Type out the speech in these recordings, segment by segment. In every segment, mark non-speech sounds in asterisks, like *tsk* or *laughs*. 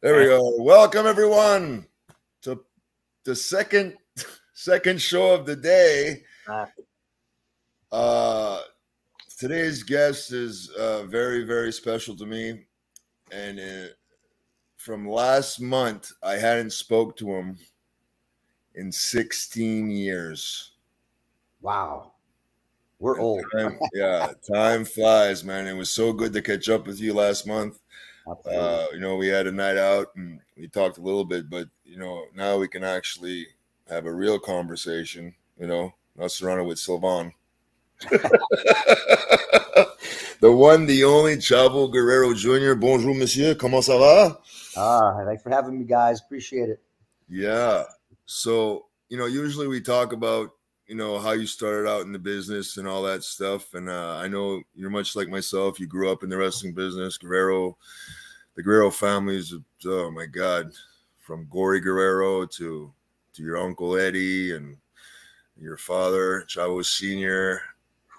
There we go. Welcome everyone to the second *laughs* second show of the day. Uh today's guest is uh very very special to me and uh, from last month I hadn't spoke to him in 16 years. Wow. We're old. Time, yeah, time flies, man. It was so good to catch up with you last month. Uh, you know, we had a night out and we talked a little bit, but you know, now we can actually have a real conversation, you know, not surrounded with Sylvain. *laughs* the one, the only Chavo Guerrero Jr. Bonjour, monsieur. Comment ça va? Ah, thanks for having me, guys. Appreciate it. Yeah. So, you know, usually we talk about, you know, how you started out in the business and all that stuff. And uh, I know you're much like myself. You grew up in the wrestling business. Guerrero, the Guerrero families, oh my God, from Gory Guerrero to to your uncle Eddie and your father, Chavo Senior.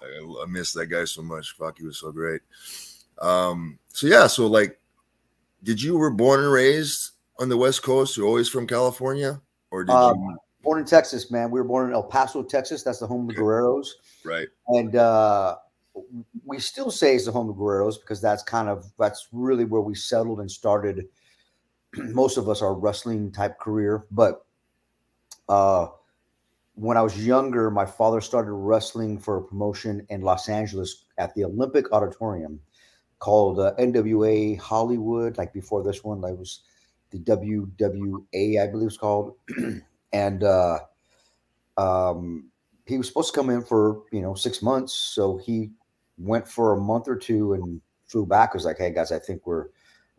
I, I miss that guy so much. Fuck, he was so great. Um, so yeah, so like, did you were born and raised on the West Coast? You're always from California, or did um, you? Born in Texas, man. We were born in El Paso, Texas. That's the home of the Guerreros. Right. And uh, we still say it's the home of Guerreros because that's kind of that's really where we settled and started. *clears throat* Most of us are wrestling type career, but uh, when I was younger, my father started wrestling for a promotion in Los Angeles at the Olympic Auditorium called uh, NWA Hollywood. Like before this one, that was the WWA, I believe it's called. *clears throat* and uh, um, he was supposed to come in for you know six months, so he went for a month or two and flew back. Was like, hey guys, I think we're,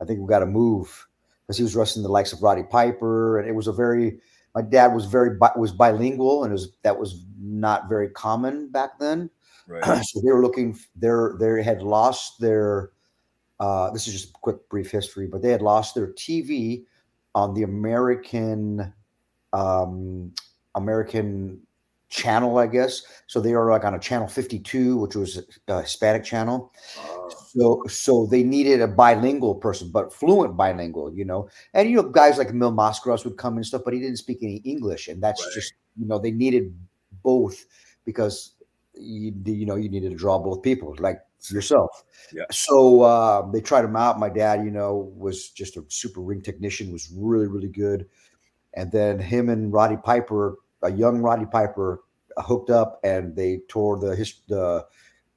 I think we got to move because he was wrestling the likes of Roddy Piper, and it was a very my dad was very was bilingual, and it was that was not very common back then. Right. *clears throat* so they were looking. They're they had lost their. Uh, this is just a quick brief history, but they had lost their TV on the American um, American channel, I guess. So they were like on a channel 52, which was a Hispanic channel. Uh, so so they needed a bilingual person, but fluent bilingual, you know. And you know, guys like Mil Mascaras would come and stuff, but he didn't speak any English, and that's right. just you know they needed both because you you know you needed to draw both people like yourself. Yeah. So uh, they tried him out. My dad, you know, was just a super ring technician, was really really good. And then him and Roddy Piper a young Roddy Piper hooked up and they tore the his, the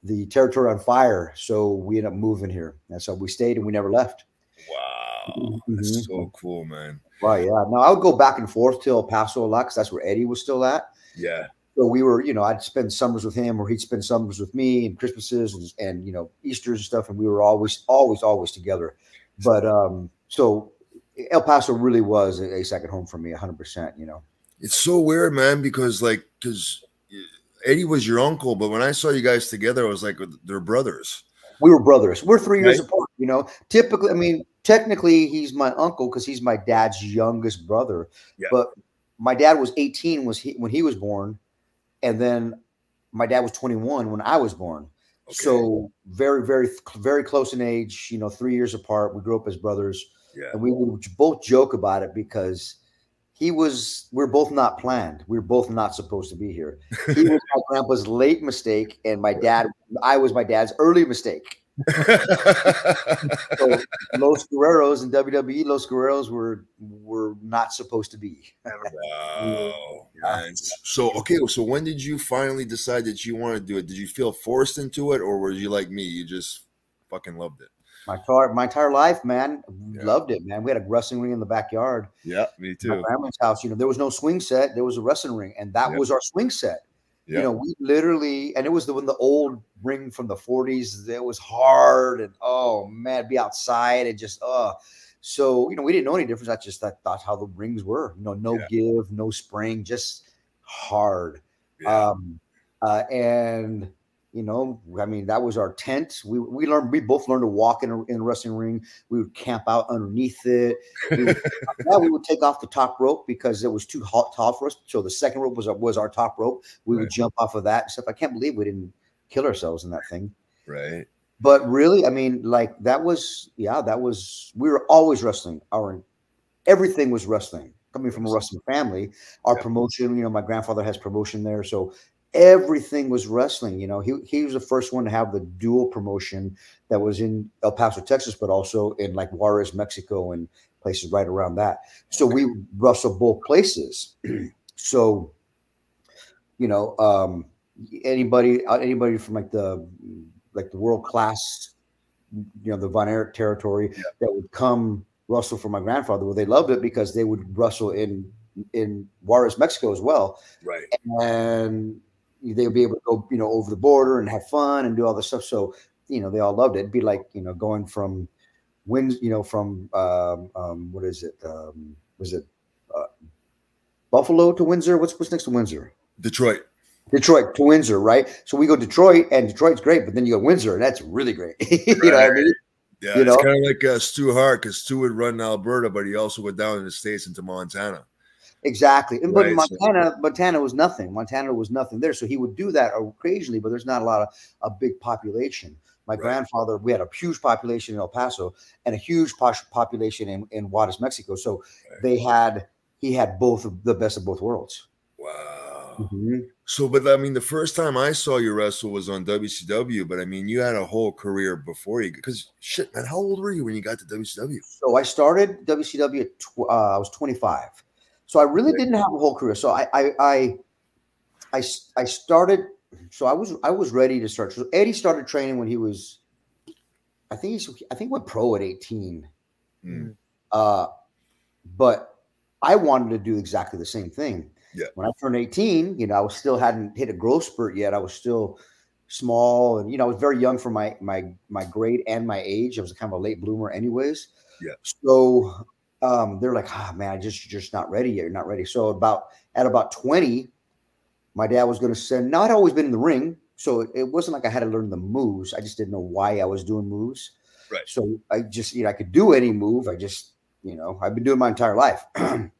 the territory on fire. So we ended up moving here, and so we stayed and we never left. Wow, that's mm-hmm. so cool, man. Right, yeah. Now I would go back and forth to El Paso a lot because that's where Eddie was still at. Yeah. So we were, you know, I'd spend summers with him, or he'd spend summers with me, and Christmases and, and you know Easter's and stuff, and we were always, always, always together. But um, so El Paso really was a, second home for me, hundred percent. You know. It's so weird, man, because like, because Eddie was your uncle, but when I saw you guys together, I was like, they're brothers. We were brothers. We're three years apart. You know, typically, I mean, technically, he's my uncle because he's my dad's youngest brother. Yeah. But my dad was 18 was he, when he was born, and then my dad was 21 when I was born. Okay. So very, very, very close in age. You know, three years apart. We grew up as brothers. Yeah. And we would both joke about it because he was we're both not planned. We are both not supposed to be here. He was my *laughs* grandpa's late mistake and my dad i was my dad's early mistake. *laughs* So los guerreros and wwe los guerreros were were not supposed to be. Wow. Yeah. so okay so when did you finally decide that you want to do it? Did you feel forced into it or were you like me you just fucking loved it my entire my entire life, man, yeah. loved it, man. We had a wrestling ring in the backyard. Yeah, me too. My grandma's house, you know, there was no swing set, there was a wrestling ring, and that yeah. was our swing set. Yeah. You know, we literally, and it was the when the old ring from the 40s. It was hard, and oh man, be outside and just oh. So you know, we didn't know any difference. I just thought that's how the rings were. You know, no give, no spring, just hard. Um, uh, and you know, I mean, that was our tent. We we learned we both learned to walk in a, in a wrestling ring. We would camp out underneath it. We would, *laughs* yeah, we would take off the top rope because it was too hot, tall for us. So the second rope was was our top rope. We right. would jump off of that and stuff. I can't believe we didn't kill ourselves in that thing. Right. But really, I mean, like that was yeah, that was we were always wrestling our everything was wrestling. Coming from a wrestling family, our promotion, you know, my grandfather has promotion there, so everything was wrestling. You know, he he was the first one to have the dual promotion that was in El Paso, Texas, but also in like Juarez, Mexico, and places right around that. So we wrestled both places. *clears throat* so, you know, um, anybody uh, anybody from like the like the world class, you know, the Von Erich territory yeah. that would come wrestle for my grandfather. Well, they loved it because they would wrestle in in Juarez, Mexico as well. Right. And they would be able to go, you know, over the border and have fun and do all this stuff. So, you know, they all loved it. It'd be like, you know, going from wins, you know, from um, um, what is it? Um, was it uh, Buffalo to Windsor? What's what's next to Windsor? Detroit. Detroit to Windsor, right? So we go Detroit, and Detroit's great, but then you go Windsor, and that's really great. *laughs* you right. know what I mean? Yeah, you it's kind of like uh, Stu Hart because Stu would run Alberta, but he also went down in the states into Montana. Exactly, and right, but Montana. Montana was nothing. Montana was nothing there, so he would do that occasionally, but there's not a lot of a big population. My right. grandfather, we had a huge population in El Paso and a huge population in, in Juarez, Mexico. So right. they had he had both of the best of both worlds. Wow. Mm-hmm. So, but I mean, the first time I saw you wrestle was on WCW. But I mean, you had a whole career before you. Because shit, man, how old were you when you got to WCW? So I started WCW. At tw- uh, I was 25. So I really didn't have a whole career. So I, I, I, I, I started. So I was, I was ready to start. So Eddie started training when he was, I think he's, I think went pro at 18. Mm. Uh, but I wanted to do exactly the same thing. Yeah. When I turned 18, you know, I was still hadn't hit a growth spurt yet. I was still small and you know, I was very young for my my my grade and my age. I was kind of a late bloomer anyways. Yeah. So um, they're like, ah, oh, man, I just just not ready yet. You're not ready. So about at about 20, my dad was going to send. Now I'd always been in the ring, so it, it wasn't like I had to learn the moves. I just didn't know why I was doing moves. Right. So I just, you know, I could do any move. I just, you know, I've been doing my entire life. *clears throat*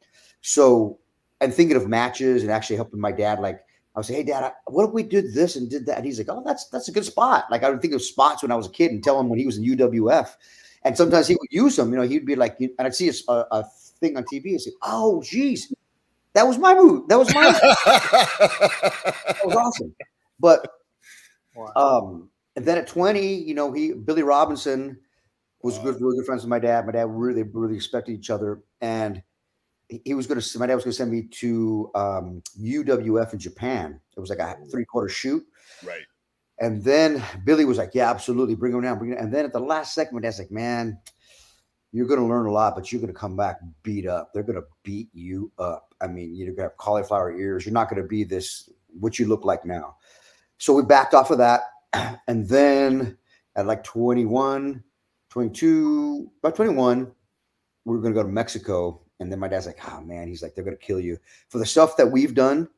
so and thinking of matches and actually helping my dad. Like I would say, "Hey, Dad, what if we did this and did that?" And he's like, "Oh, that's that's a good spot." Like I would think of spots when I was a kid and tell him when he was in UWF, and sometimes he would use them. You know, he'd be like, and I'd see a, a thing on TV and say, "Oh, geez, that was my move. That was my. *laughs* that was awesome." But wow. um, and then at twenty, you know, he Billy Robinson was wow. good, really good friends with my dad. My dad really, really respected each other, and he was going to my dad was going to send me to um, UWF in Japan. It was like a three quarter shoot. Right. And then Billy was like, "Yeah, absolutely, bring him down, bring him." And then at the last second, my dad's like, "Man, you're going to learn a lot, but you're going to come back beat up. They're going to beat you up. I mean, you're going to have cauliflower ears. You're not going to be this what you look like now." So we backed off of that, *clears throat* and then at like 21, 22, about 21, we were going to go to Mexico and then my dad's like, oh man, he's like, they're gonna kill you for the stuff that we've done.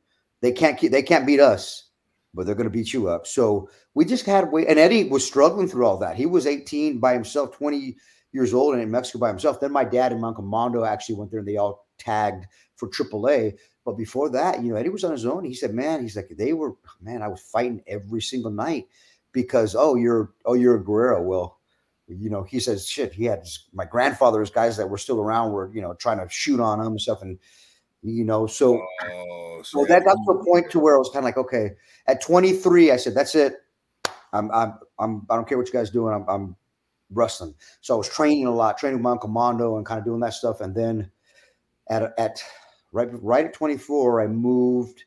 They can't they can't beat us, but they're gonna beat you up. So we just had wait. And Eddie was struggling through all that. He was 18 by himself, 20 years old, and in Mexico by himself. Then my dad and my uncle Mondo actually went there, and they all tagged for AAA. But before that, you know, Eddie was on his own. He said, "Man, he's like, they were, man, I was fighting every single night because, oh, you're, oh, you're a Guerrero. Well, you know, he says, shit, he had my grandfather's guys that were still around were, you know, trying to shoot on him and stuff. And, you know, so, oh, so that got to a point to where I was kind of like, okay, at 23, I said, that's it. I'm, I'm, I'm, I don't care what you guys doing. I'm, I'm wrestling. So I was training a lot, training with my uncle Mondo and kind of doing that stuff. And then at, at right, right at 24, I moved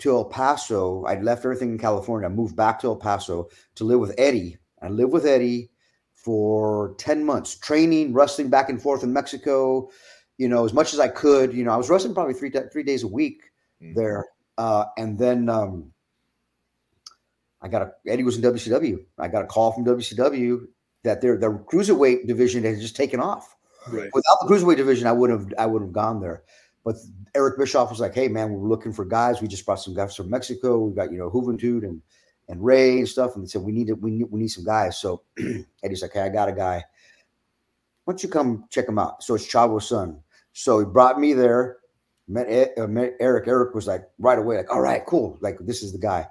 to El Paso. I left everything in California. I moved back to El Paso to live with Eddie. I lived with Eddie for 10 months, training, wrestling back and forth in Mexico, you know, as much as I could. You know, I was wrestling probably three, three days a week mm-hmm. there. Uh, and then um, I got a, Eddie was in WCW. I got a call from WCW that their, their cruiserweight division had just taken off. Right. Without the cruiserweight division, I would have, I would have gone there. But Eric Bischoff was like, "Hey, man, we're looking for guys. We just brought some guys from Mexico. We got you know Juventud and and Rey and stuff, and they said we need it. We need we need some guys. So *clears throat* Eddie's like, "Okay, I got a guy. Why don't you come check him out?" So it's Chavo's son. So he brought me there. Met, uh, met Eric. Eric was like right away, like, "All right, cool. Like this is the guy."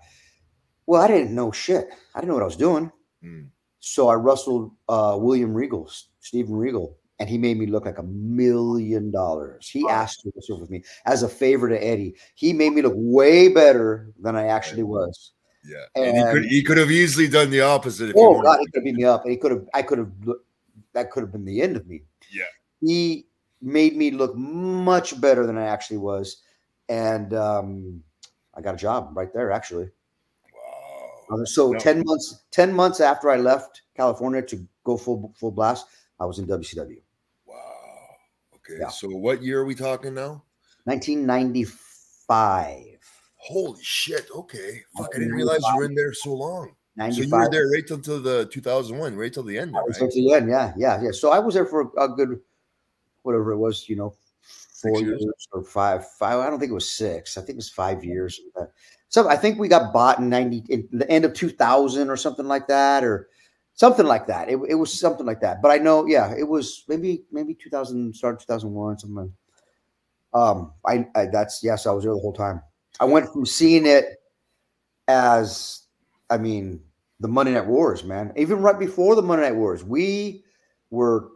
Well, I didn't know shit. I didn't know what I was doing. Mm. So I wrestled uh, William Regal, Steven Regal, and he made me look like a million dollars. He asked to serve with me as a favor to Eddie. He made me look way better than I actually was. Yeah, and, and he, could, he could have easily done the opposite. oh God, he could have beat me up, and he could have. I could have. That could have been the end of me. Yeah, he made me look much better than I actually was, and um, I got a job right there actually. Wow. So no. ten months, ten months after I left California to go full full blast, I was in WCW. Wow. Okay. Yeah. So what year are we talking now? 1995. Holy shit. Okay. Fuck, I didn't realize you were in there so long. 95. So you were there right until the 2001, right till the end. Right? Until the end, yeah, yeah, yeah. So I was there for a good, whatever it was, you know, four years. years. or five, five. I don't think it was six. I think it was five years. So I think we got bought in 90, in the end of 2000 or something like that, or something like that. It, it was something like that. But I know, yeah, it was maybe, maybe 2000, start 2001, something. Um, I, I that's, yes, I was there the whole time. I went from seeing it as, I mean, the Monday Night Wars, man. Even right before the Monday Night Wars, we were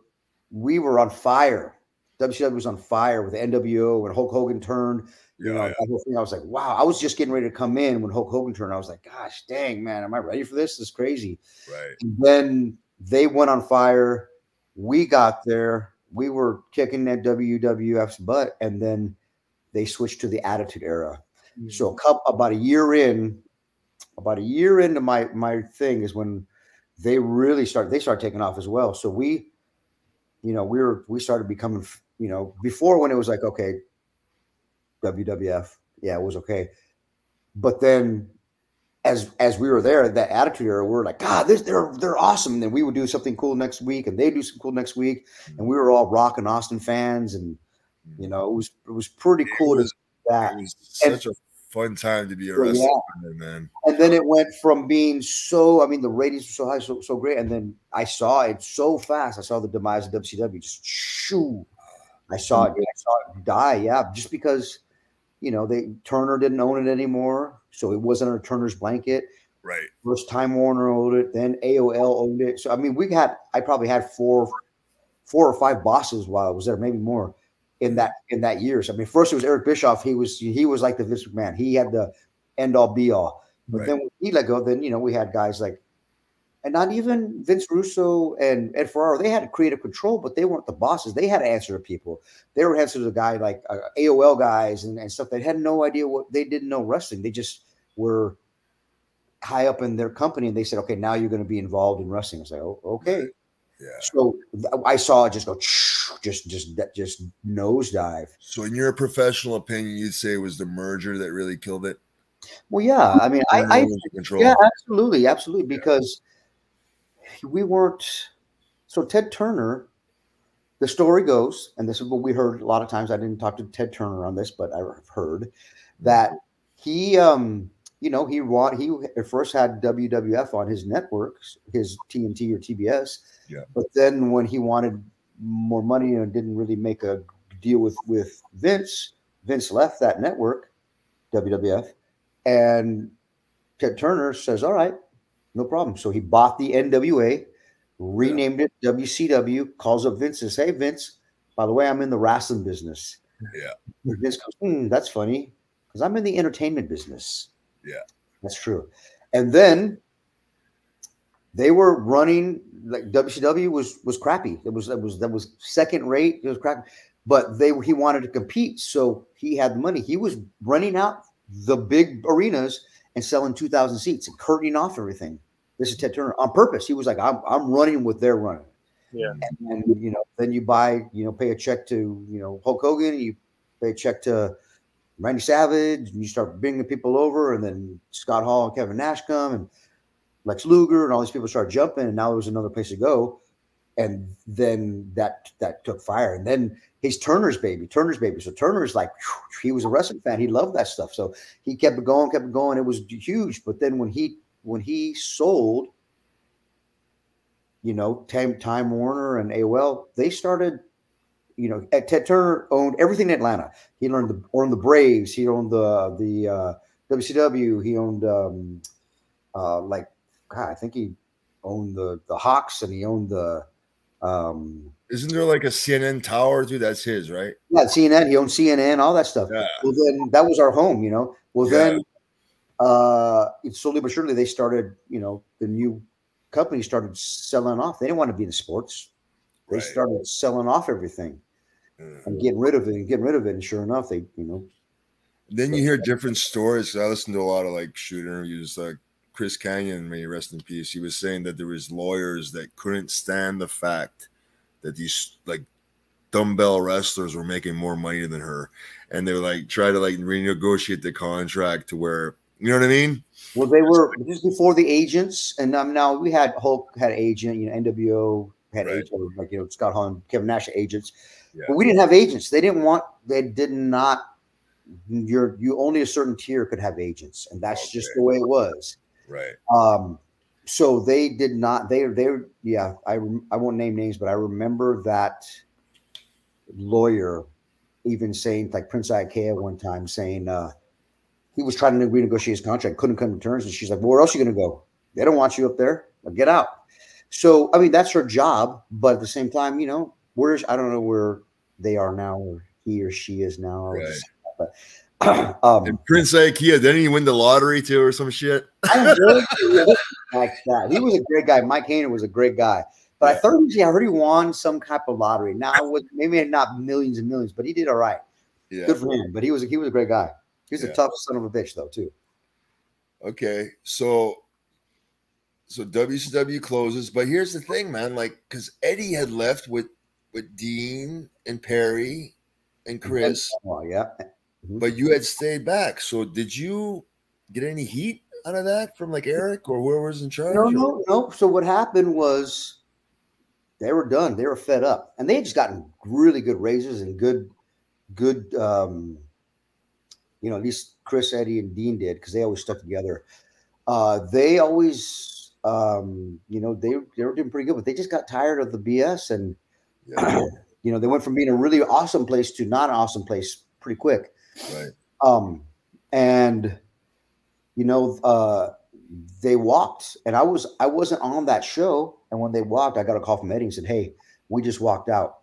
we were on fire. WCW was on fire with NWO when Hulk Hogan turned. You know, yeah. whole thing. I was like, wow. I was just getting ready to come in when Hulk Hogan turned. I was like, gosh, dang, man, am I ready for this? This is crazy. Right. And then they went on fire. We got there. We were kicking that WWF's butt, and then they switched to the Attitude Era. Mm-hmm. So a couple, about a year in, about a year into my my thing is when they really start they start taking off as well. So we, you know, we were we started becoming, you know, before when it was like okay, WWF, yeah, it was okay, but then as as we were there, that attitude era, we are like, God, this, they're they're awesome. And then we would do something cool next week, and they do some cool next week, mm-hmm. and we were all rock and Austin fans, and you know, it was it was pretty cool it was, to that. It was such and, a fun time to be a oh, wrestler, yeah. man. And then it went from being so, I mean, the ratings were so high, so, so great. And then I saw it so fast. I saw the demise of WCW just shoo. I saw hmm. it, I saw it die. Yeah. Just because, you know, they Turner didn't own it anymore. So it wasn't under Turner's blanket. Right. First Time Warner owned it. Then AOL owned it. So, I mean, we had, I probably had four, four or five bosses while I was there, maybe more in that in that years. I mean, first it was Eric Bischoff. He was he was like the Vince McMahon. He had the end all be all. But right. then when he let go, then you know we had guys like, and not even Vince Russo and Ed Ferrara. They had creative control, but they weren't the bosses. They had to answer to people. They were answering to a guy like uh, AOL guys and, and stuff. They had no idea what they didn't know wrestling. They just were high up in their company, and they said, "Okay, now you're going to be involved in wrestling." I was like, "Oh, okay." Yeah. So I saw it just go, *sniffs* just just just nosedive. So, in your professional opinion, you'd say it was the merger that really killed it. Well, yeah. I mean, I, I yeah, absolutely, absolutely, because. We weren't. So Ted Turner, the story goes, and this is what we heard a lot of times. I didn't talk to Ted Turner on this, but I've heard that he um you know, he want he at first had WWF on his networks, his TNT or TBS. Yeah. But then when he wanted more money and didn't really make a deal with with Vince, Vince left that network, WWF, and Ted Turner says, "All right, no problem." So he bought the NWA, renamed yeah. it WCW. Calls up Vince and says, "Hey, Vince, by the way, I'm in the wrestling business." Yeah. Vince goes, hmm, "That's funny." Because I'm in the entertainment business. Yeah, that's true. And then they were running like WCW was was crappy. It was that was that was second rate. It was crappy, but they he wanted to compete, so he had the money. He was running out the big arenas and selling two thousand seats and curtaining off everything. This is Ted Turner on purpose. He was like, "I'm I'm running with their running." Yeah, and, and you know, then you buy, you know, pay a check to you know Hulk Hogan, you pay a check to Randy Savage, and you start bringing people over, and then Scott Hall and Kevin Nash come, and Lex Luger, and all these people start jumping, and now there was another place to go, and then that that took fire, and then he's Turner's baby, Turner's baby. So Turner's like he was a wrestling fan, he loved that stuff, so he kept it going, kept it going. It was huge, but then when he when he sold, you know, Time Time Warner and AOL, they started you know, Ted Turner owned everything in Atlanta. He learned the owned the Braves. He owned the the uh, WCW. He owned um, uh, like God, I think he owned the the Hawks and he owned the Um, Isn't there like a CNN tower, dude? That's his, right? yeah, CNN. He owned CNN, all that stuff. Yeah. Well, then that was our home, you know. Well, Yeah. then uh, slowly but surely they started, you know, the new company started selling off. They didn't want to be in sports. They Right. started selling off everything Mm. and getting rid of it and getting rid of it. And sure enough, they, you know, Then you hear different stories. I listened to a lot of like shoot interviews. Like Chris Kanyon, may rest in peace. He was saying that there was lawyers that couldn't stand the fact that these like dumbbell wrestlers were making more money than her, and they were like try to like renegotiate the contract to where you know what I mean. well, they were just before the agents. And um, now we had Hulk had agent, you know, NWO had Right. agent, like, you know, Scott Hall and Kevin Nash agents. Yeah. But we didn't have agents. They didn't want, they did not, you're, you only a certain tier could have agents. And that's just the way it was. Right. Um, so they did not. They they yeah. I I won't name names, but I remember that lawyer even saying like Prince Iaukea one time saying uh, he was trying to renegotiate his contract, couldn't come to terms, and she's like, "Well, where else are you going to go? They don't want you up there. Get out." So I mean, that's her job, but at the same time, you know, where's I don't know where they are now, or he or she is now, Right. but. *clears throat* um, And Prince Iaukea, didn't he win the lottery too or some shit? I it like that. He was a great guy. Mike Hayner was a great guy. But I thought he, he won some type of lottery. Now, with maybe not millions and millions, but he did all right. Yeah. Good for him. But he was he was a great guy. He was Yeah. a tough son of a bitch, though, too. Okay, so so WCW closes, but here's the thing, man. Like, because Eddie had left with with Dean and Perry and Chris, Oh, yeah. But you had stayed back. So did you get any heat out of that from like Eric or whoever was in charge? No, no, no. So what happened was they were done. They were fed up, and they had just gotten really good raises and good, good. um You know, at least Chris, Eddie, and Dean did because they always stuck together. Uh They always, um you know, they they were doing pretty good, but they just got tired of the BS, and Yeah, *clears throat* you know, they went from being a really awesome place to not an awesome place pretty quick. Right. Um, and you know, uh, they walked, and I was I wasn't on that show. And when they walked, I got a call from Eddie and said, "Hey, we just walked out."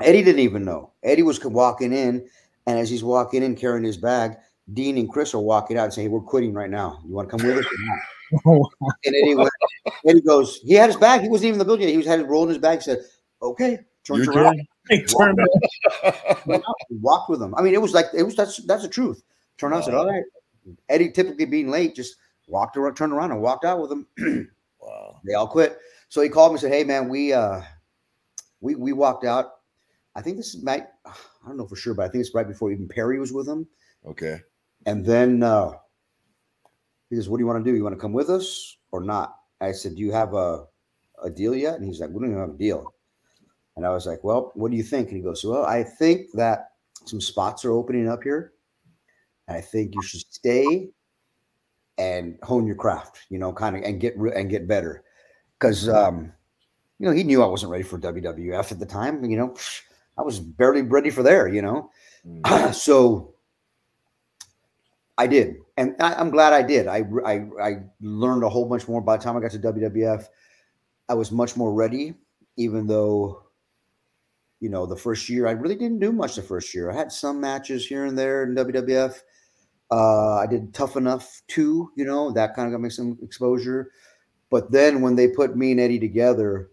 Eddie didn't even know. Eddie was walking in, and as he's walking in carrying his bag, Dean and Chris are walking out and saying, "Hey, we're quitting right now. You want to come with us?" Or not? *laughs* and Eddie went, Eddie goes, he had his bag. He wasn't even in the building. yet. He was had it rolling his bag. He said, "Okay." Your around, turn. Turned it. went out walked with him. I mean, it was like it was that's that's the truth. Turned out and said, "All right." Eddie, typically being late, just walked around, turned around, and walked out with him. *clears throat* wow. they all quit. So he called me and said, "Hey, man, we uh, we we walked out. I think this might, I don't know for sure, but I think it's right before even Perry was with him. Okay. And then uh, he goes, "What do you want to do? You want to come with us or not?" I said, "Do you have a a deal yet?" And he's like, "We don't even have a deal." And I was like, "Well, what do you think?" And he goes, "Well, I think that some spots are opening up here. And I think you should stay and hone your craft. You know, kind of and get and get better, because um, you know he knew I wasn't ready for WWF at the time. You know, I was barely ready for there. You know." Mm. *clears throat* so I did, and I, I'm glad I did. I, I I learned a whole bunch more. By the time I got to WWF, I was much more ready. Even though, you know, the first year I really didn't do much. The first year I had some matches here and there in WWF. Uh, I did tough enough too. You know, that kind of got me some exposure. But then when they put me and Eddie together,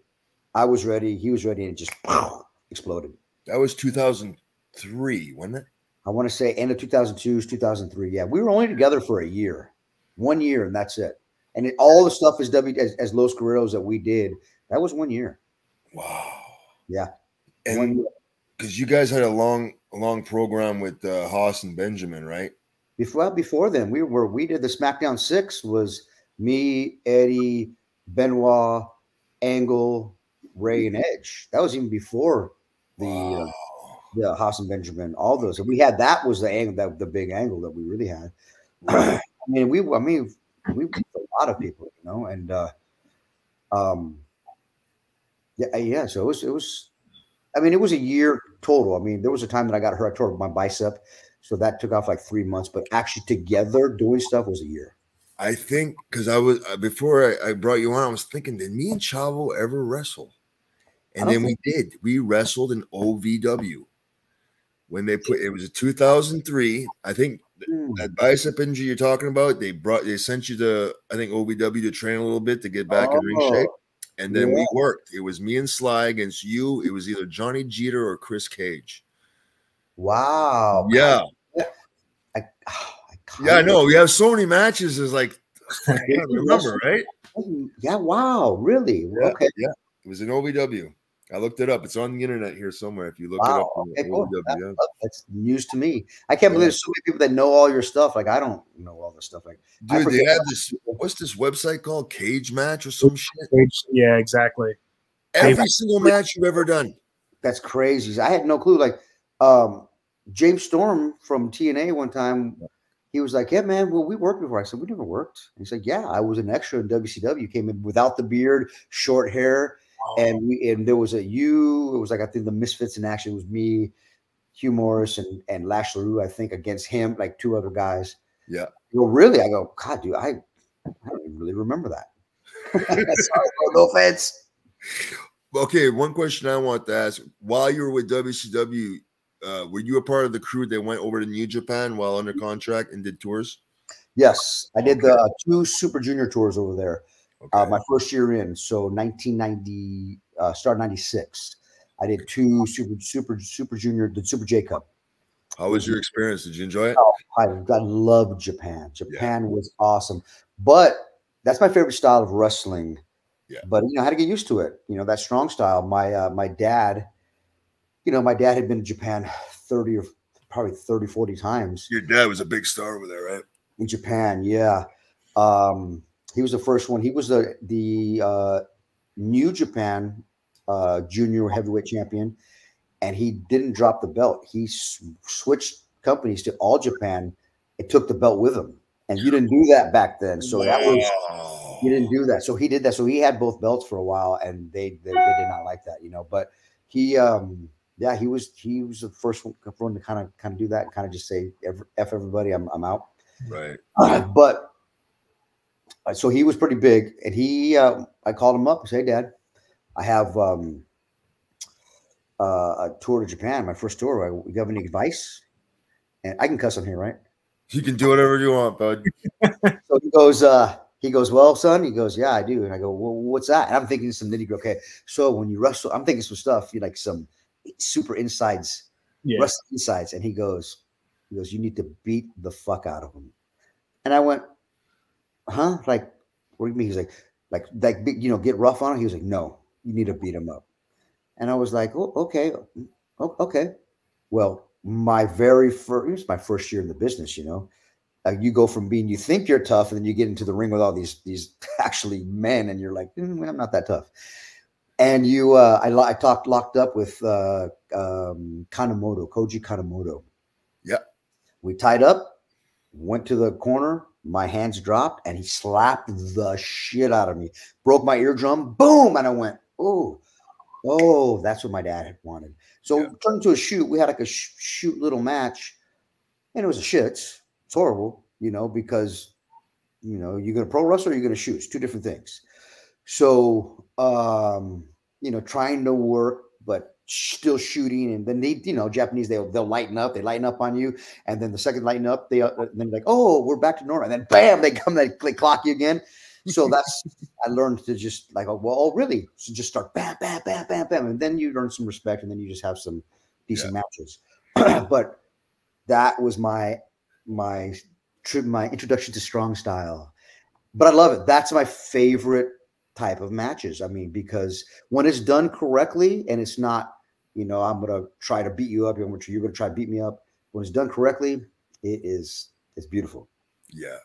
I was ready. He was ready, and it just *sniffs* exploded. That was 2003, wasn't it? I want to say end of 2002, is 2003. Yeah, we were only together for a year, one year, and that's it. And it, all the stuff is W as, as Los Guerreros that we did. That was one year. Wow. Yeah. And because you guys had a long, long program with uh, Haas and Benjamin, right? Before well, before then, we were we did the SmackDown six was me, Eddie, Benoit, Angle, Rey, and Edge. That was even before the uh, the Haas and Benjamin. All those. And we had that was the angle that the big angle that we really had. *clears throat* I mean, we I mean we a lot of people, you know, and uh um yeah, yeah. So it was it was I mean, it was a year total. I mean, there was a time that I got hurt, I tore my bicep, so that took off like three months, but actually together doing stuff was a year. I think because I was uh, before I, I brought you on, I was thinking, did me and Chavo ever wrestle? And then we did. We wrestled in OVW when they put it was a 2003. I think Mm. that bicep injury you're talking about, they brought they sent you to I think OVW to train a little bit to get back in ring Oh, shape. And then yeah. we worked. It was me and Sly against you. It was either Johnny Jeter or Chris Cage. Wow. Yeah. I, oh, I Yeah, I know. We have so many matches. It's like *laughs* I can't *laughs* remember, right? Yeah. Wow. Really? Yeah, Okay. Yeah. It was an OVW. I looked it up. It's on the internet here somewhere. If you look it up, on Okay. Cool. That- That's news to me. I can't believe there's so many people that know all your stuff. Like I don't know all this stuff. Like Dude, they forget- have this. What's this website called? Cage Match or some shit. Yeah, exactly. Every single match you've ever done. that's crazy. I had no clue. Like um, James Storm from TNA one time, he was like, "Yeah, man. Well, we worked before." I said, "We never worked." And he's like, "Yeah, I was an extra in WCW. Came in without the beard, short hair, and we and there was a you. It was like I think the Misfits in action it was me, Hugh Morrus, and and Lash LeRoux. I think against him, like two other guys. Yeah. Well, really, I go, God, dude, I I don't even really remember that. *laughs* Sorry, no offense. Okay, one question I want to ask: While you were with WCW, uh, were you a part of the crew that went over to New Japan while under contract and did tours? Yes, I did the two Super Junior tours over there. Okay. Uh, my first year in, so 1990, uh, start 96. I did two Super Super Super Junior, the Super J Cup. How was your experience? Did you enjoy it? I, I love Japan. Japan was awesome, but that's my favorite style of wrestling. Yeah. But you know, I had to get used to it. You know, that strong style. My uh, my dad, you know, my dad had been to Japan 30 or probably 30, 40 times Your dad was a big star over there, right? in Japan. Yeah. Um, he was the first one. He was the the uh, New Japan uh, junior heavyweight champion, and he didn't drop the belt. He s- switched companies to All Japan and took the belt with him. And you didn't do that back then, so that was you didn't do that. So he did that. So he had both belts for a while, and they they, they did not like that, you know. But he, um, yeah, he was he was the first one, one to kind of kind of do that, and kind of just say "F F everybody, I'm I'm out. right. *clears throat* but uh, so he was pretty big, and he uh, I called him up and said, "Hey, Dad, I have um, uh, a tour to Japan, my first tour. I- You have any advice?" And I can cuss on here, right? You can do whatever you want, bud. So he goes, uh, he goes, well, son. He goes, yeah, I do. And I go, well, what's that? And I'm thinking some nitty gritty. Okay, so when you wrestle, I'm thinking some stuff, you like some super insides, Yeah. wrestling insides. And he goes, he goes, you need to beat the fuck out of him. And I went, huh? Like, what do you mean? He's like, like, like, you know, get rough on him. He was like, no, you need to beat him up. And I was like, oh, okay, oh, okay. Well, my very first, it was my first year in the business, you know uh, you go from being you think you're tough and then you get into the ring with all these these *laughs* actually men and you're like "Mm, i'm not that tough and you uh i, I talked locked up with uh um kanemoto koji kanemoto Yeah. we tied up went to the corner my hands dropped and he slapped the shit out of me broke my eardrum boom and i went oh oh that's what my dad had wanted so Yeah. turned into a shoot we had like a sh- shoot little match and it was a shits it's horrible, you know, because you know you're gonna pro wrestle, or you're gonna shoot. It's two different things. So um, you know, trying to work, but still shooting, and then they, you know, Japanese they'll they'll lighten up, they lighten up on you, and then the second lighten up, they uh, then like, oh, we're back to normal, and then bam, they come, they, they clock you again. So that's *laughs* I learned to just like, oh, well, oh, really? So just start bam, bam, bam, bam, bam, and then you earn some respect, and then you just have some decent matches. *clears throat* but that was my my my introduction to strong style but i love it that's my favorite type of matches i mean because when it's done correctly and it's not you know i'm gonna try to beat you up you're gonna, you're gonna try to beat me up when it's done correctly it is it's beautiful Yeah.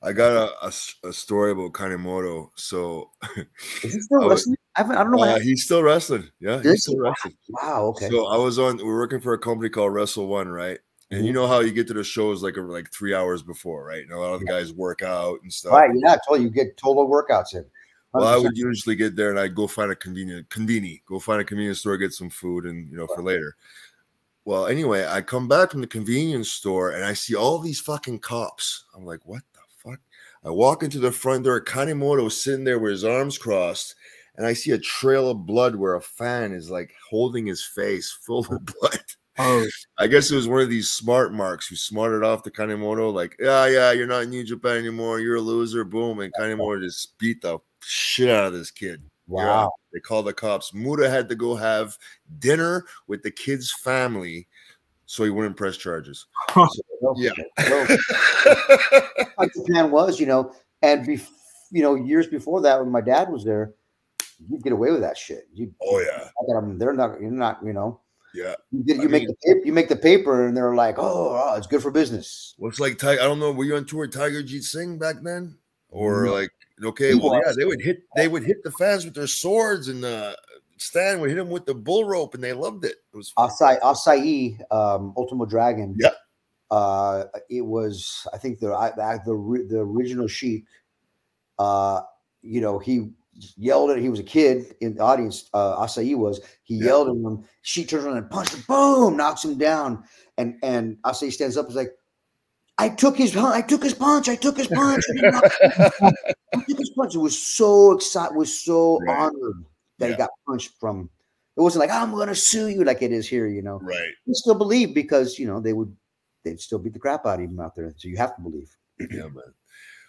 I got a a story about Kanemoto. So *laughs* is he still I was- wrestling I, haven't, I don't know uh, he's still wrestling. Yeah, he's he? still wrestling. wow okay So I was on. We're working for a company called Wrestle One, right? And you Mhm. know how you get to the shows like like three hours before, right? And a lot of the guys work out and stuff. right yeah i told you you get total workouts in Well, I would usually get there and I'd go find a convenient conveni, go find a convenience store, get some food, and you know for later. Well, anyway, I come back from the convenience store and I see all these fucking cops. I'm like, what the fuck? I walk into the front door, Kanemoto sitting there with his arms crossed, and I see a trail of blood where a fan is like holding his face full of *laughs* blood. Oh, I guess it was one of these smart marks who smarted off the Kanemoto, like, yeah, yeah, you're not in New Japan anymore. You're a loser. Boom. And Kanemoto just beat the shit out of this kid. Wow. They called the cops. Muta had to go have dinner with the kid's family so he wouldn't press charges. *laughs* Yeah. *laughs* Like Japan was, you know, and bef- you know, years before that, when my dad was there, you get away with that shit. You, oh, yeah. I got 'em- they're not, you're not, you know, Yeah. you, you make mean- the paper, you make the paper, and they're like, oh, oh, it's good for business. Looks like Tiger. I don't know. Were you on tour with Tiger Jeet Singh back then? Or No. like, okay, well, yeah, they would hit, they would hit the fans with their swords and uh, Stan would hit him with the bull rope and they loved it. It was Asai, Acai, um, Ultimo Dragon. Yeah. Uh, it was, I think the I, the the, the original Sheik. Uh, you know, he yelled at. He was a kid in the audience. Uh, Asai was. He yelled at him. She turns around and punches him. Boom, knocks him down. And and Asai stands up. and is like, I took his I took his punch. I took his punch. I took his punch. *laughs* It was so excited. Was so Right. honored that Yeah. he got punched from. It wasn't like I'm going to sue you like it is here. You know right. you still believe because you know they would they'd still beat the crap out of him out there. So you have to believe. *clears throat* Yeah, man.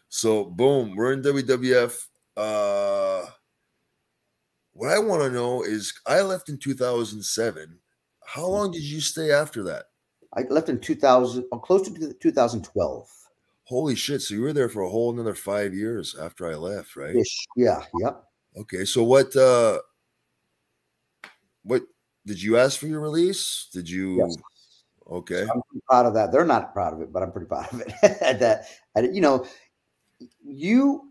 So boom, we're in WWF. Uh what I want to know is I left in 2007. How long did you stay after that? I left in 2000, uh, close to 2012. Holy shit. So you were there for a whole another five years after I left, right? Ish. Yeah. Yep. Okay. So what uh what did you ask for your release? Did you Yes. okay. I'm pretty proud of that. They're not proud of it, but I'm pretty proud of it. *laughs* that I, you know, you.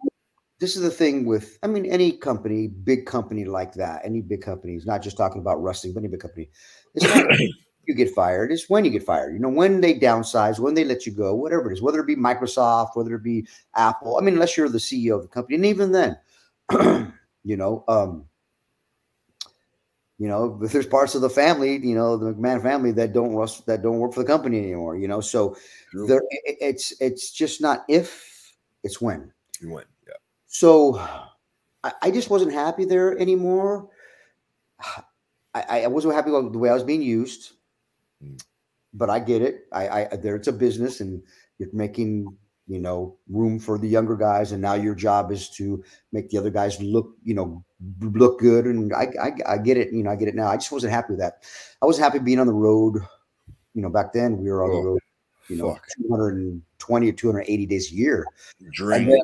This is the thing with, I mean, any company, big company like that, any big company is not just talking about wrestling, but any big company. It's not *coughs* you get fired. It's when you get fired. You know, when they downsize, when they let you go, whatever it is, whether it be Microsoft, whether it be Apple. I mean, unless you're the CEO of the company, and even then, *clears throat* you know, um, you know, if *laughs* there's parts of the family, you know, the McMahon family that don't rust, that don't work for the company anymore. You know, so True. there, it- it's it's just not if, it's when. You went. Yeah. So I, I just wasn't happy there anymore. *sighs* I, I wasn't happy with the way I was being used, Mm. but I get it. I, I there it's a business and you're making you know room for the younger guys, and now your job is to make the other guys look you know look good. And I, I I get it. You know I get it now. I just wasn't happy with that. I wasn't happy being on the road. You know back then we were on the road. You know, Fuck. 220 or 280 days a year. Dream. then-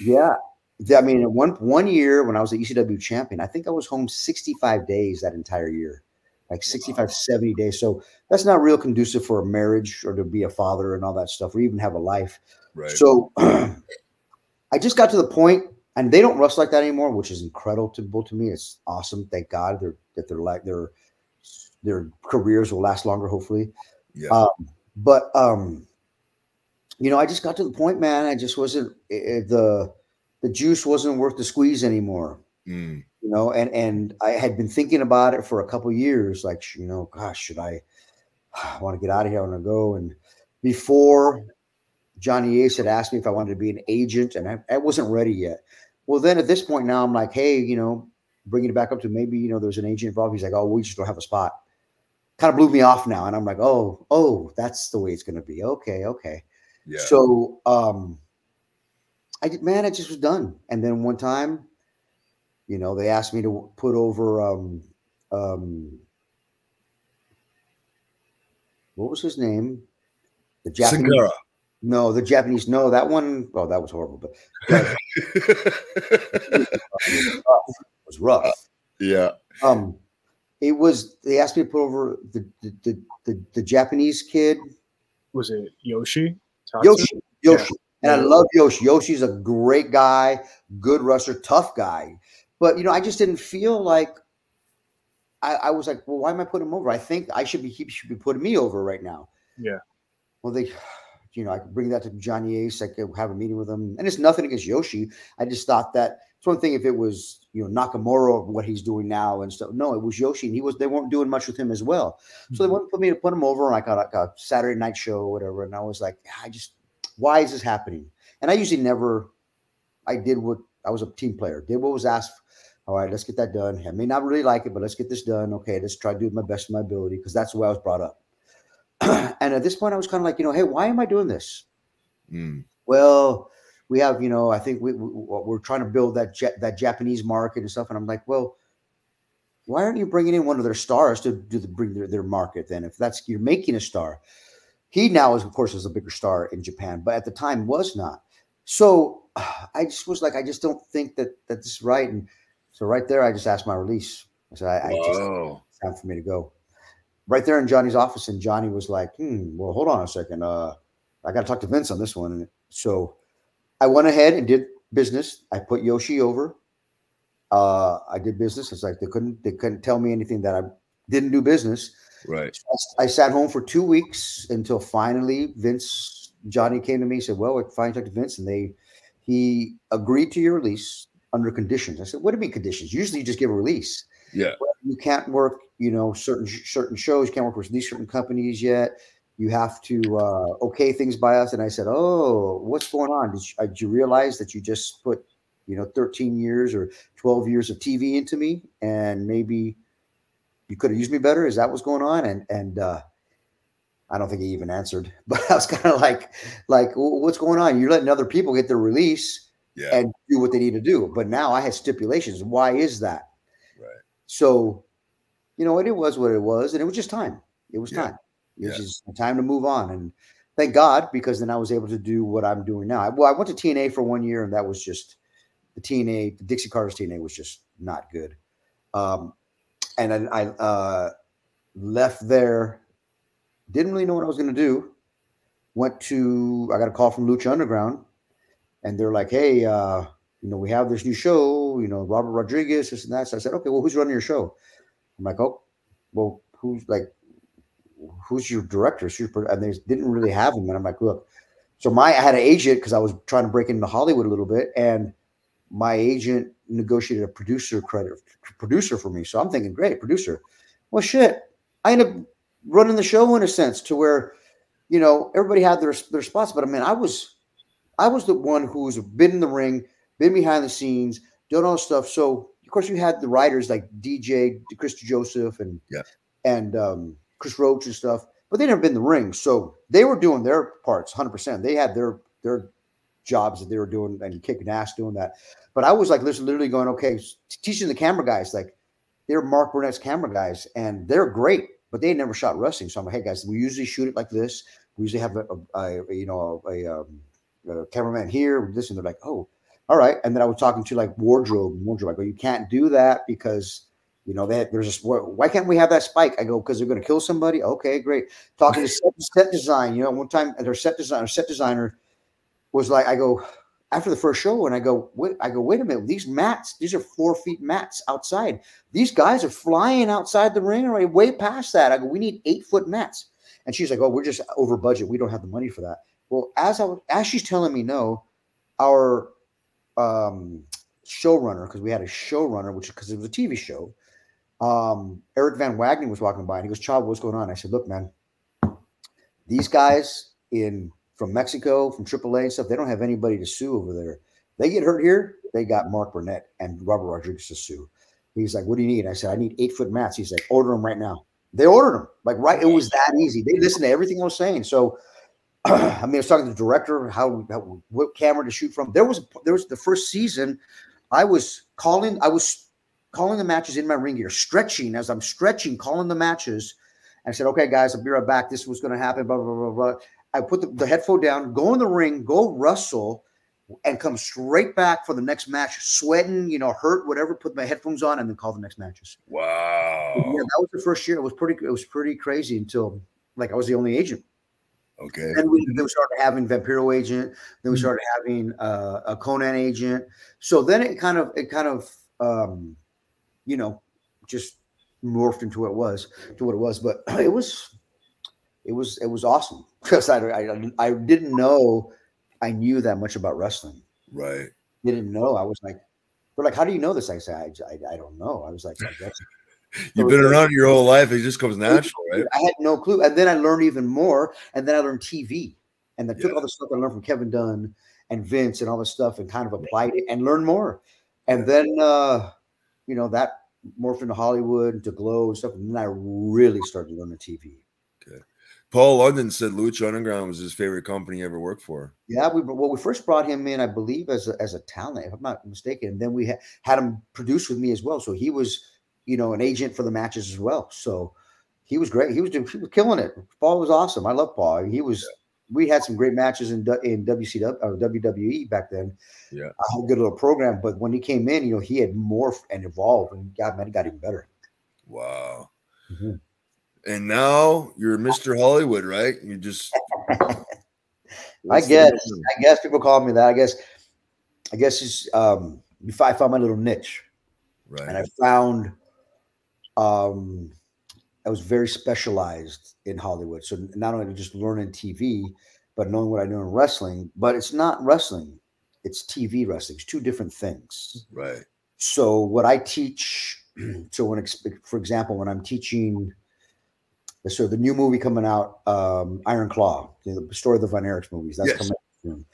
Yeah. Yeah, I mean, one one year when I was the ECW champion, I think I was home 65 days that entire year, like 65, 70 days. So that's not real conducive for a marriage or to be a father and all that stuff, or even have a life. right. So *clears throat* I just got to the point, and they don't rust like that anymore, which is incredible to, to me. It's awesome. Thank God they're, that they're like their their careers will last longer, hopefully yeah. uh, but um you know i just got to the point man i just wasn't eh, the the juice wasn't worth the squeeze anymore Mm. You know and and i had been thinking about it for a couple years like you know gosh should i *sighs* i want to get out of here i want to go? And before johnny ace had asked me if i wanted to be an agent and I, I wasn't ready yet. Well then at this point now i'm like hey you know bringing it back up to maybe you know there's an agent involved. He's like oh we just don't have a spot. Kind of blew me off now and i'm like oh oh that's the way it's going to be. Okay okay. Yeah. so um I did man, it just was done. And then one time, you know, they asked me to put over um um what was his name? The Japanese Segura. no, the Japanese no, that one oh that was horrible, but that *laughs* was rough. yeah. Um it was they asked me to put over the the the, the, the Japanese kid was it Yoshi? Tatsu? Yoshi. Yoshi. And I love Yoshi. Yoshi's a great guy, good wrestler, tough guy. But you know, I just didn't feel like I, I was like, well, why am I putting him over? I think I should be he should be putting me over right now. Yeah. Well, they you know, I could bring that to Johnny Ace. I could have a meeting with him. And it's nothing against Yoshi. I just thought that it's one thing if it was, you know, Nakamura, what he's doing now and stuff. No, it was Yoshi, and he was they weren't doing much with him as well. So they mm-hmm. wanted to put me to put him over, and I got like a Saturday night show or whatever. And I was like, ah, I just, why is this happening? And I usually never, I did what I was a team player, did what was asked. All right, let's get that done. I may not really like it, but let's get this done. Okay, let's try to do my best of my ability because that's the way I was brought up. *clears throat* and at this point, I was kind of like, you know, hey, why am I doing this? Mm. Well, we have, you know, I think we, we we're trying to build that ja- that Japanese market and stuff. And I'm like, well, why aren't you bringing in one of their stars to do the bring their, their market then? If that's you're making a star, he now is of course is a bigger star in Japan, but at the time was not. So *sighs* I just was like, I just don't think that that this is right. And so right there, I just asked my release. I said, I, I just it's time for me to go. Right there in Johnny's office, and Johnny was like, "Hmm, well, hold on a second. Uh, I got to talk to Vince on this one." And so I went ahead and did business. I put Yoshi over. Uh, I did business. It's like they couldn't they couldn't tell me anything that I didn't do business. Right. I sat home for two weeks until finally Vince Johnny came to me and said, "Well, I finally talked to Vince, and they he agreed to your release under conditions." I said, "What do you mean conditions? Usually, you just give a release. Yeah. You can't work, you know, certain certain shows. You can't work with these certain companies yet. You have to uh, okay things by us." And I said, "Oh, what's going on? Did you, uh, did you realize that you just put, you know, 13 years or 12 years of TV into me, and maybe?" you could have used me better. Is that what's going on? And and uh, I don't think he even answered. *laughs* But I was kind of like, like, what's going on? You're letting other people get their release Yeah. and do what they need to do. But now I had stipulations. Why is that? Right. So, you know, it, it was what it was, and it was just time. It was Yeah. time. It was Yeah. just time to move on. And thank God, because then I was able to do what I'm doing now. Well, I went to TNA for one year, and that was just the TNA, the Dixie Carter's TNA was just not good. Um, and I, I uh, left there, didn't really know what I was going to do. Went to, I got a call from Lucha Underground, and they're like, hey, uh, you know, we have this new show, you know, Robert Rodriguez, this and that. So I said, okay, well, who's running your show? I'm like, oh, well, who's like, who's your director? Who's And they didn't really have him. And I'm like, look, so my, I had an agent because I was trying to break into Hollywood a little bit, and my agent negotiated a producer credit producer for me. So I'm thinking, great, producer. Well, shit, I ended up running the show in a sense to where, you know, everybody had their their spots, but I mean, I was, I was the one who's been in the ring, been behind the scenes, done all this stuff. So of course you had the writers like DJ Chris Joseph and Yeah. and um, Chris Roach and stuff, but they never been in the ring, so they were doing their parts 100. percent They had their their jobs that they were doing and kicking ass doing that. But I was like, literally going, okay, teaching the camera guys, like they're Mark Burnett's camera guys, and they're great, but they never shot wrestling. So I'm like, hey guys, we usually shoot it like this. We usually have a, a, a you know a, um, a cameraman here, this, and they're like, oh, all right. And then I was talking to like wardrobe, wardrobe. I go, you can't do that because you know that there's this. Why can't we have that spike? I go because they're going to kill somebody. Okay, great. Talking to set, set design, you know, one time their set designer, set designer was like, I go after the first show, and I go, wait, I go, wait a minute, these mats, these are four feet mats outside. These guys are flying outside the ring already, way past that. I go, we need eight foot mats. And she's like, oh, we're just over budget. We don't have the money for that. Well, as I as she's telling me no, our um, showrunner, because we had a showrunner, which because it was a TV show, um, Eric Van Wagenen was walking by and he goes, Child, what's going on? I said, Look, man, these guys in from Mexico, from AAA and stuff, they don't have anybody to sue over there. They get hurt here, they got Mark Burnett and Robert Rodriguez to sue. He's like, What do you need? I said, I need eight foot mats. He's like, Order them right now. They ordered them. Like, right, it was that easy. They listened to everything I was saying. So, I mean, I was talking to the director, how, how what camera to shoot from. There was there was the first season, I was calling, I was calling the matches in my ring gear, stretching as I'm stretching, calling the matches. And I said, okay, guys, I'll be right back. This was going to happen, blah, blah, blah, blah. I put the, the headphone down, go in the ring, go wrestle, and come straight back for the next match, sweating, you know, hurt, whatever, put my headphones on, and then call the next matches. Wow. Yeah, that was the first year. It was pretty, it was pretty crazy until like I was the only agent. Okay. Then we, then we started having Vampiro agent. Then we Mhm. started having uh, a Konnan agent. So then it kind of it kind of um, you know just morphed into what it was to what it was. But *clears throat* it was it was it was awesome because I, I I didn't know I knew that much about wrestling. Right. Didn't know. I was like, they're like, how do you know this? I said, I, I, I don't know. I was like, I guess You've been around your whole life. It just comes natural, right? I had no clue. And then I learned even more. And then I learned TV. And I took Yeah. all the stuff I learned from Kevin Dunn and Vince and all this stuff and kind of applied it and learned more. And then uh you know, that morphed into Hollywood to Glow and stuff. And then I really started learning TV. Okay. Paul London said Lucha Underground was his favorite company he ever worked for. Yeah, we well, we first brought him in, I believe, as a, as a talent, if I'm not mistaken. And then we ha- had him produce with me as well. So he was, you know, an agent for the matches as well. So he was great. He was doing, he was killing it. Paul was awesome. I love Paul. He was. Yeah. We had some great matches in in WCW or WWE back then. Yeah, I had a good little program. But when he came in, you know, he had morphed and evolved, and God, man, he got even better. Wow. Mm-hmm and now you're Mr. Hollywood, right? You just *laughs* I guess I guess people call me that. I guess I guess it's um I found my little niche. Right. And I found um I was very specialized in Hollywood. So not only just learning TV, but knowing what I know in wrestling, but it's not wrestling, it's TV wrestling. It's two different things. Right. So what I teach, *clears throat* so when for example, when I'm teaching so the new movie coming out, um, Iron Claw, the story of the Von Erichs movies. That's yes. coming out soon.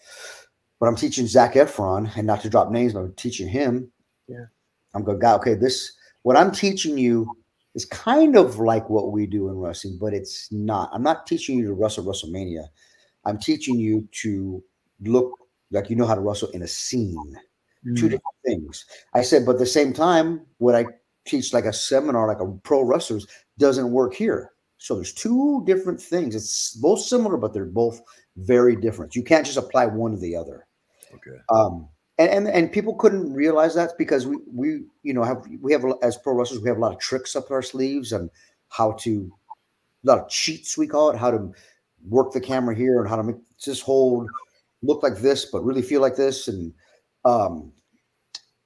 But I'm teaching Zac Efron, and not to drop names, but I'm teaching him. Yeah. I'm going, God, okay, this what I'm teaching you is kind of like what we do in wrestling, but it's not. I'm not teaching you to wrestle WrestleMania. I'm teaching you to look like you know how to wrestle in a scene. Mm. Two different things. I said, but at the same time, what I teach like a seminar, like a pro wrestlers, doesn't work here. So there's two different things. It's both similar, but they're both very different. You can't just apply one to the other. Okay. Um, and, and and people couldn't realize that because we we you know have we have as pro wrestlers we have a lot of tricks up our sleeves and how to a lot of cheats we call it how to work the camera here and how to make this hold look like this but really feel like this. And um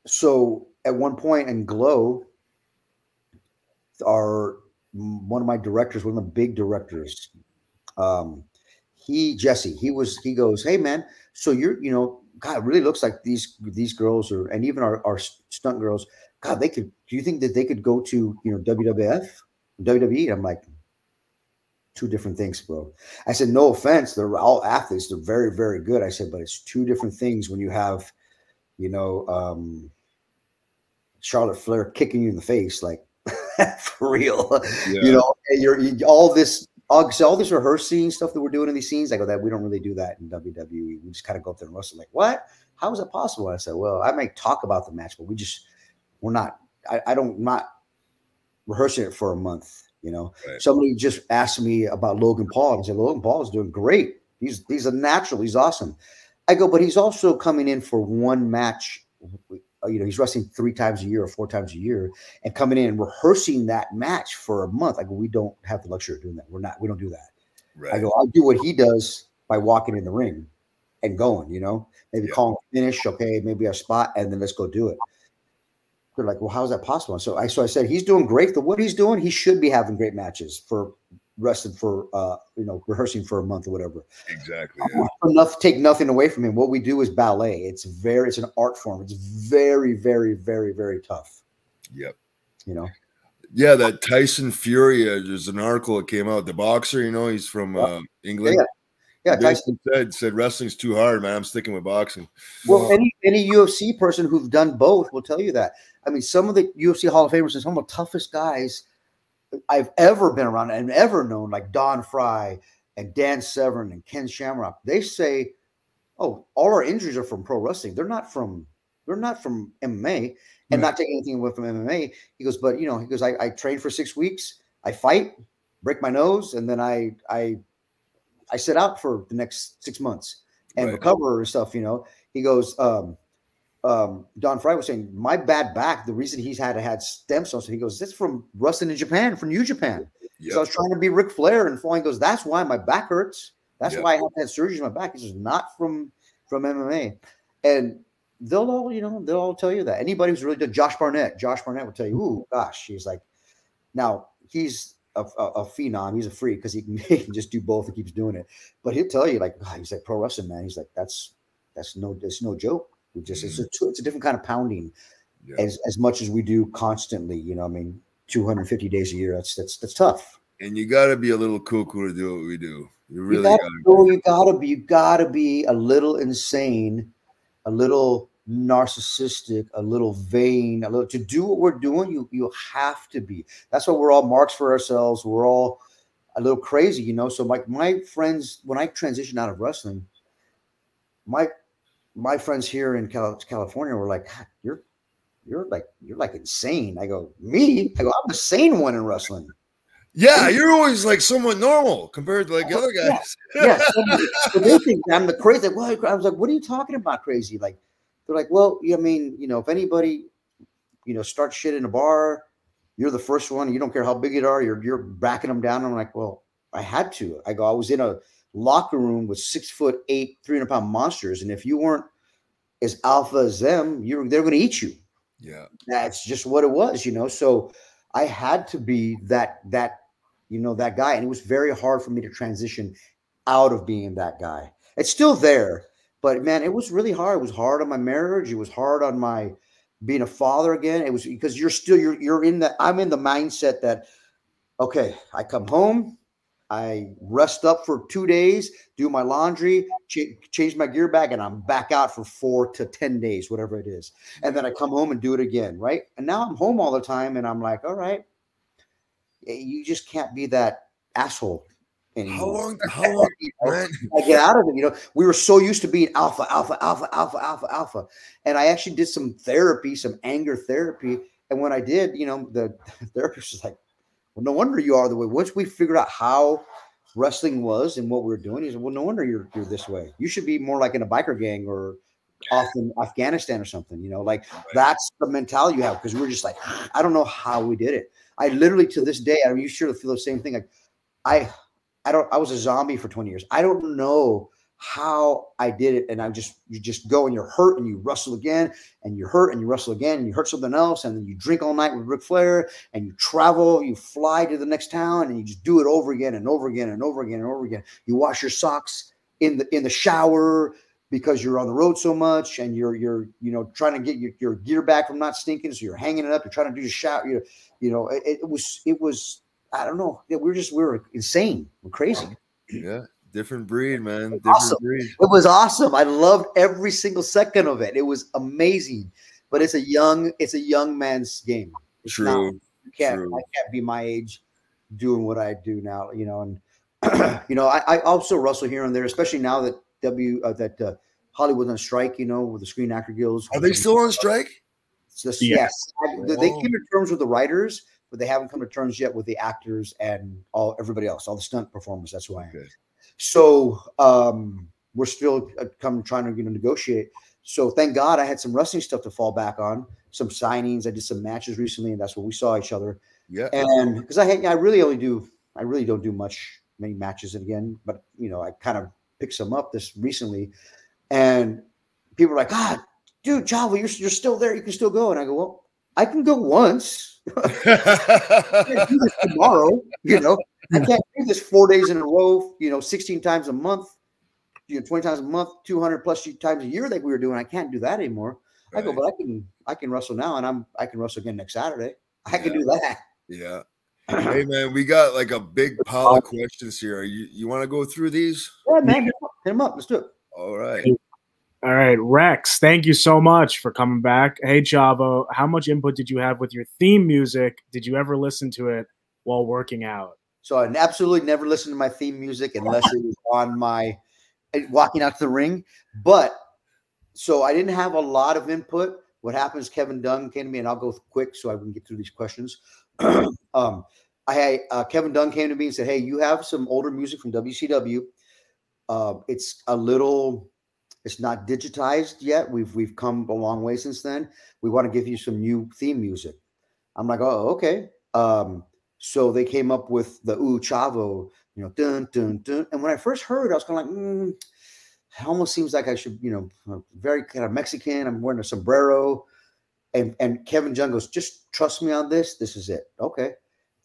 so at one point in glow our one of my directors, one of the big directors, um, he Jesse, he was he goes, hey man, so you're you know, God, it really looks like these these girls are, and even our our stunt girls, God, they could. Do you think that they could go to you know WWF, WWE? I'm like, two different things, bro. I said, no offense, they're all athletes, they're very very good. I said, but it's two different things when you have, you know, um, Charlotte Flair kicking you in the face, like *laughs* for real. Yeah. You know, you're you, all this all, all this rehearsing stuff that we're doing in these scenes. I go that we don't really do that in WWE. We just kind of go up there and wrestle. Like what? How is that possible? And I said, well, I might talk about the match, but we just we're not. I, I don't not rehearsing it for a month. You know, right. somebody just asked me about Logan Paul and I said Logan Paul is doing great. He's he's a natural. He's awesome. I go, but he's also coming in for one match Uh, you know, he's wrestling three times a year or four times a year and coming in and rehearsing that match for a month. Like we don't have the luxury of doing that. We're not, we don't do that. Right. I go, I'll do what he does by walking in the ring and going, you know, maybe yeah. calling finish. Okay. Maybe a spot and then let's go do it. They're like, well, how is that possible? So I, so I said, he's doing great. The what he's doing, he should be having great matches for rested for uh you know rehearsing for a month or whatever. Exactly yeah. enough take nothing away from him what we do is ballet. It's very it's an art form. It's very very very very tough. Yep. You know? Yeah that tyson fury uh, there's an article that came out. The boxer you know he's from uh, england. Yeah, yeah. Tyson. said said wrestling's too hard, man. I'm sticking with boxing. Well, any any UFC person who's done both will tell you that. I mean, some of the UFC Hall of Famers and some of the toughest guys I've ever been around and ever known, like Don Frye and Dan Severn and Ken Shamrock, they say, "Oh, all our injuries are from pro wrestling. They're not from they're not from MMA." And not taking anything away from MMA, he goes, "But you know, he goes, I, I train for six weeks, I fight, break my nose, and then I I I sit out for the next six months and right. recover and stuff." You know, he goes, um, um, Don Frye was saying, my bad back, the reason he's had had stem cells, so he goes, that's from wrestling in Japan, from New Japan. Yep. So I was trying to be Ric Flair, and Flying goes, that's why my back hurts. That's yep. why I have have surgery in my back. He says, not from from MMA. And they'll all, you know, they'll all tell you that. Anybody who's really done Josh Barnett, Josh Barnett will tell you, ooh, gosh, he's like, now he's a, a, a phenom. He's a freak because he *laughs* can, he can just do both and keeps doing it. But he'll tell you, like, oh, he's like pro wrestling, man. He's like, that's that's no, it's no joke. We just mm-hmm. it's a it's a different kind of pounding, yeah. as as much as we do constantly. You know, I mean, 250 days a year. That's that's that's tough. And you got to be a little cuckoo to do what we do. You really gotta, gotta, go, you gotta be you gotta be a little insane, a little narcissistic, a little vain, a little to do what we're doing, you you have to be. That's why we're all marks for ourselves. We're all a little crazy, you know. So like my friends, when I transitioned out of wrestling, my my friends here in California were like, "You're you're like you're like insane." I go, "Me?" I go, "I'm the sane one in wrestling." Yeah, you're always like somewhat normal compared to like other guys. Yeah, yeah. *laughs* So they think I'm the crazy. Well, I was like, "What are you talking about, crazy?" Like they're like, "Well, I mean, you know, if anybody, you know, starts shit in a bar, you're the first one. You don't care how big it are. You're you're backing them down." I'm like, "Well, I had to." I go, "I was in a locker room with six foot eight, 300 pound monsters. And if you weren't as alpha as them, you're they're going to eat you. Yeah. That's just what it was, you know? So I had to be that, that, you know, that guy. And it was very hard for me to transition out of being that guy. It's still there, but man, it was really hard. It was hard on my marriage. It was hard on my being a father again. It was because you're still, you're, you're in that, I'm in the mindset that, okay, I come home, I rest up for two days, do my laundry, ch- change my gear bag, and I'm back out for four to 10 days, whatever it is. And then I come home and do it again, right? And now I'm home all the time, and I'm like, all right, eh, you just can't be that asshole anymore. *laughs* How long? How long? *laughs* I get out of it. You know, we were so used to being alpha, alpha, alpha, alpha, alpha, alpha. And I actually did some therapy, some anger therapy. And when I did, you know, the *laughs* therapist was like, well, no wonder you are the way. Once we figured out how wrestling was and what we are doing, he said, Well, no wonder you're you're this way. You should be more like in a biker gang or off in Afghanistan or something, you know, like that's the mentality you have because we're just like, I don't know how we did it. I literally to this day, I'm you sure to feel the same thing. Like I I don't I was a zombie for 20 years. I don't know how I did it. And I just, you just go and you're hurt and you wrestle again and you're hurt and you wrestle again and you hurt something else. And then you drink all night with Ric Flair and you travel, you fly to the next town and you just do it over again and over again and over again and over again. You wash your socks in the, in the shower because you're on the road so much and you're, you're, you know, trying to get your, your gear back from not stinking. So you're hanging it up. You're trying to do the shower. You, you know, it, it was, it was, I don't know. We we're just, we we're insane. We're crazy. Yeah. Different breed, man. Different awesome. breed. It was awesome. I loved every single second of it. It was amazing. But it's a young, it's a young man's game. It's true. Not, you can't true. I can't be my age doing what I do now, you know, and *clears throat* you know, I, I also wrestle here and there, especially now that W uh, that uh, Hollywood's on strike, you know, with the Screen Actor Guilds. Are they still on strike? Just, yes. yes. They came to terms with the writers, but they haven't come to terms yet with the actors and all everybody else, all the stunt performers. That's who I am. Okay. So um, we're still uh, come trying to you know negotiate. So thank God I had some wrestling stuff to fall back on, some signings. I did some matches recently, and that's where we saw each other. Yeah. And because I had, I really only do, I really don't do much many matches again, but you know, I kind of picked some up this recently, and people are like, "God, ah, dude, Chavo, you're you're still there. You can still go." And I go, "Well, I can go once. *laughs* tomorrow, you know. I can't do this four days in a row, you know, 16 times a month, you know, 20 times a month, 200 plus times a year like we were doing. I can't do that anymore. Right. I go, but I can, I can wrestle now and I'm, I can wrestle again next Saturday. I yeah. can do that. Yeah. *clears throat* hey man, we got like a big pile of questions here. You, you want to go through these? Yeah, man. Hit them up. Let's do it. All right. All right, Rex, thank you so much for coming back. Hey, Chavo, how much input did you have with your theme music? Did you ever listen to it while working out? So I absolutely never listened to my theme music unless it was on my eh, walking out to the ring. But so I didn't have a lot of input. What happens? Kevin Dunn came to me, and I'll go quick so I can get through these questions. *clears throat* um, I uh, Kevin Dunn came to me and said, "Hey, you have some older music from WCW. Uh, it's a little, it's not digitized yet. We've we've come a long way since then. We want to give you some new theme music." I'm like, "Oh, okay." Um, so they came up with the Ooh Chavo, you know, dun dun dun. And when I first heard, I was kind of like, mm, it almost seems like I should, you know, very kind of Mexican. I'm wearing a sombrero. And and Kevin Dunn goes, just trust me on this. This is it. Okay.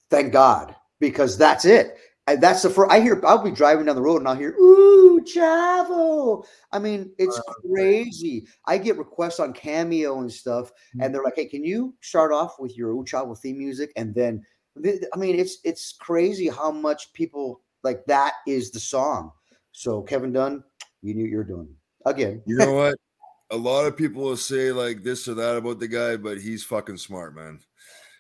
Thank God. Because that's it. And that's the first I hear I'll be driving down the road and I'll hear, ooh, Chavo. I mean, it's crazy. I get requests on Cameo and stuff, and mm. they're like, Hey, can you start off with your Ooh Chavo theme music? And then I mean, it's it's crazy how much people like that is the song. So Kevin Dunn, you knew you're doing again. You know what? a lot of people will say like this or that about the guy, but he's fucking smart, man.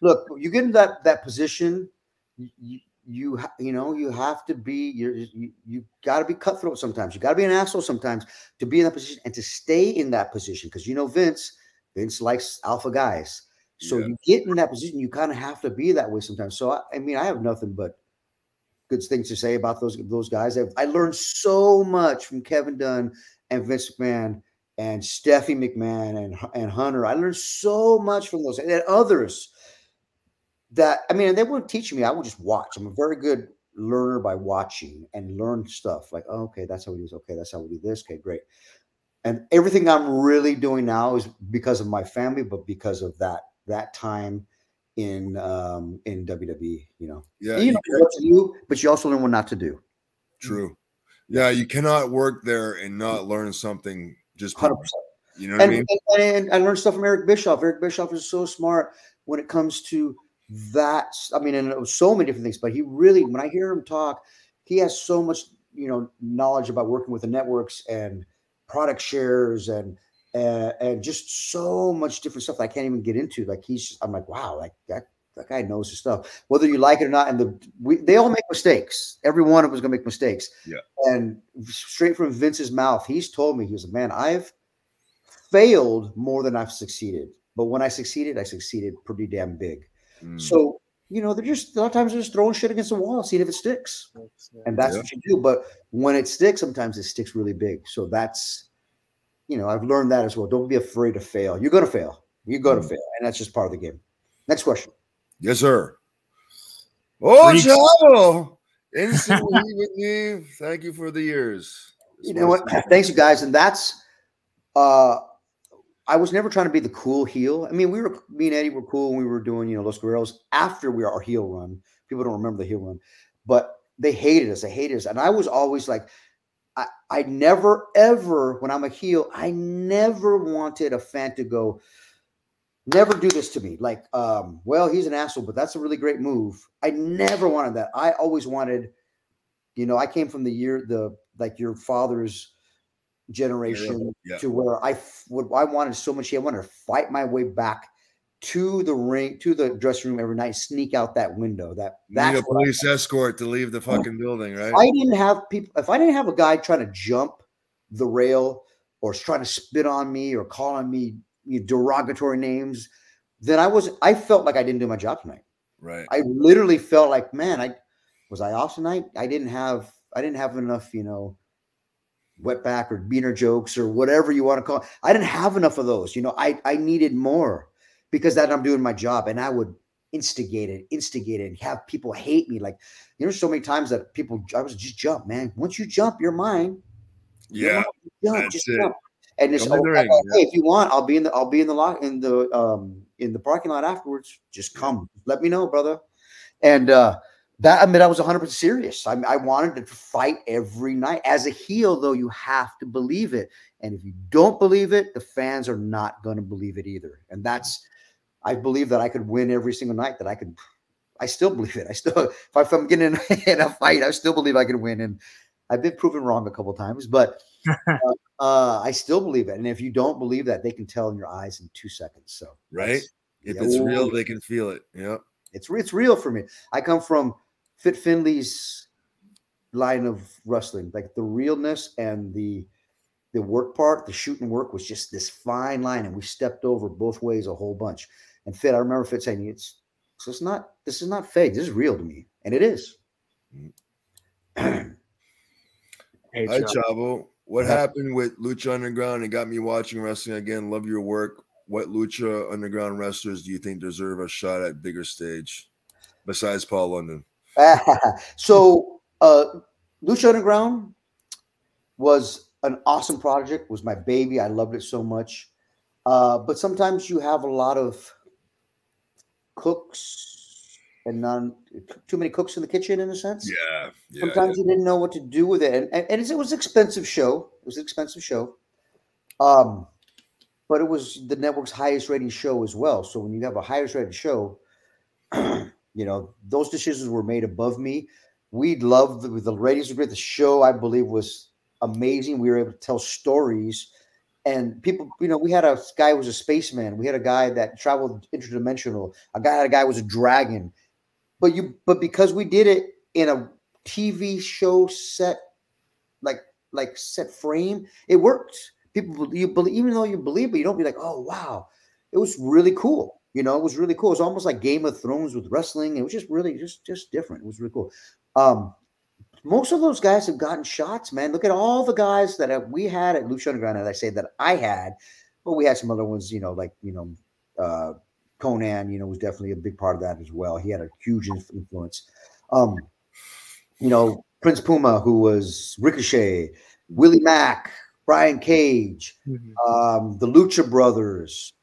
Look, you get in that that position, you you, you know you have to be you're, you you got to be cutthroat sometimes. You got to be an asshole sometimes to be in that position and to stay in that position because you know Vince. Vince likes alpha guys. So yeah. you get in that position, you kind of have to be that way sometimes. So I, I, mean, I have nothing but good things to say about those those guys. I, I learned so much from Kevin Dunn and Vince McMahon and Steffi McMahon and and Hunter. I learned so much from those and others that I mean, they weren't teaching me. I would just watch. I'm a very good learner by watching and learn stuff. Like, oh, okay, that's how we do this. Okay, that's how we do this. Okay, great. And everything I'm really doing now is because of my family, but because of that that time in um in WWE. You know, yeah, you know what to do, but you also learn what not to do. True. Yeah, you cannot work there and not learn something. Just hundred percent. You know what and, I mean? And, and I learned stuff from Eric Bischoff. Eric Bischoff is so smart when it comes to that I mean, and it was so many different things, but he really, when I hear him talk, he has so much, you know, knowledge about working with the networks and product shares and and, and just so much different stuff I can't even get into. Like he's, I'm like, wow, like that that guy knows his stuff, whether you like it or not. And the we, they all make mistakes. Every one of us gonna make mistakes. Yeah. And straight from Vince's mouth, he's told me he was a man. I've failed more than I've succeeded, but when I succeeded, I succeeded pretty damn big. Mm. So, you know, they're just a lot of times they're just throwing shit against the wall, seeing if it sticks. And that's yeah. what you do. But when it sticks, sometimes it sticks really big. So that's, you know, I've learned that as well. Don't be afraid to fail. You're going to fail. You're going to mm. fail. And that's just part of the game. Next question. Yes, sir. Oh, Chavo. Instantly *laughs* with me. Thank you for the years. you know what? Thanks, you guys. And that's uh I was never trying to be the cool heel. I mean, we were me and Eddie were cool when we were doing, you know, Los Guerreros after we were our heel run. People don't remember the heel run, but they hated us. They hated us. And I was always like, I, I never ever, when I'm a heel, I never wanted a fan to go, never do this to me. Like, um, well, he's an asshole, but that's a really great move. I never wanted that. I always wanted, you know, I came from the year, the like your father's generation yeah. to where I would I wanted so much. I wanted to fight my way back to the ring, to the dressing room every night, sneak out that window. That that's a police escort to leave the fucking building, right? I didn't have people. If I didn't have a guy trying to jump the rail or trying to spit on me or calling me derogatory names, then I was. I felt like I didn't do my job tonight. Right. I literally felt like, man, I was I off tonight. I didn't have. I didn't have enough, you know wetback or beaner jokes or whatever you want to call it. I didn't have enough of those. You know, I, I needed more because that I'm doing my job and I would instigate it, instigate it, and have people hate me. Like, you know, so many times that people, I was just jump, man. Once you jump, you're mine. Yeah. You're jump, just it. jump. And it's, oh, ring, hey, yeah. if you want, I'll be in the, I'll be in the lot in the, um, in the parking lot afterwards. Just come, let me know, brother. And, uh, that I mean, I was 100% serious. I, I wanted to fight every night. As a heel, though, you have to believe it. And if you don't believe it, the fans are not going to believe it either. And that's, I believe that I could win every single night, that I could, I still believe it. I still, if I'm getting in, *laughs* in a fight, I still believe I can win. And I've been proven wrong a couple times, but *laughs* uh, uh, I still believe it. And if you don't believe that, they can tell in your eyes in two seconds. So, right. If yeah, it's real, they can feel it. Yeah. It's, it's real for me. I come from, Fit Finley's line of wrestling, like the realness and the the work part, the shooting work was just this fine line, and we stepped over both ways a whole bunch. And Fit, I remember Fit saying, "It's so it's not this is not fake. This is real to me, and it is." hey, Hi, Chavo. What happened with Lucha Underground? It got me watching wrestling again. Love your work. What Lucha Underground wrestlers do you think deserve a shot at bigger stage besides Paul London? *laughs* so uh, Lucha Underground was an awesome project. Was my baby. I loved it so much. Uh, but sometimes you have a lot of cooks and none too many cooks in the kitchen in a sense. Yeah. yeah sometimes yeah. you didn't know what to do with it, and, and, and it was an expensive show. It was an expensive show. Um, but it was the network's highest rating show as well. So when you have a highest rated show, *clears throat* You know, those decisions were made above me. We loved the, the ratings were great. The show, I believe, was amazing. We were able to tell stories and people, you know, we had a guy who was a spaceman. We had a guy that traveled interdimensional. A guy had a guy was a dragon. But you, but because we did it in a TV show set, like like set frame, it worked. People, you believe, even though you believe, but you don't be like, oh wow, it was really cool. You know, it was really cool. It was almost like Game of Thrones with wrestling. It was just really just just different. It was really cool. Um, most of those guys have gotten shots, man. Look at all the guys that have, we had at Lucha Underground, and I say that I had, but we had some other ones, you know, like you know, uh, Konnan, you know, was definitely a big part of that as well. He had a huge influence. Um, you know, Prince Puma, who was Ricochet, Willie Mack, Brian Cage, mm-hmm. um, the Lucha Brothers.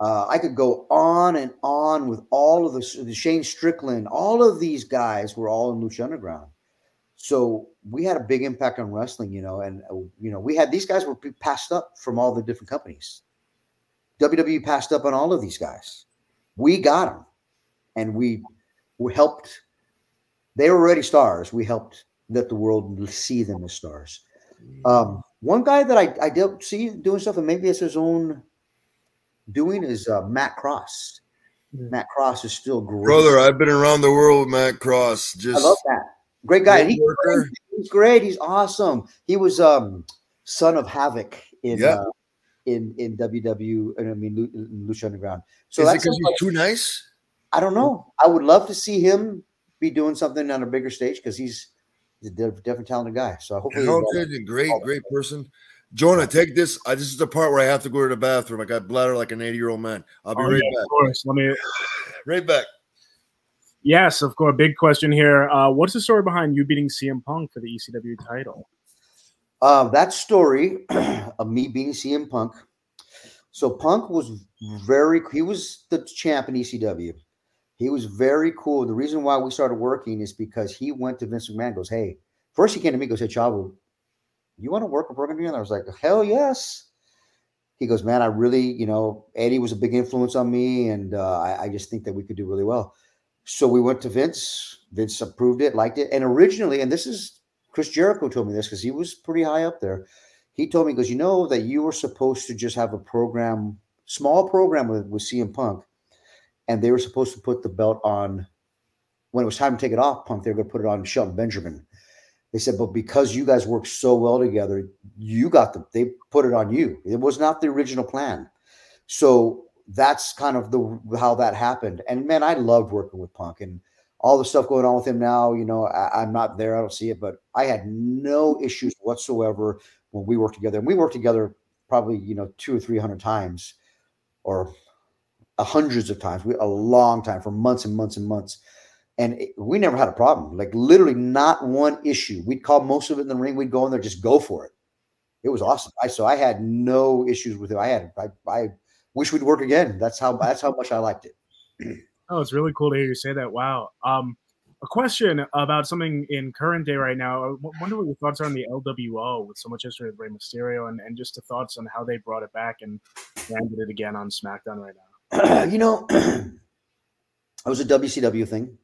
Uh, I could go on and on with all of the, the Shane Strickland. All of these guys were all in Lucha Underground. So we had a big impact on wrestling, you know, and uh, you know we had these guys were passed up from all the different companies. WWE passed up on all of these guys. We got them, and we we helped. They were already stars. We helped let the world see them as stars. Um, one guy that I, I don't see doing stuff, and maybe it's his own doing, is uh, Matt Cross. Mm. Matt Cross is still great. Brother, I've been around the world with Matt Cross. Just I love that. Great guy. He, he's great. He's awesome. He was um son of Havoc in yeah. uh, in in WW. I mean Lucha Underground. So Is that's because he's too nice. I don't know. I would love to see him be doing something on a bigger stage because he's, he's a different talented guy. So I hope he's a great, great person. Jonah, take this. Uh, this is the part where I have to go to the bathroom. I got bladder like an 80 year old man. I'll be oh, right yeah, back. Of course. Let me *sighs* right back. Yes, of course. Big question here. Uh, what's the story behind you beating CM Punk for the ECW title? Uh, that story *clears throat* of me beating CM Punk. So Punk was very. He was the champ in ECW. He was very cool. The reason why we started working is because he went to Vince McMahon. Goes, hey. First he came to me. Goes, hey Chavo, you want to work a program together? I was like, hell yes. He goes, man, I really, you know, Eddie was a big influence on me, and uh, I, I just think that we could do really well. So we went to Vince. Vince approved it, liked it. And originally, and this is Chris Jericho told me this because he was pretty high up there. He told me, because you know that you were supposed to just have a program, small program with, with CM Punk, and they were supposed to put the belt on when it was time to take it off Punk, they were going to put it on Shelton Benjamin. They said, but because you guys work so well together, you got the they put it on you. It was not the original plan. So that's kind of the how that happened. And man, I loved working with Punk and all the stuff going on with him now. You know, I, am not there, I don't see it, but I had no issues whatsoever when we worked together. And we worked together probably you know two or three hundred times, or hundreds of times. We a long time for months and months and months. And it, we never had a problem. Like literally, not one issue. We'd call most of it in the ring. We'd go in there, just go for it. It was awesome. I so I had no issues with it. I had I, I wish we'd work again. That's how that's how much I liked it. oh, it's really cool to hear you say that. Wow. Um, a question about something in current day right now. I wonder what your thoughts are on the LWO with so much history with Rey Mysterio and, and just the thoughts on how they brought it back and landed it again on SmackDown right now. *clears throat* you know, *clears throat* it was a WCW thing.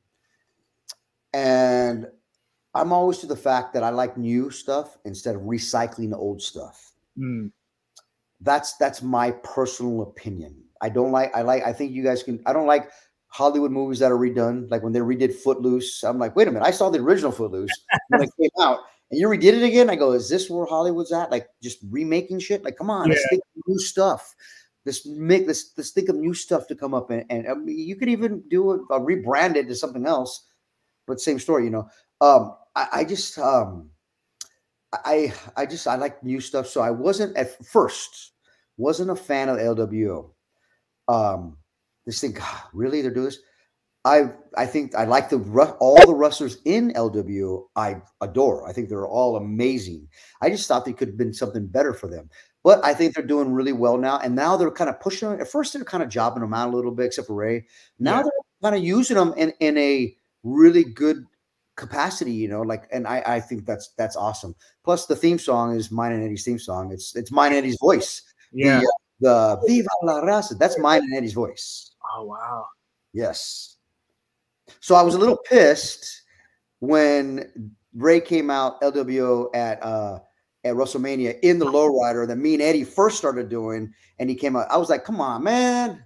And I'm always to the fact that I like new stuff instead of recycling the old stuff. Mm that's that's my personal opinion. I don't like I like I think you guys can I don't like Hollywood movies that are redone. Like when they redid Footloose, I'm like, wait a minute, I saw the original Footloose when it came out, and you redid it again. I go, is this where Hollywood's at? Like just remaking shit? Like, come on, yeah. let's think of new stuff. Let's make this. Let's think of new stuff to come up, and, and I mean, you could even do a, uh, rebrand it to something else, but same story. You know, um, I, I just um, I I just I like new stuff. So I wasn't at first wasn't a fan of LWO. Um, just think, really, they're doing this. I I think I like the all the wrestlers in LWO. I adore. I think they're all amazing. I just thought they could have been something better for them. But I think they're doing really well now. And now they're kind of pushing them. At first, they're kind of jobbing them out a little bit, except for Rey. Now yeah. they're kind of using them in, in a really good capacity, you know, like, and I, I think that's, that's awesome. Plus the theme song is mine and Eddie's theme song. It's, it's mine and Eddie's voice. Yeah. The, uh, the Viva la Raza. That's mine and Eddie's voice. Oh, wow. Yes. So I was a little pissed when Rey came out LWO at uh at WrestleMania in the lowrider that me and Eddie first started doing, and he came out. I was like, "Come on, man,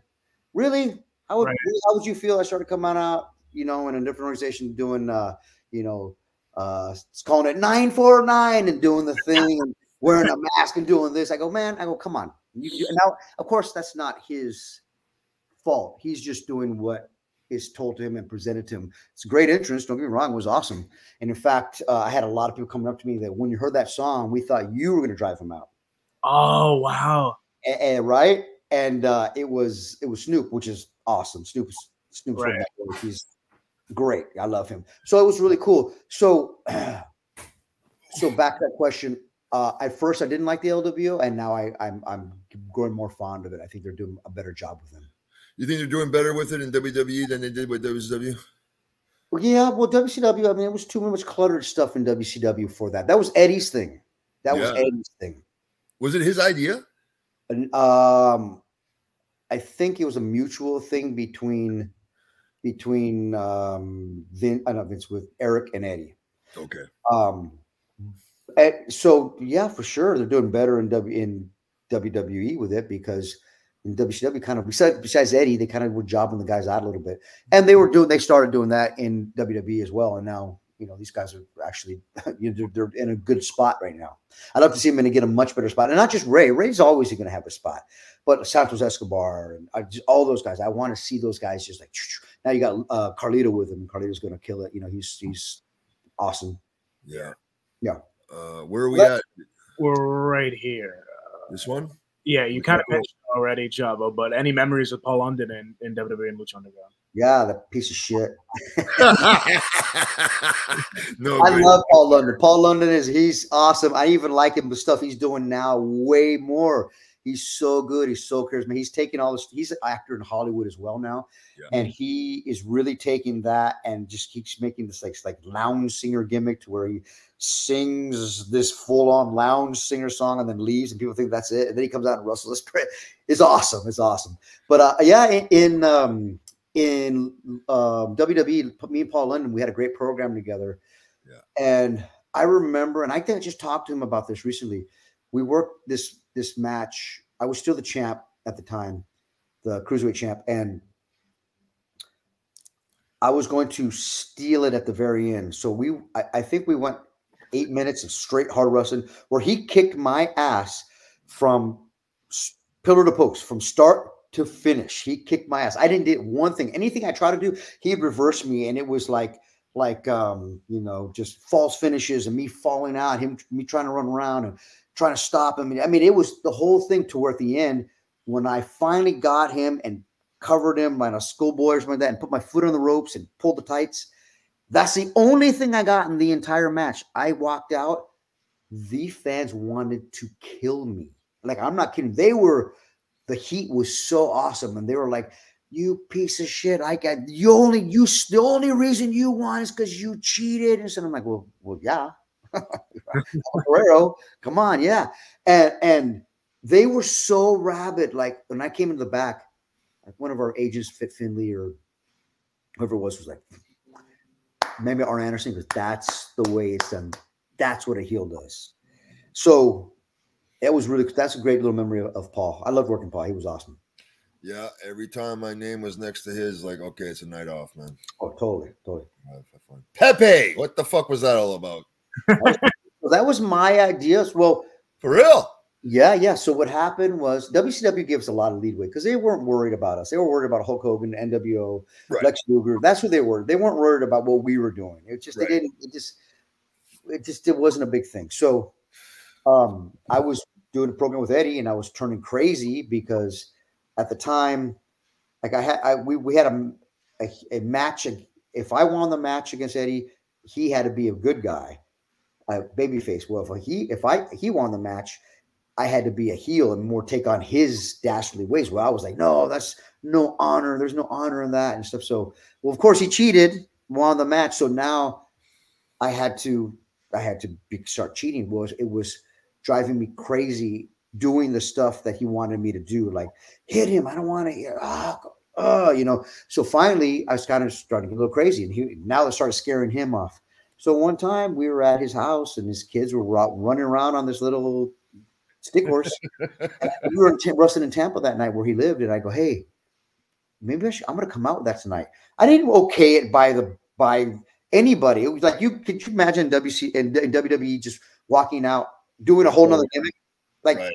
really? How would Right. how would you feel?" I started coming out, you know, in a different organization doing, uh, you know, uh, it's calling it nine four nine and doing the thing and wearing a mask and doing this. I go, man, I go, come on. You, you, now, of course, that's not his fault. He's just doing what is told to him and presented to him. It's a great entrance. Don't get me wrong; it was awesome. And in fact, uh, I had a lot of people coming up to me that when you heard that song, we thought you were going to drive him out, Oh wow. And, right? And uh, it was it was Snoop, which is awesome. Snoop Snoop's right. he's great. I love him. So it was really cool. So *clears throat* so back to that question. Uh, at first, I didn't like the LWO, and now I, I'm I'm growing more fond of it. I think they're doing a better job with him. You think they're doing better with it in WWE than they did with WCW? Well, yeah, well, WCW. I mean, it was too much cluttered stuff in WCW for that. That was Eddie's thing. That was Eddie's thing. Was it his idea? And, um, I think it was a mutual thing between between um, Vin, I know Vince with Eric and Eddie. Okay. Um, and so yeah, for sure, they're doing better in W in WWE with it because in WCW, kind of besides besides Eddie, they kind of were jobbing the guys out a little bit, and they were doing they started doing that in WWE as well, and now you know these guys are actually *laughs* you know, they're, they're in a good spot right now. I'd love to see them in to get a much better spot, and not just Rey. Rey's always going to have a spot, but Santos Escobar and I just, all those guys. I want to see those guys just like *tsk* now. You got uh, Carlito with him. Carlito's going to kill it. You know, he's he's awesome. Yeah. Yeah. Uh, where are we Let- at? We're right here. This one? Yeah, you kind of cool. mentioned already, Chavo, but any memories with Paul London in, in WWE and Lucha Underground? Yeah, that piece of shit. *laughs* no, I great. love Paul London. Paul London is he's awesome. I even like him the stuff he's doing now way more. He's so good. He's so charismatic. He's taking all this. He's an actor in Hollywood as well now, Yeah. and he is really taking that and just keeps making this like like lounge singer gimmick to where he sings this full on lounge singer song and then leaves, and people think that's it. And then he comes out and wrestles. It's, pretty- it's awesome. It's awesome. But uh, yeah, in, in um, in um, WWE, me and Paul London, we had a great program together. yeah. And I remember, and I think I just talked to him about this recently. We worked this this match. I was still the champ at the time, the cruiserweight champ, and I was going to steal it at the very end. So we, I, I think we went eight minutes of straight hard wrestling, where he kicked my ass from pillar to post, from start to finish. He kicked my ass. I didn't do one thing. Anything I tried to do, he reversed me, and it was like like um, you know, just false finishes and me falling out, him me trying to run around and trying to stop him. I mean, it was the whole thing to where at the end, when I finally got him and covered him like a schoolboy or something like that, and put my foot on the ropes and pulled the tights. That's the only thing I got in the entire match. I walked out. The fans wanted to kill me. Like, I'm not kidding. They were, the heat was so awesome. And they were like, you piece of shit. I got you only you the only reason you won is because you cheated. And so I'm like, well, well, yeah. *laughs* Guerrero, come on, yeah. And and they were so rabid. Like when I came into the back, like one of our agents, Fit Finley or whoever it was, was like, maybe Arn Anderson, because that's the way it's done. That's what a heel does. So that was really that's a great little memory of, of Paul. I loved working Paul. He was awesome. Yeah, every time my name was next to his, like, okay, it's a night off, man. Oh, totally, totally. Pepe, what the fuck was that all about? Well, *laughs* that was my idea. Well, For real? yeah, yeah. So what happened was WCW gave us a lot of leadway because they weren't worried about us. They were worried about Hulk Hogan, NWO, Right. Lex Luger. That's who they were. They weren't worried about what we were doing. It just Right. they didn't. It just it just it wasn't a big thing. So um, I was doing a program with Eddie, and I was turning crazy because at the time, like I had, I we we had a a, a match. If I won the match against Eddie, he had to be a good guy, a babyface. Well, if he if I he won the match, I had to be a heel and more take on his dastardly ways. Well, I was like, no, that's no honor. There's no honor in that and stuff. So, well, of course, he cheated, won the match. So now I had to, I had to be, start cheating. Was it was driving me crazy doing the stuff that he wanted me to do, like hit him. I don't want to. hear, Ah, uh, you know. So finally, I was kind of starting to get a little crazy, and he now it started scaring him off. So one time we were at his house and his kids were running around on this little stick horse. *laughs* we were in T- Ruston in Tampa that night where he lived, and I go, "Hey, maybe I should, I'm going to come out with that tonight." I didn't okay it by the by anybody. It was like you could you imagine WC and WWE just walking out doing a whole nother gimmick, like. Right.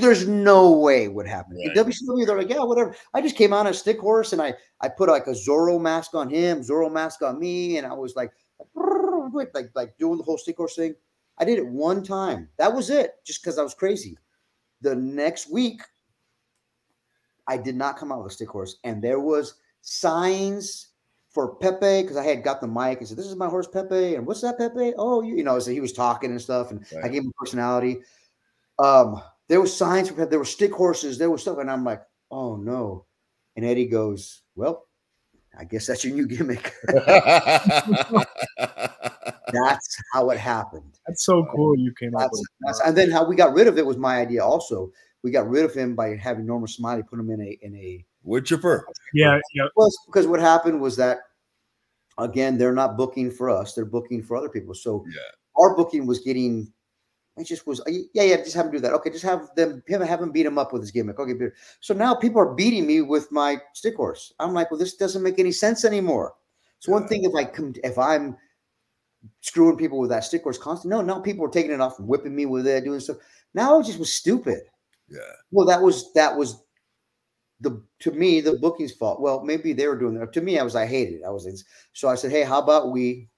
There's no way would happen. Right. WCW, they're like, yeah, whatever. I just came on a stick horse and I I put like a Zorro mask on him, Zorro mask on me, and I was like, *laughs* like like doing the whole stick horse thing. I did it one time. That was it, just because I was crazy. The next week, I did not come out with a stick horse, and there was signs for Pepe because I had got the mic and said, "This is my horse Pepe," and what's that Pepe? Oh, you, you know, so he was talking and stuff, and right. I gave him personality. Um, there was signs for Pepe. There were stick horses. There was stuff, and I'm like, "Oh no!" And Eddie goes, "Well, I guess that's your new gimmick." *laughs* that's how it happened. That's so cool. You came up with and then how we got rid of it was my idea. Also, we got rid of him by having Norman Smiley put him in a in a wood chipper. Yeah, yeah. Well, because what happened was that again, they're not booking for us; they're booking for other people. So yeah. our booking was getting. It just was, yeah, yeah. Just have him do that. Okay, just have them, him, have him beat him up with his gimmick. Okay, so now people are beating me with my stick horse. I'm like, well, this doesn't make any sense anymore. So yeah. one thing, if I come, if I'm screwing people with that stick horse constantly. No, now people are taking it off and whipping me with it, doing stuff. Now it just was stupid. Yeah. Well, that was that was the to me the booking's fault. Well, maybe they were doing that. To me, I was I hated it. I was so I said, hey, how about we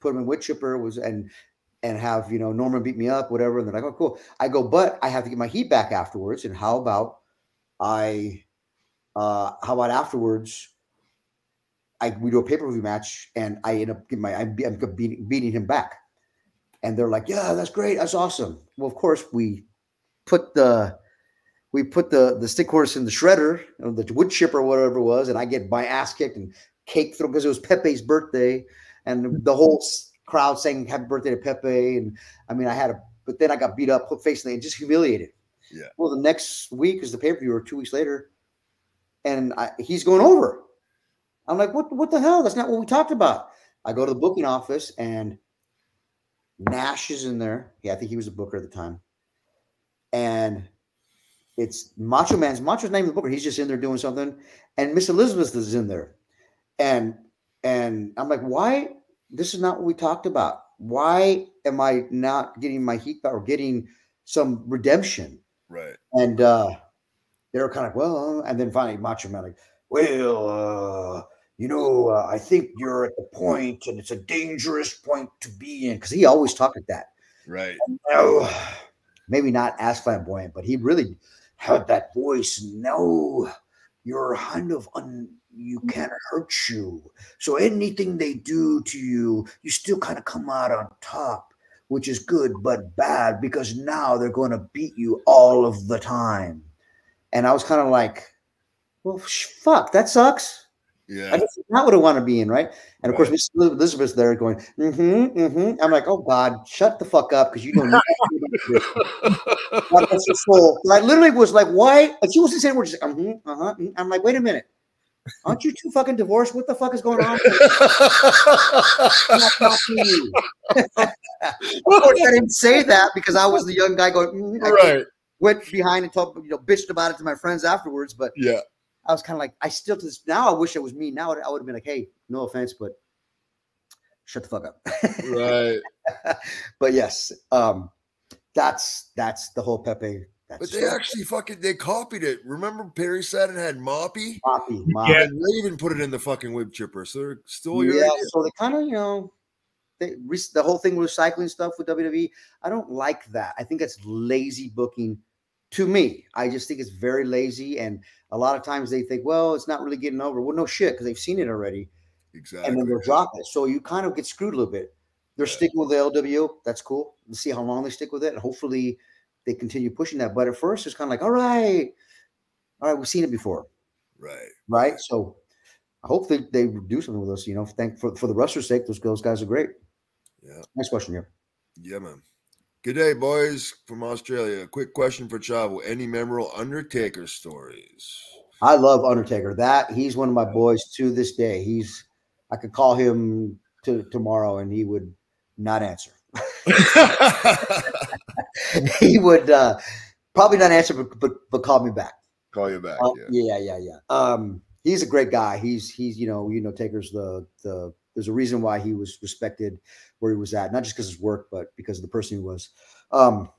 put him in wood chipper was and and have you know Norman beat me up, whatever. And they're like, oh, cool. I go, but I have to get my heat back afterwards. And how about I uh how about afterwards I we do a pay per view match, and I end up getting my I'm, I'm beating, beating him back, and they're like, "Yeah, that's great, that's awesome." Well, of course, we put the we put the the stick horse in the shredder, or the wood chipper, or whatever it was, and I get my ass kicked and cake through because it was Pepe's birthday, and the whole crowd saying "Happy Birthday to Pepe," and I mean, I had a, but then I got beat up, put face in the, and just humiliated. Yeah. Well, the next week is the pay per view, or two weeks later, and I, he's going over. I'm like, what, what the hell? That's not what we talked about. I go to the booking office and Nash is in there. Yeah, I think he was a booker at the time. And it's Macho Man's Macho's name the booker. He's just in there doing something. And Miss Elizabeth is in there. And and I'm like, why? This is not what we talked about. Why am I not getting my heat or getting some redemption? Right. And uh they were kind of like, well, and then finally Macho Man like, well, uh, you know, uh, I think you're at the point, and it's a dangerous point to be in because he always talked like that. Right. No, maybe not as flamboyant, but he really had that voice. No, you're kind of un. You can't hurt you. So anything they do to you, you still kind of come out on top, which is good but bad because now they're going to beat you all of the time. And I was kind of like, well, fuck, that sucks. Yeah. That's not what I want to be in, right? And of right. course, Miss Elizabeth's there going, mm-hmm, mm-hmm. I'm like, oh God, shut the fuck up because you don't know. *laughs* That's your soul. I literally was like, why? And she wasn't saying we're just, mm-hmm, uh-huh. Mm-hmm. I'm like, wait a minute. Aren't you two fucking divorced? What the fuck is going on? I'm not talking to you. of course, I didn't say that because I was the young guy going, mm-hmm. right. Went behind and told, you know, bitched about it to my friends afterwards. But yeah, I was kind of like, I still to this now. I wish it was me. Now I would have been like, hey, no offense, but shut the fuck up. right. *laughs* but yes, um, that's that's the whole Pepe. But they actually fucking they copied it. Remember Perry Saturn had Moppy? Moppy, Moppy. Yeah, and they even put it in the fucking whip chipper. So they're still your yeah. Idea. So they kind of you know they the whole thing with recycling stuff with WWE. I don't like that. I think that's lazy booking to me. I just think it's very lazy. And a lot of times they think, well, it's not really getting over. Well, no shit, because they've seen it already. Exactly. And then they'll drop it. So you kind of get screwed a little bit. They're yeah. sticking with the LWO. That's cool. Let's see how long they stick with it. And hopefully they continue pushing that. But at first, it's kind of like, all right, all right, we've seen it before. Right. Right. So I hope they, they do something with us. You know, thank for, for the wrestler's sake, those, those guys are great. Yeah. Next question here. Yeah, man. Good day, boys from Australia. Quick question for Chavo. Any memorable Undertaker stories? I love Undertaker. That he's one of my boys to this day. He's I could call him to tomorrow, and he would not answer. *laughs* *laughs* *laughs* he would uh, probably not answer, but, but but call me back. Call you back. Uh, yeah. yeah, yeah, yeah. Um, he's a great guy. He's he's you know you know Taker's the the there's a reason why he was respected where he was at, not just because his work, but because of the person he was. Um,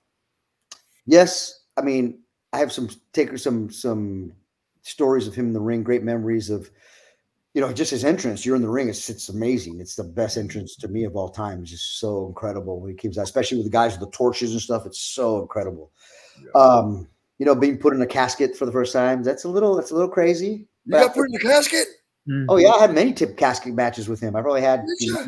yes, I mean I have some Taker some some stories of him in the ring, great memories of you know, just his entrance, you're in the ring, it's it's amazing. It's the best entrance to me of all time. It's just so incredible when he comes out, especially with the guys with the torches and stuff. It's so incredible. Yeah. Um, you know, being put in a casket for the first time, that's a little that's a little crazy. You got put in a casket? Mm-hmm. Oh yeah, I had many tip casket matches with him. I probably had you know,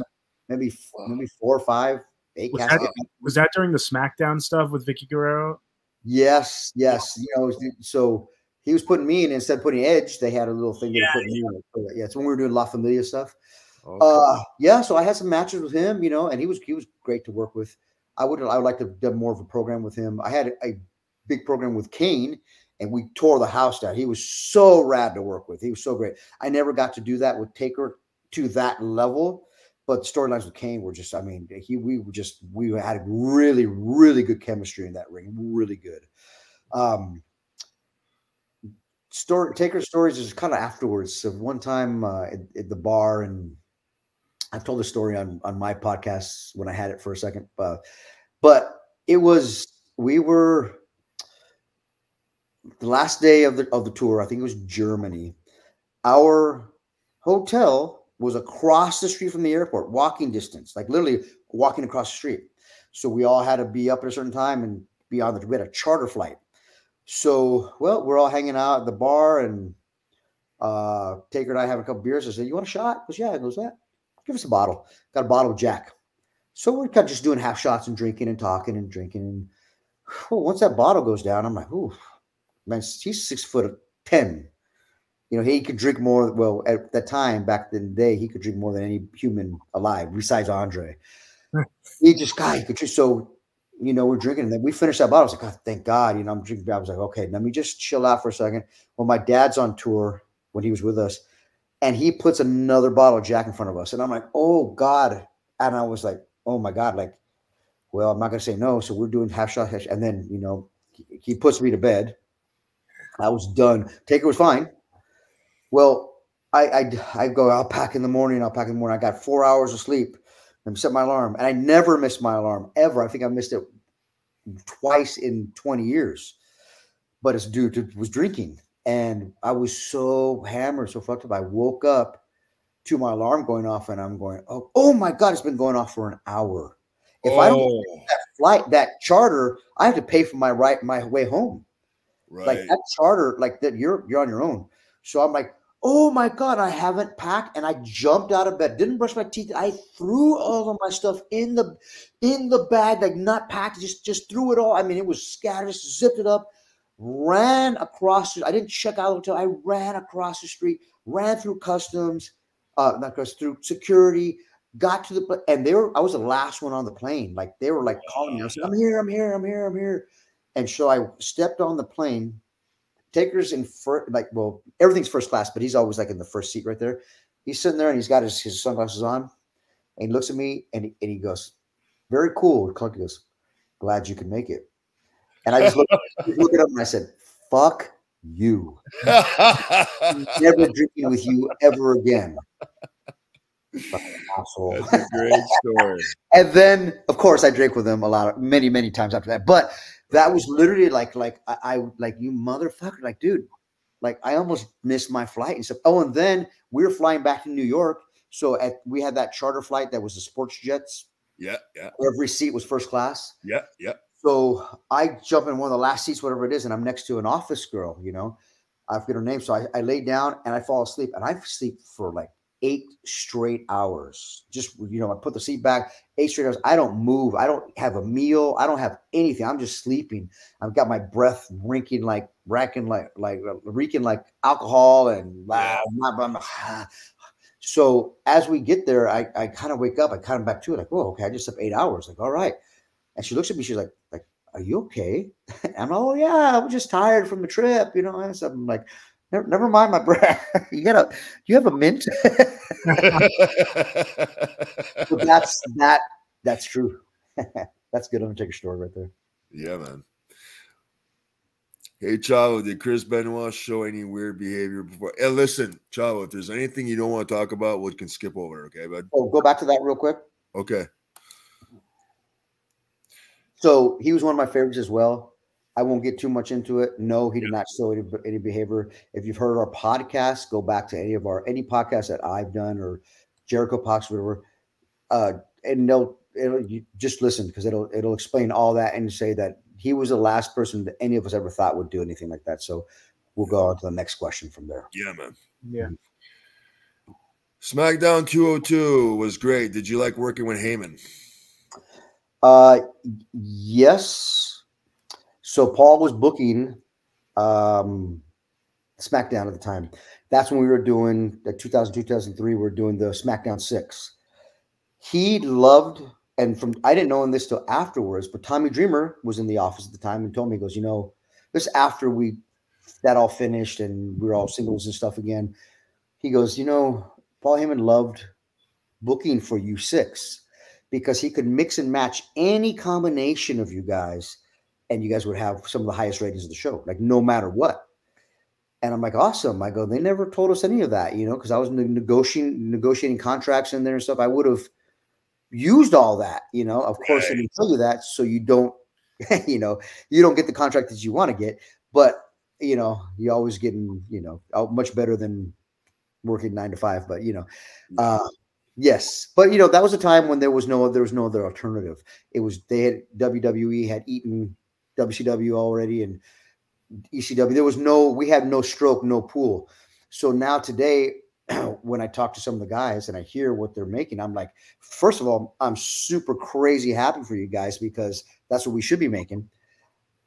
maybe maybe four or five, eight was casket. That, was that during the SmackDown stuff with Vickie Guerrero? Yes, yes. You know, so he was putting me in instead of putting Edge. They had a little thing. Yeah, yeah. Me in. yeah. It's when we were doing La Familia stuff. Okay. Uh, yeah. So I had some matches with him, you know, and he was he was great to work with. I would I would like to do more of a program with him. I had a big program with Kane, and we tore the house down. He was so rad to work with. He was so great. I never got to do that with Taker to that level, but storylines with Kane were just. I mean, he we were just we had really really good chemistry in that ring. Really good. Um, story taker stories is kind of afterwards. So one time uh, at, at, the bar, and I've told the story on on my podcast when I had it for a second, uh, but it was we were the last day of the of the tour. I think it was Germany. Our hotel was across the street from the airport, walking distance, like literally walking across the street. So we all had to be up at a certain time and be on the. We had a charter flight so, well, we're all hanging out at the bar, and uh, Taker and I have a couple beers. I said, "You want a shot?" He goes, "Yeah." He goes, "Yeah." Give us a bottle. Got a bottle of Jack. So we're kind of just doing half shots and drinking and talking and drinking. And well, once that bottle goes down, I'm like, "Ooh, man, he's six foot ten. You know, he could drink more. Well, at that time, back in the day, he could drink more than any human alive, besides Andre. *laughs* he just, he could drink. So you know, we're drinking, and then we finished that bottle. I was like, oh, thank God, you know, I'm drinking. I was like, okay, let me just chill out for a second. Well, my dad's on tour when he was with us, and he puts another bottle of Jack in front of us, and I'm like, oh God, and I was like, oh my God, like, well, I'm not gonna say no, so we're doing half shot, half shot. and then you know, he, he puts me to bed. I was done. Taker was fine. Well, I, I I go. I'll pack in the morning. I'll pack in the morning. I got four hours of sleep and set my alarm. And I never miss my alarm ever. I think I missed it twice in 20 years. But it's due to was drinking. And I was so hammered, so fucked up. I woke up to my alarm going off, and I'm going, oh, oh my God, it's been going off for an hour. If oh. I don't oh. that flight, that charter, I have to pay for my right my way home. Right. Like that charter, like that, you're you're on your own. So I'm like, oh my god i haven't packed and i jumped out of bed didn't brush my teeth. I threw all of my stuff in the in the bag like not packed just just threw it all. I mean it was scattered zipped it up ran across i didn't check out until i ran across the street ran through customs uh not across through security got to the and they were i was the last one on the plane. Like they were like calling me. I said i'm here i'm here i'm here i'm here. And so i stepped on the plane Taker's in first, like, well, everything's first class, but he's always like in the first seat right there. He's sitting there and he's got his, his sunglasses on, and he looks at me and he, and he goes, "Very cool." Clark goes, "Glad you can make it." And I just look, look at him and I said, "Fuck you! *laughs* Never drinking with you ever again." asshole. That's a great story. *laughs* and then, of course, I drank with him a lot, of, many, many times after that. But that was literally like, like I, I like you motherfucker, like dude, like I almost missed my flight and stuff. Oh, and then we were flying back to New York. So at we had that charter flight that was the sports jets. Yeah, yeah. Every seat was first class. Yeah, yeah. So I jump in one of the last seats, whatever it is, and I'm next to an office girl, you know. I forget her name. So I, I lay down and I fall asleep and I sleep for like eight straight hours. Just you know, I put the seat back, eight straight hours. I don't move. I don't have a meal. I don't have anything. I'm just sleeping. I've got my breath rinking like racking like like uh, reeking like alcohol and blah, blah, blah, so as we get there, I, I kind of wake up, I kind of back to it, like, oh, okay, I just slept eight hours. Like, all right. And she looks at me, she's like, like, are you okay? *laughs* I'm like, oh yeah, I'm just tired from the trip, you know. And so I'm like, Never, never mind my breath. *laughs* you got a you have a mint. *laughs* but that's that that's true. *laughs* that's good Undertaker story right there. Yeah, man. Hey Chavo, did Chris Benoit show any weird behavior before? Hey, listen, Chavo, if there's anything you don't want to talk about, we can skip over, okay, bud? Oh, go back to that real quick. Okay. So he was one of my favorites as well. I won't get too much into it. No, he did not show any, any behavior. If you've heard our podcast, go back to any of our any podcast that I've done or Jericho Pox, whatever, uh, and they'll it'll, you just listen because it'll it'll explain all that and say that he was the last person that any of us ever thought would do anything like that. So we'll go on to the next question from there. Yeah, man. Yeah. SmackDown 202 was great. Did you like working with Heyman? Uh, yes. So Paul was booking um, SmackDown at the time. That's when we were doing the 2000, 2003. We were doing the SmackDown six. He loved, and from I didn't know in this till afterwards, but Tommy Dreamer was in the office at the time and told me, he goes, you know, this after we that all finished and we were all singles and stuff again. He goes, you know, Paul Heyman loved booking for you six because he could mix and match any combination of you guys, and you guys would have some of the highest ratings of the show, like no matter what. And I'm like, awesome. I go, they never told us any of that, you know, because I was negotiating negotiating contracts in there and stuff. I would have used all that, you know. Of course. I didn't tell you that so you don't, *laughs* you know, you don't get the contract that you want to get, but you know, you always getting, you know, much better than working nine to five. But you know, uh, Yes, but you know that was a time when there was no there was no other alternative. It was they had WWE had eaten WCW already and ECW. There was no we had no stroke, no pool. So now today, *clears throat* when I talk to some of the guys and I hear what they're making, I'm like, first of all, I'm super crazy happy for you guys because that's what we should be making.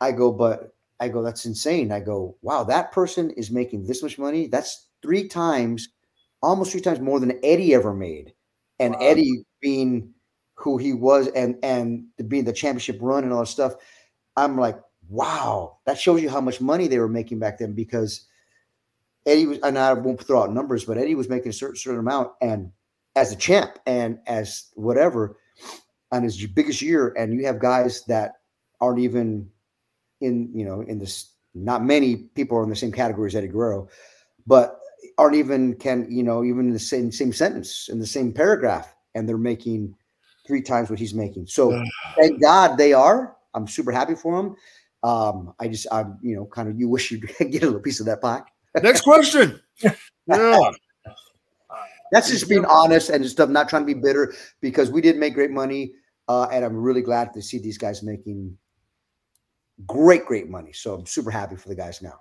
I go, but I go, that's insane. I go, wow, that person is making this much money. That's three times, almost three times more than Eddie ever made and wow. Eddie being who he was and and being the championship run and all that stuff, I'm like, wow, that shows you how much money they were making back then because Eddie was, and I won't throw out numbers, but Eddie was making a certain, certain amount and as a champ and as whatever on his biggest year, and you have guys that aren't even in, you know, in this, not many people are in the same category as Eddie Guerrero, but aren't even can you know even in the same same sentence in the same paragraph, and they're making three times what he's making. So thank God they are. I'm super happy for him. Um, I just I'm you know kind of you wish you'd *laughs* get a little piece of that pie. Next question. *laughs* yeah. That's just being honest and stuff, not trying to be bitter because we did make great money. Uh, and I'm really glad to see these guys making great, great money. So I'm super happy for the guys now.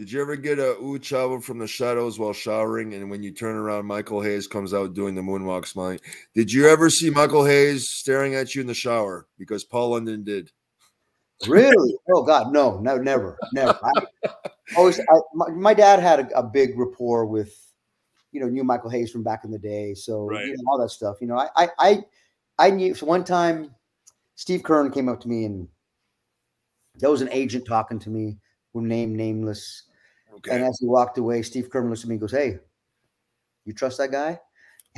Did you ever get a ooh chavo from the shadows while showering? And when you turn around, Michael Hayes comes out doing the moonwalk smiling. Did you ever see Michael Hayes staring at you in the shower? Because Paul London did. Really? Oh God, no, no, never, never. I *laughs* always, I, my, my, dad had a, a, big rapport with, you know, knew Michael Hayes from back in the day, so right. you know, all that stuff. You know, I, I, I, I knew. So one time, Steve Keirn came up to me, and there was an agent talking to me, who named nameless Okay. And as he walked away, Steve Keirn looks at me and goes, Hey, you trust that guy? *laughs*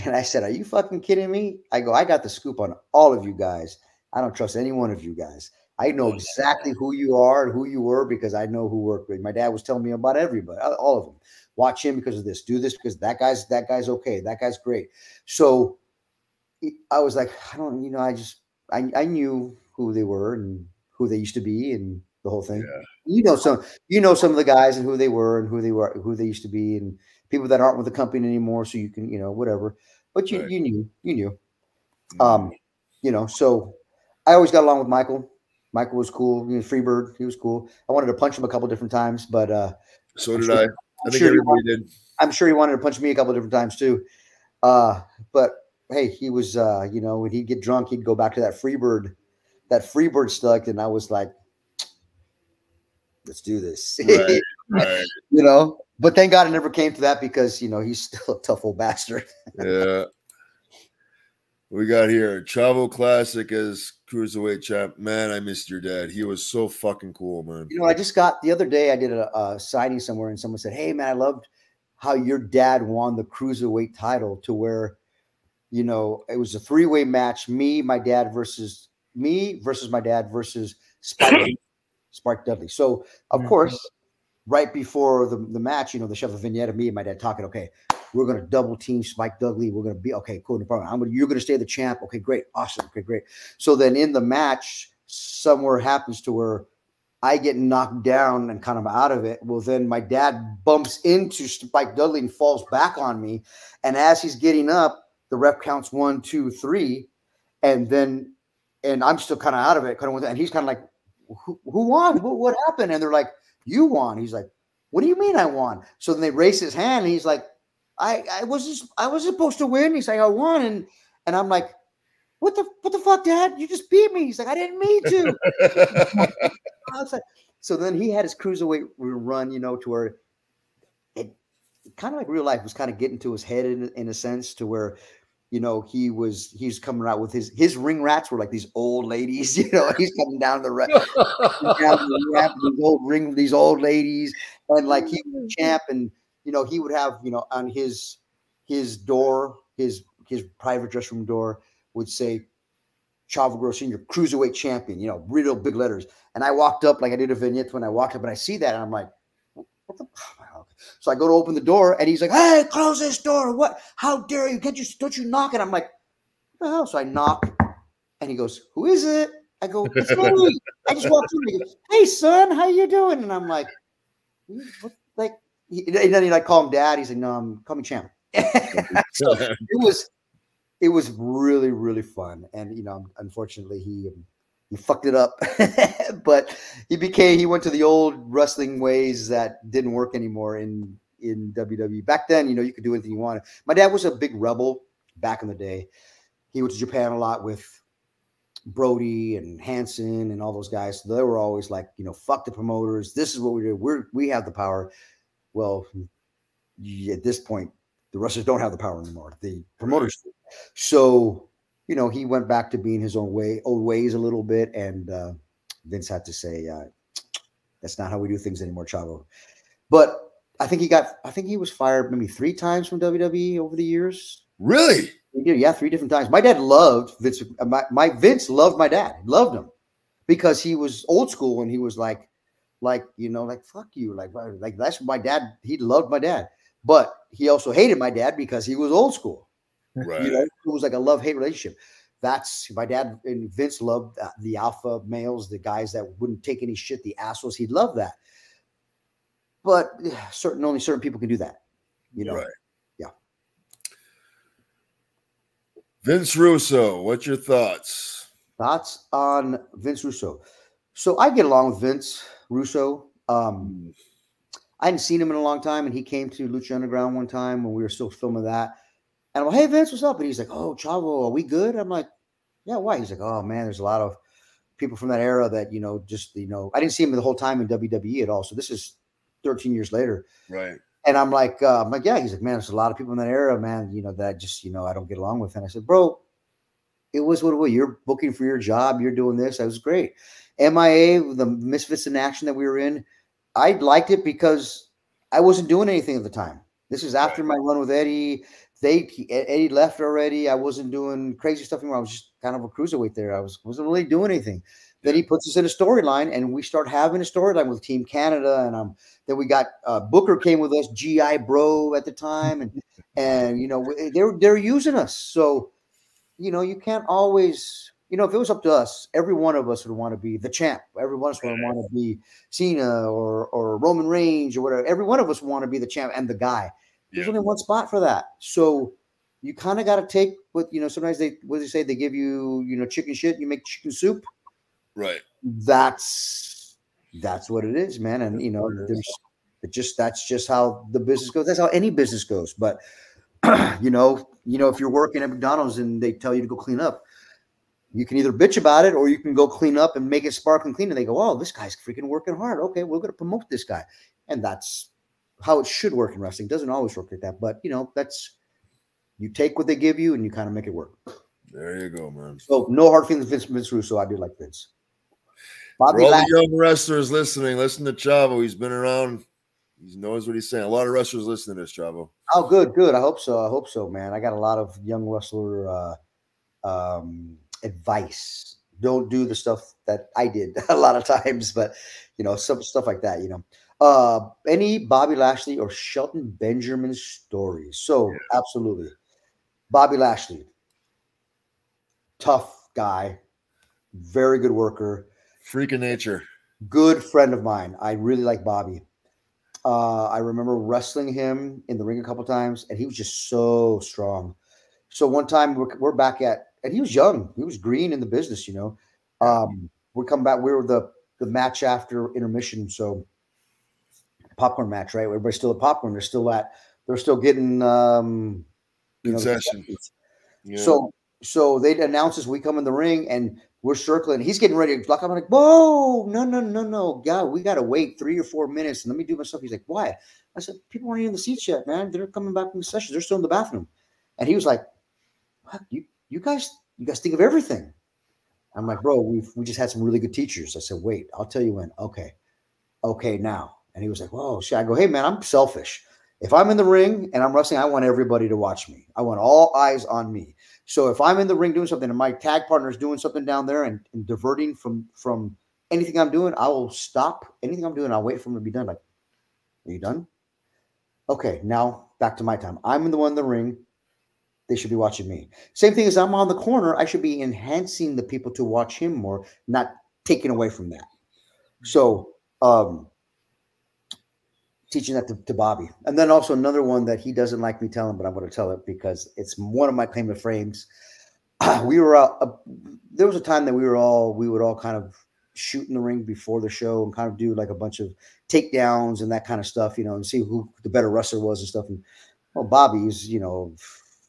And I said, Are you fucking kidding me? I go, I got the scoop on all of you guys. I don't trust any one of you guys. I know exactly who you are and who you were because I know who worked with. My dad was telling me about everybody, uh, all of them. Watch him because of this. Do this because that guy's that guy's okay. That guy's great. So I was like, I don't, you know, I just I, I knew who they were and who they used to be and the whole thing. Yeah. You know some you know some of the guys and who they were and who they were who they used to be and people that aren't with the company anymore so you can you know whatever. But you right. you knew you knew. Um you know so I always got along with Michael. Michael was cool. You know, Freebird. He was cool. I wanted to punch him a couple different times but uh so did sure, I. I think sure everybody wanted, did. I'm sure he wanted to punch me a couple different times too. Uh but hey he was uh you know when he'd get drunk he'd go back to that Freebird that Freebird stuck and I was like let's do this. *laughs* Right, right. you know, but thank God it never came to that because you know he's *laughs* still a tough old bastard. yeah. We got here Chavo Classic as cruiserweight champ. Man, I missed your dad. He was so fucking cool, man. You know, I just got the other day. I did a, a signing somewhere, and someone said, "Hey, man, I loved how your dad won the cruiserweight title to where, you know, it was a three way match: me, my dad versus me versus my dad versus Spike, *clears throat* Spike Dudley. So, of mm-hmm. course, right before the, the match, you know, they shove a vignette of me and my dad talking. Okay, we're going to double team Spike Dudley. We're going to be okay. Cool. No problem. I'm gonna, you're going to stay the champ. Okay, great. Awesome. Okay, great. So then in the match, somewhere happens to where I get knocked down and kind of out of it. Well, then my dad bumps into Spike Dudley and falls back on me. And as he's getting up, the ref counts one, two, three. And then, and I'm still kind of out of it. Kind of, and he's kind of like, who, who won? What, what happened? And they're like, you won. He's like, what do you mean I won? So then they raise his hand and he's like, I I was just, I was supposed to win. He's like, I won, and and I'm like, what the what the fuck, Dad? You just beat me. He's like, I didn't mean to. *laughs* like, so then he had his cruiserweight run, you know, to where it kind of like real life was kind of getting to his head in, in a sense, to where you know he was he's coming out with his his ring rats were like these old ladies *laughs* you know he's coming down the down the these old ring these old ladies and like he was mm. champ and you know, he would have, you know, on his his door, his his private dress room door would say Chavo Guerrero Senior Cruiserweight Champion, you know, real big letters. And I walked up like I did a vignette when I walked up and I see that and I'm like, what the so I go to open the door and he's like, Hey, close this door. What? How dare you? Can't you don't you knock? And I'm like, what the hell? So I knock and he goes, Who is it? I go, it's me. *laughs* I just walked in. He goes, Hey son, how you doing? And I'm like, what? like he, and then he like call him dad. He's like, no, I'm call me champ. *laughs* so *laughs* it was it was really really fun, and you know, unfortunately, he um, he fucked it up, *laughs* but he became he went to the old wrestling ways that didn't work anymore in in WWE. Back then, you know, you could do anything you wanted. My dad was a big rebel back in the day. He went to Japan a lot with Brody and Hansen and all those guys. So they were always like, you know, fuck the promoters. This is what we do. We're we have the power well, at this point, the wrestlers don't have the power anymore. The promoters. So, you know, he went back to being his own way, old ways a little bit. And uh, Vince had to say, uh, that's not how we do things anymore, Chavo. But I think he got, I think he was fired maybe three times from WWE over the years. Really? Yeah, three different times. My dad loved Vince. Uh, my, my Vince loved my dad. Loved him because he was old school and he was like, like you know like fuck you like like that's my dad he loved my dad but he also hated my dad because he was old school right. You know, it was like a love hate relationship. That's my dad and vince loved the alpha males the guys that wouldn't take any shit the assholes. He loved that. But certain only certain people can do that you know? Right. yeah. Vince russo what's your thoughts? Thoughts on vince russo. So i get along with vince Russo. Um, I hadn't seen him in a long time, and he came to Lucha Underground one time when we were still filming that. And I'm like, "Hey Vince, what's up?" And he's like, "Oh, Chavo, are we good?" I'm like, "Yeah, why?" He's like, "Oh man, there's a lot of people from that era that you know, just you know, I didn't see him the whole time in WWE at all. So this is 13 years later, right?" And I'm like, uh, I'm like, yeah. He's like, man, there's a lot of people in that era, man. You know that just you know I don't get along with. And I said, bro, it was what it was. You're booking for your job. You're doing this. That was great. MIA, the Misfits in Action that we were in, I liked it because I wasn't doing anything at the time. This is after my run with Eddie. They Eddie left already. I wasn't doing crazy stuff anymore. I was just kind of a cruiserweight there. I was wasn't really doing anything. Then he puts us in a storyline, and we start having a storyline with Team Canada, and um, then we got uh, Booker came with us, GI Bro at the time, and *laughs* and you know they're they're using us. So you know you can't always you know, if it was up to us, every one of us would want to be the champ. Every one of us would want to be Cena or or Roman Reigns or whatever. Every one of us want to be the champ and the guy. There's yeah. only one spot for that. So you kind of got to take what you know. Sometimes they what do they say? They give you you know chicken shit. You make chicken soup. Right. That's that's what it is, man. And you know, there's it just that's just how the business goes. That's how any business goes. But *clears throat* you know, you know, if you're working at McDonald's and they tell you to go clean up, you can either bitch about it or you can go clean up and make it sparkling clean. And they go, oh, this guy's freaking working hard. Okay, we're going to promote this guy. And that's how it should work in wrestling. It doesn't always work like that. But, you know, that's you take what they give you and you kind of make it work. There you go, man. So no hard feelings, Vince, Vince Russo. I do like Vince. Bobby For all the young wrestlers listening, listen to Chavo. He's been around. He knows what he's saying. A lot of wrestlers listen to this, Chavo. Oh, good, good. I hope so. I hope so, man. I got a lot of young wrestler uh, um, advice. Don't do the stuff that I did *laughs* a lot of times, but you know, some stuff like that. You know, uh, any Bobby Lashley or Shelton Benjamin stories? So, yeah. absolutely, Bobby Lashley, tough guy, very good worker, freak of nature, good friend of mine. I really like Bobby. Uh, I remember wrestling him in the ring a couple times, and he was just so strong. So one time we're, we're back at, and he was young, he was green in the business, you know. Um, we come back, we were the the match after intermission, so popcorn match, right? Everybody's still at popcorn. They're still at, they're still getting um, you know, yeah. So so they announce as we come in the ring and we're circling. He's getting ready to block. I'm like, whoa, no, no, no, no. God, we got to wait three or four minutes. And let me do my stuff. He's like, why? I said, people aren't in the seats yet, man. They're coming back from the sessions. They're still in the bathroom. And he was like, what? You, you guys, you guys think of everything. I'm like, bro, we we just had some really good teachers. I said, wait, I'll tell you when. Okay. Okay, now. And he was like, whoa, shit. I go, hey, man, I'm selfish. If I'm in the ring and I'm wrestling, I want everybody to watch me. I want all eyes on me. So if I'm in the ring doing something and my tag partner is doing something down there and, and diverting from from anything I'm doing, I will stop anything I'm doing. I'll wait for him to be done. Like, are you done? Okay, now back to my time. I'm in the one in the ring. They should be watching me. Same thing as I'm on the corner. I should be enhancing the people to watch him more, not taking away from that. So um teaching that to, to, Bobby. And then also another one that he doesn't like me telling, but I'm going to tell it because it's one of my claim to frames. *clears throat* we were uh, uh, there was a time that we were all we would all kind of shoot in the ring before the show and kind of do like a bunch of takedowns and that kind of stuff, you know, and see who the better wrestler was and stuff. And well, Bobby's, you know,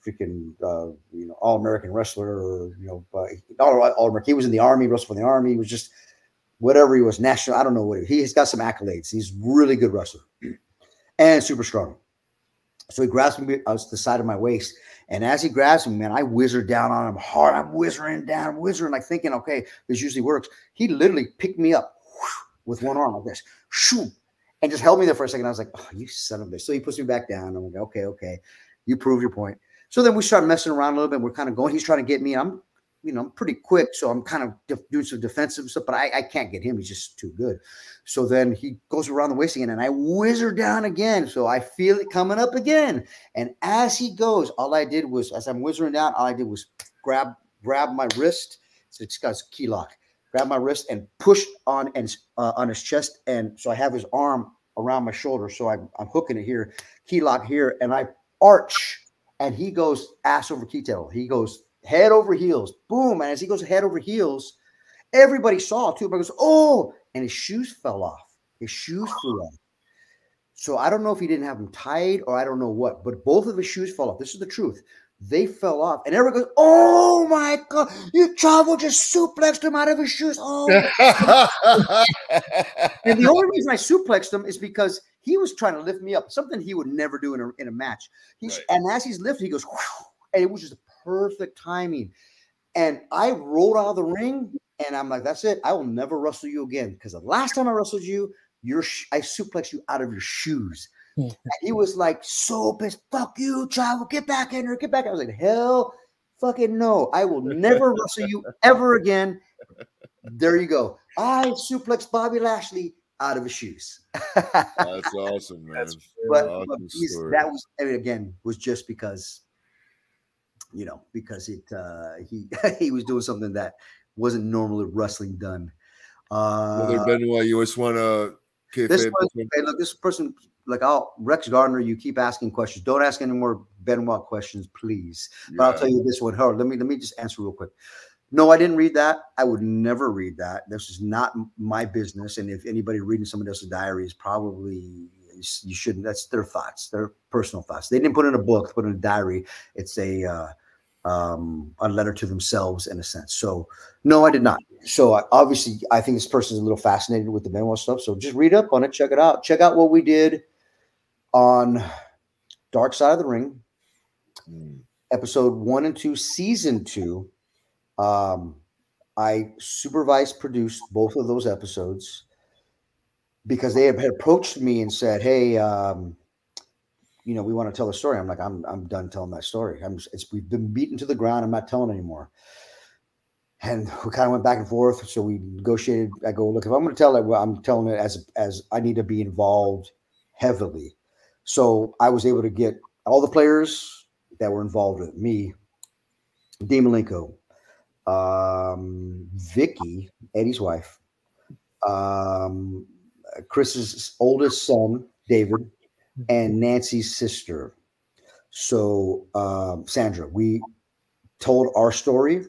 freaking, uh, you know, all American wrestler, or you know, uh, all, all American. He was in the army, wrestled for the army. He was just whatever he was, national. I don't know what he, he's got some accolades. He's really good wrestler *clears throat* and super strong. So he grabs me out the side of my waist. And as he grabs me, man, I whizzer down on him hard. I'm whizzing down, whizzing, like thinking, okay, this usually works. He literally picked me up *sniffs* with one arm like this, shoo, and just held me there for a second. I was like, oh, you son of a bitch. So he puts me back down. I'm like, okay, okay, you prove your point. So then we start messing around a little bit. We're kind of going. He's trying to get me. I'm you know, I'm pretty quick, so I'm kind of def- doing some defensive stuff, but I, I can't get him. He's just too good. So then he goes around the waist again, and I whizzer down again. So I feel it coming up again. And as he goes, all I did was, as I'm whizzering down, all I did was grab grab my wrist. So it's got key lock. Grab my wrist and push on and uh, on his chest, and so I have his arm around my shoulder. So I'm, I'm hooking it here, key lock here, and I arch, and he goes ass over key tail. He goes head over heels. Boom. And as he goes head over heels, everybody saw too. But goes, oh, and his shoes fell off. His shoes flew off. So I don't know if he didn't have them tied or I don't know what, but both of his shoes fell off. This is the truth. They fell off, and everyone goes, "Oh my god, you travel just suplexed him out of his shoes!" Oh, *laughs* and the only reason I suplexed him is because he was trying to lift me up, something he would never do in a, in a match. He's right. and as he's lifting, he goes, and it was just perfect timing. And I rolled out of the ring, and I'm like, "That's it. I will never wrestle you again." Because the last time I wrestled you, your I suplexed you out of your shoes. And he was like so pissed. Fuck you, Chavo. Get back in here. Get back. I was like, hell, fucking no. I will never wrestle you ever again. There you go. I suplexed Bobby Lashley out of his shoes. That's awesome, *laughs* man. That's, but, awesome but that was I mean, again was just because you know, because it uh, he *laughs* he was doing something that wasn't normally wrestling done. Uh, Brother Benoit, you just want to. This person, hey, look, this person, like, I'll Rex Gardner. You keep asking questions. Don't ask any more Benoit questions, please. But I'll tell you this one. Hold, let me let me just answer real quick. No, I didn't read that. I would never read that. This is not my business. And if anybody reading somebody else's diary is probably you shouldn't. That's their thoughts, their personal thoughts. They didn't put in a book, put in a diary. It's a uh, um, a letter to themselves in a sense. So no, I did not. So I, obviously, I think this person is a little fascinated with the Benoit stuff. So just read up on it, check it out, check out what we did on Dark Side of the Ring, mm. episode one and two, season two. Um, I supervised, produced both of those episodes because they had approached me and said, "Hey, um, you know, we want to tell a story." I'm like, "I'm I'm done telling that story. I'm it's we've been beaten to the ground. I'm not telling anymore." And we kind of went back and forth. So we negotiated. I go, "Look, if I'm going to tell it, well, I'm telling it as as I need to be involved heavily." So I was able to get all the players that were involved with me, Dean Malenko, um, Vicky, Eddie's wife, um, Chris's oldest son, David, and Nancy's sister. So, um, Sandra, we told our story.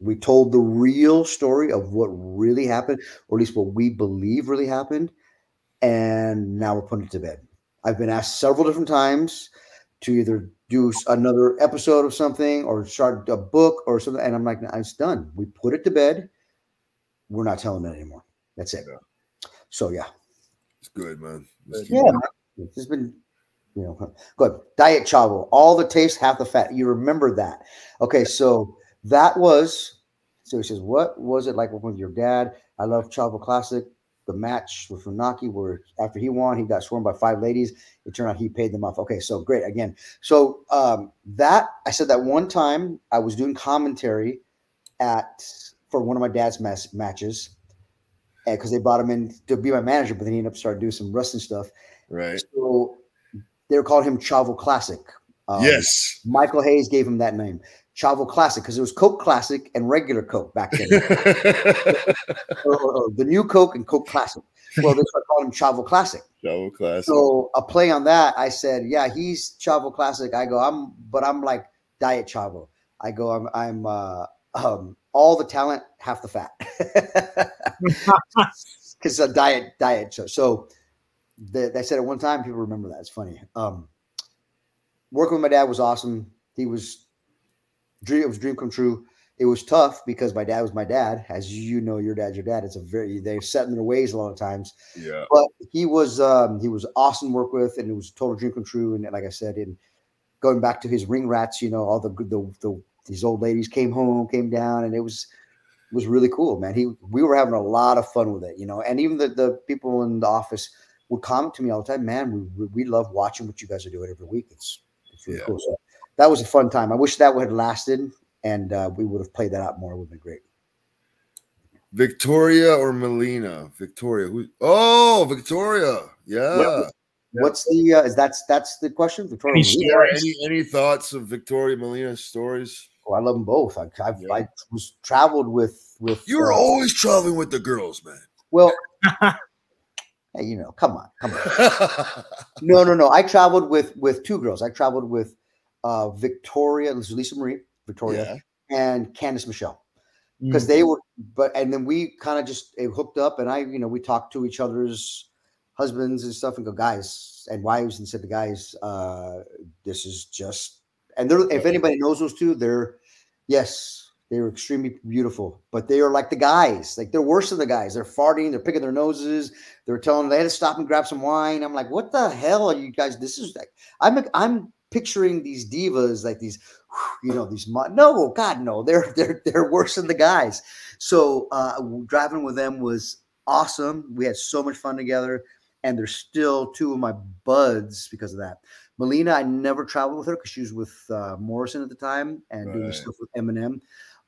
We told the real story of what really happened, or at least what we believe really happened. And now we're putting it to bed. I've been asked several different times to either do another episode of something or start a book or something. And I'm like, it's done. We put it to bed. We're not telling it anymore. That's it. Yeah. So yeah. It's good, man. It's yeah. Man. It's been, you know, good. Diet Chavo. All the taste, half the fat. You remember that. Okay. So that was, so he says, what was it like with your dad? I love Chavo Classic the match with Funaki where after he won, he got sworn by five ladies. It turned out he paid them off. Okay, so great. Again, so um, that I said that one time I was doing commentary at for one of my dad's mas- matches because they brought him in to be my manager, but then he ended up starting doing some wrestling stuff. Right. So they were called him Chavo Classic. Um, yes. Michael Hayes gave him that name. Chavo Classic because it was Coke Classic and regular Coke back then. or, or, or, the new Coke and Coke Classic. Well, they started calling him Chavo Classic. Chavo Classic. So a play on that, I said, yeah, he's Chavo Classic. I go, I'm, but I'm like Diet Chavo. I go, I'm, I'm uh, um, all the talent, half the fat. *laughs* Because a diet, diet. show. so the, I said at one time. People remember that. It's funny. Um, working with my dad was awesome. He was dream it was dream come true. It was tough because my dad was my dad. As you know, your dad's your dad. It's a very they're set in their ways a lot of times. Yeah. But he was um he was awesome to work with and it was total dream come true. And like I said, in going back to his ring rats, you know, all the the, the these old ladies came home, came down, and it was it was really cool, man. He we were having a lot of fun with it, you know, and even the, the people in the office would comment to me all the time, man, we, we love watching what you guys are doing every week. It's it's really yeah. cool. So that was a fun time. I wish that would have lasted and uh, we would have played that out more. It would have been great. Victoria or Melina? Victoria. Who? Oh, Victoria. Yeah. What, what's the? Uh, is that's that's the question? Victoria. Any, any, any thoughts of Victoria Melina's stories? I love them both. I, I've, yeah. I was traveled with with. You were uh, always traveling with the girls, man. Well. *laughs* hey, you know, come on, come on. *laughs* no, no, no. I traveled with with two girls. I traveled with uh, Victoria, this is Lisa Marie, Victoria, yeah. and Candice Michelle. Because mm-hmm. they were, but and then we kind of just hooked up, and I, you know, we talked to each other's husbands and stuff, and go, guys and wives, and said, the guys, uh, this is just, and they're, if anybody knows those two, they're, yes, they were extremely beautiful, but they are like the guys, like they're worse than the guys. They're farting, they're picking their noses, they're telling they had to stop and grab some wine. I'm like, what the hell are you guys? This is like, I'm, I'm picturing these divas like these *sighs* you know these no god no. They're *laughs* they're they're worse than the guys. So uh driving with them was awesome. We had so much fun together. And they're still two of my buds because of that melina i never traveled with her because she was with uh, morrison at the time and right. doing stuff with MNM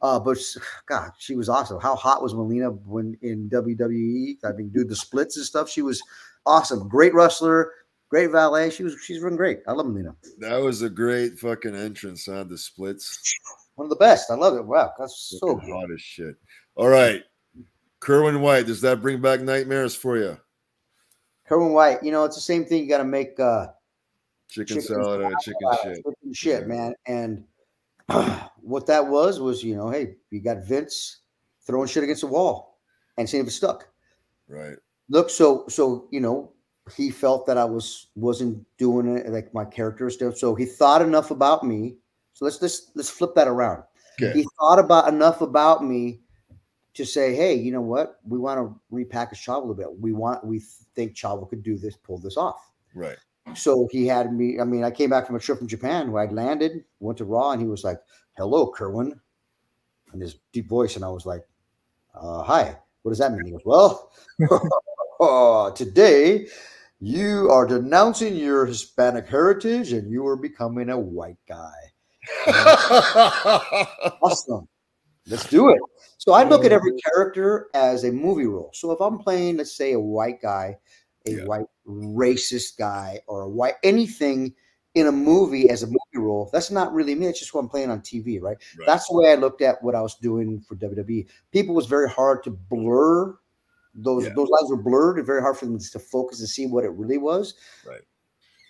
uh, but *sighs* God, she was awesome. How hot was Melina when in WWE? I mean, do the splits and stuff. She was awesome. Great wrestler great valet. She was she's running great. I love Melina. That was a great fucking entrance on huh? the splits. One of the best. I love it. Wow, that's so good. hot as shit. All right, Kerwin White. Does that bring back nightmares for you? Kerwin White. You know, it's the same thing. You got to make uh, chicken, chicken salad and chicken uh, shit. Chicken shit, man. And *clears throat* what that was was, you know, hey, you got Vince throwing shit against the wall and seeing if it stuck. Right. Look, so so you know, he felt that I was wasn't doing it like my character stuff. So he thought enough about me. So let's let's let's flip that around. Okay. He thought about enough about me to say, hey, you know what? We want to repackage Chavo a bit. We want we think Chavo could do this, pull this off. Right. So he had me. I mean, I came back from a trip from Japan where I'd landed, went to Raw, and he was like, "Hello, Kerwin." in his deep voice, and I was like, uh, "Hi, what does that mean?" He goes, "Well, *laughs* uh, today you are denouncing your Hispanic heritage, and you are becoming a white guy." *laughs* awesome. Let's do it. So I look at every character as a movie role. So if I'm playing, let's say, a white guy, a yeah. white racist guy, or a white anything in a movie as a movie role, that's not really me. It's just what I'm playing on TV, right? right? That's the way I looked at what I was doing for WWE. People was very hard to blur those yeah. those lines were blurred and very hard for them to focus and see what it really was. Right.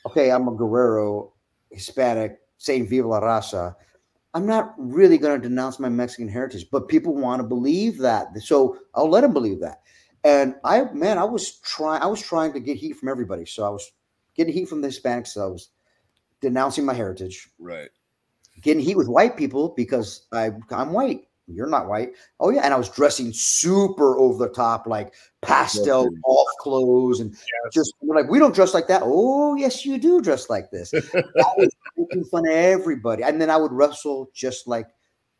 Okay, I'm a Guerrero, Hispanic, saying Viva la Raza. I'm not really going to denounce my Mexican heritage, but people want to believe that. So I'll let them believe that. And I, man, I was trying, I was trying to get heat from everybody. So I was getting heat from the Hispanics. So I was denouncing my heritage. Right. Getting heat with white people because I, I'm white. You're not white. Oh yeah, and I was dressing super over the top, like pastel off clothes, and yes. just like, we don't dress like that. Oh yes, you do dress like this. *laughs* I was making fun of everybody, and then I would wrestle just like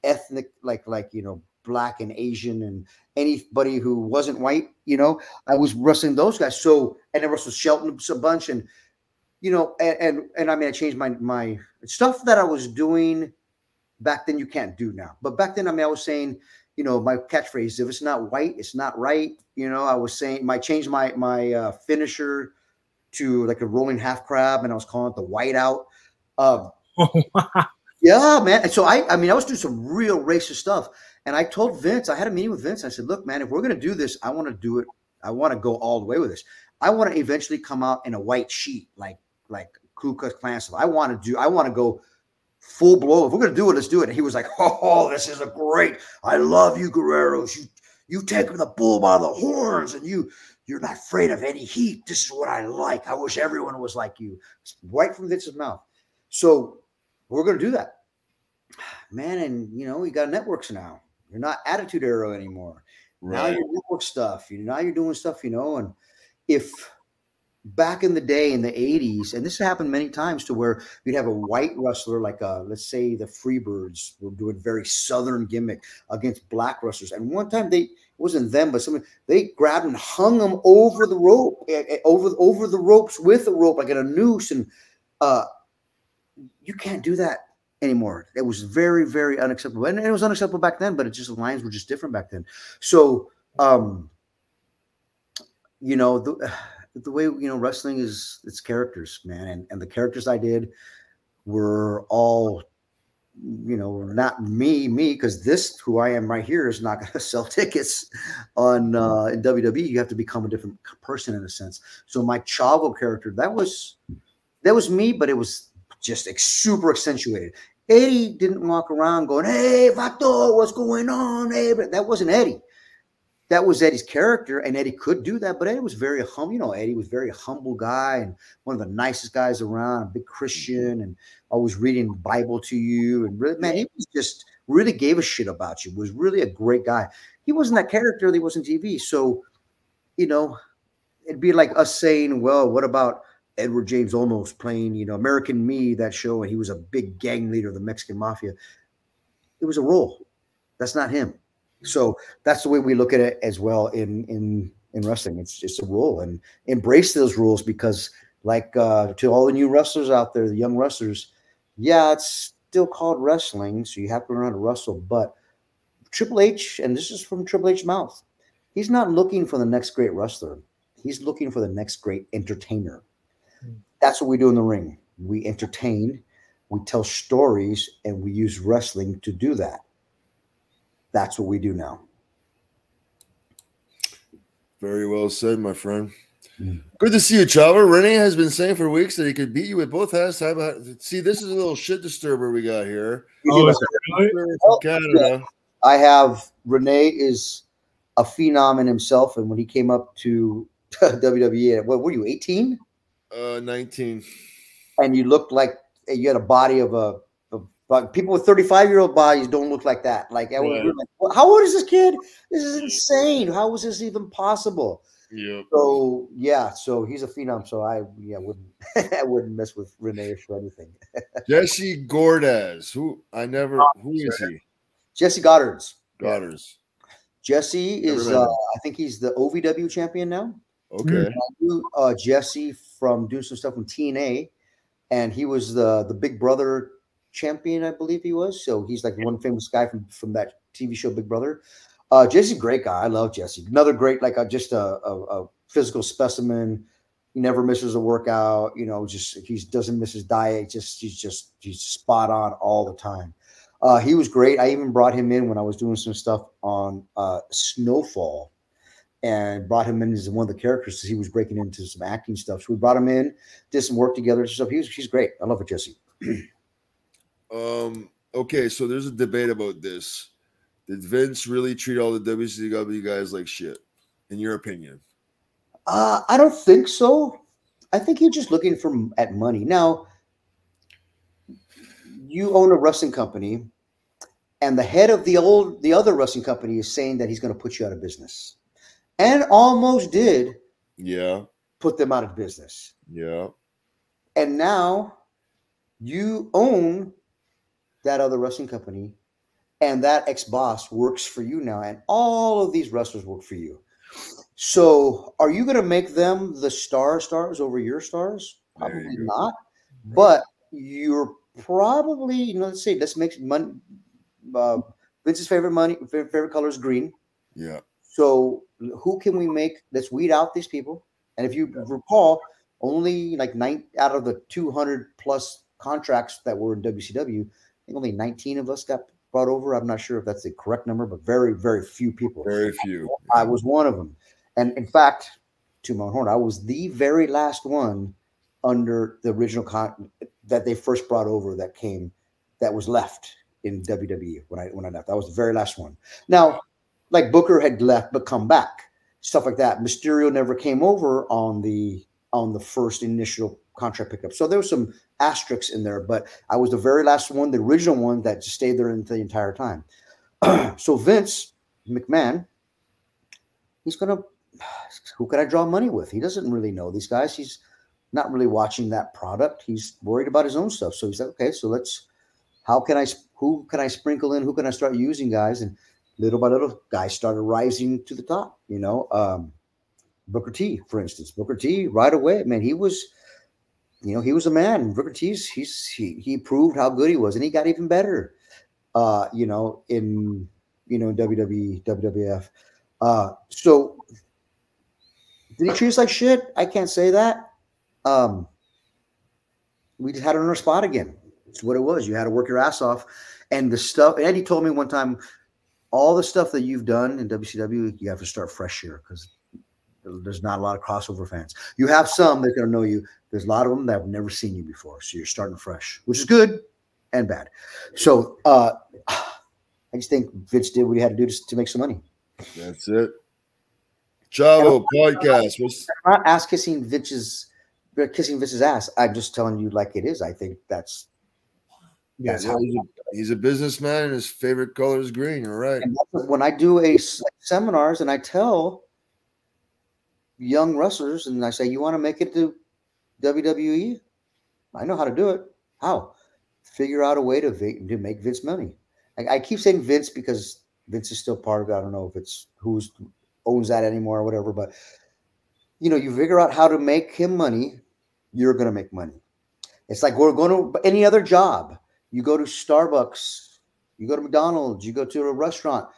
ethnic, like like you know, black and Asian, and anybody who wasn't white. You know, I was wrestling those guys. So and I wrestled Shelton a bunch, and you know, and and, and I mean, I changed my my stuff that I was doing back then you can't do now. But back then, I mean, I was saying, you know, my catchphrase: if it's not white, it's not right. You know, I was saying, I changed my my uh, finisher to like a rolling half crab, and I was calling it the white out. Um, *laughs* yeah, man. And so I, I mean, I was doing some real racist stuff, and I told Vince, I had a meeting with Vince. I said, look, man, if we're gonna do this, I want to do it. I want to go all the way with this. I want to eventually come out in a white sheet, like like Ku Klux Klan. I want to do. I want to go full blow. If we're gonna do it, let's do it. And he was like, *laughs* "Oh, this is a great. I love you, Guerreros. You you take the bull by the horns, and you you're not afraid of any heat. This is what I like. I wish everyone was like you." Right from Vince's mouth. So we're gonna do that, *sighs* man. And you know, we got networks now. You're not Attitude Era anymore. Right. Now you're network stuff. You now you're doing stuff. You know, and if back in the day in the 80s and this happened many times to where you'd have a white wrestler like uh let's say the freebirds were doing very southern gimmick against black wrestlers and one time they it wasn't them but someone they grabbed and hung them over the rope eh, eh, over over the ropes with a rope like in a noose and uh you can't do that anymore it was very very unacceptable and it was unacceptable back then but it just the lines were just different back then so um you know the *sighs* the way you know wrestling is it's characters, man, and and the characters I did were all you know not me me because this who I am right here is not going *laughs* to sell tickets on uh, in WWE. You have to become a different person in a sense. So my Chavo character that was that was me, but it was just like, super accentuated. Eddie didn't walk around going, "Hey, Vato, what's going on?" Hey, that wasn't Eddie that was Eddie's character, and Eddie could do that. But Eddie was very humble. You know, Eddie was very humble guy and one of the nicest guys around. A big Christian and always reading Bible to you. And really, man, he was just really gave a shit about you. Was really a great guy. He wasn't that character that he was in TV. So, you know, it'd be like us saying, "Well, what about?" Edward James Olmos playing, you know, American Me, that show, and he was a big gang leader of the Mexican mafia. It was a role. That's not him. So that's the way we look at it as well in in in wrestling. It's just a rule and embrace those rules because, like uh, to all the new wrestlers out there, the young wrestlers, yeah, it's still called wrestling, so you have to learn how to wrestle. But Triple H, and this is from Triple H mouth, he's not looking for the next great wrestler. He's looking for the next great entertainer. Hmm. That's what we do in the ring. We entertain, we tell stories, and we use wrestling to do that that's what we do now. Very well said, my friend. Mm. Good to see you, Chavo. Rene has been saying for weeks that he could beat you with both hands. See, this is a little shit disturber we got here. Oh, oh, Canada. I have Rene is a phenom in himself, and when he came up to *laughs* WWE, what were you, 18? Uh, 19. And you looked like you had a body of a but people with 35 year old bodies don't look like that. Like, right. like well, how old is this kid? This is insane. How was this even possible? Yeah. So yeah, so he's a phenom. So I yeah wouldn't *laughs* I wouldn't mess with Rene for anything. *laughs* Jesse Godderz. Who I never. Oh, who is he? Jesse Godderz. Godderz. Jesse is, uh. I think he's the OVW champion now. Okay. I knew uh, Jesse from doing some stuff from TNA, and he was the the Big Brother champion, I believe he was. So he's like one famous guy from from that TV show Big Brother. Uh, Jesse's great guy. I love Jesse. Another great, like a, just a, a, a physical specimen. He never misses a workout. You know, just he doesn't miss his diet. Just he's just he's spot on all the time. Uh, he was great. I even brought him in when I was doing some stuff on uh, Snowfall and brought him in as one of the characters because he was breaking into some acting stuff. So we brought him in, did some work together. So he was, he's great. I love it, Jesse. *clears throat* Um. Okay. So there's a debate about this. Did Vince really treat all the WCW guys like shit? In your opinion? Uh, I don't think so. I think he's just looking for at money. Now, you own a wrestling company, and the head of the old the other wrestling company is saying that he's going to put you out of business, and almost did Yeah. put them out of business. Yeah. And now you own that other wrestling company, and that ex boss works for you now, and all of these wrestlers work for you. So, are you going to make them the star stars over your stars? You Probably go. not. But you're probably, you know, let's say, let's make money. Uh, Vince's favorite money, favorite color is green. Yeah. So who can we make? Let's weed out these people. And if you recall, only like nine out of the 200 plus contracts that were in WCW, I think only 19 of us got brought over. I'm not sure if that's the correct number, but very, very few people. Very few. I was one of them. And in fact, to my own horn, I was the very last one under the original con that they first brought over that came that was left in WWE when I when I left. I was the very last one. Now, like Booker had left but come back, stuff like that. Mysterio never came over on the on the first initial contract pickup. So there was some asterisks in there, but I was the very last one, the original one that stayed there the entire time. *clears throat* so Vince McMahon, he's gonna who can I draw money with? He doesn't really know these guys. He's not really watching that product. He's worried about his own stuff. So he's like, okay, so let's how can I who can I sprinkle in? Who can I start using guys? And little by little, guys started rising to the top. You know, um, Booker T, for instance, Booker T, right away, man, he was, you know, he was a man. Booker T's he's he he proved how good he was, and he got even better. Uh, you know, in you know WWE, WWF. Uh, so did he treat us like shit? I can't say that. Um, we just had to earn our spot again. It's what it was. You had to work your ass off. And the stuff, and Eddie told me one time, all the stuff that you've done in WCW, you have to start fresh here because there's not a lot of crossover fans. You have some that are going to know you. There's a lot of them that have never seen you before. So you're starting fresh, which is good and bad. So uh, I just think Vince did what he had to do to, to make some money. That's it. Chavo podcast. Not ass kissing Vince's kissing Vince's ass. I'm just telling you like it is. I think that's Yeah, that's yeah, how he's, a, he's a businessman and his favorite color is green. You're right. And that's what- when I do a seminars and I tell young wrestlers and I say, "You want to make it to WWE? I know how to do it. How? Figure out a way to to make Vince money." I, I keep saying Vince because Vince is still part of it. I don't know if it's who's owns that anymore or whatever, but you know, you figure out how to make him money, you're going to make money. It's like we're going to any other job. You go to Starbucks, you go to McDonald's, you go to a restaurant.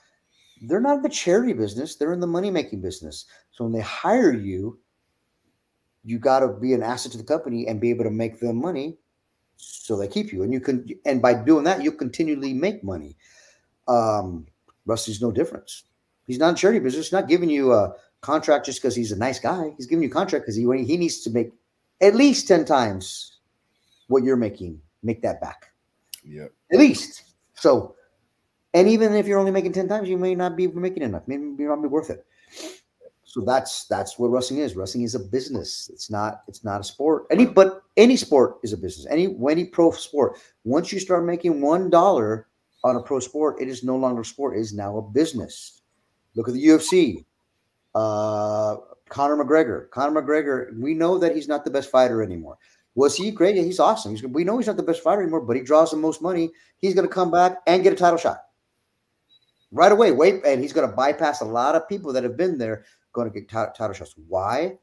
They're not in the charity business, they're in the money making business. So when they hire you, you got to be an asset to the company and be able to make them money so they keep you. And you can, and by doing that, you continually make money. Um, Rusty's no difference. He's not in charity business, he's not giving you a contract just because he's a nice guy. He's giving you a contract because he, he needs to make at least 10 times what you're making, make that back Yeah. at least. So, and even if you're only making 10 times, you may not be making enough. Maybe may not be worth it. So that's that's what wrestling is. Wrestling is a business. It's not it's not a sport. Any but any sport is a business. Any any pro sport. Once you start making one dollar on a pro sport, it is no longer a sport. It is now a business. Look at the UFC. Uh, Conor McGregor. Conor McGregor. We know that he's not the best fighter anymore. Was he great? Yeah, he's awesome. He's, we know he's not the best fighter anymore, but he draws the most money. He's going to come back and get a title shot. right away. Wait, and he's going to bypass a lot of people that have been there, going to get title shots. Why?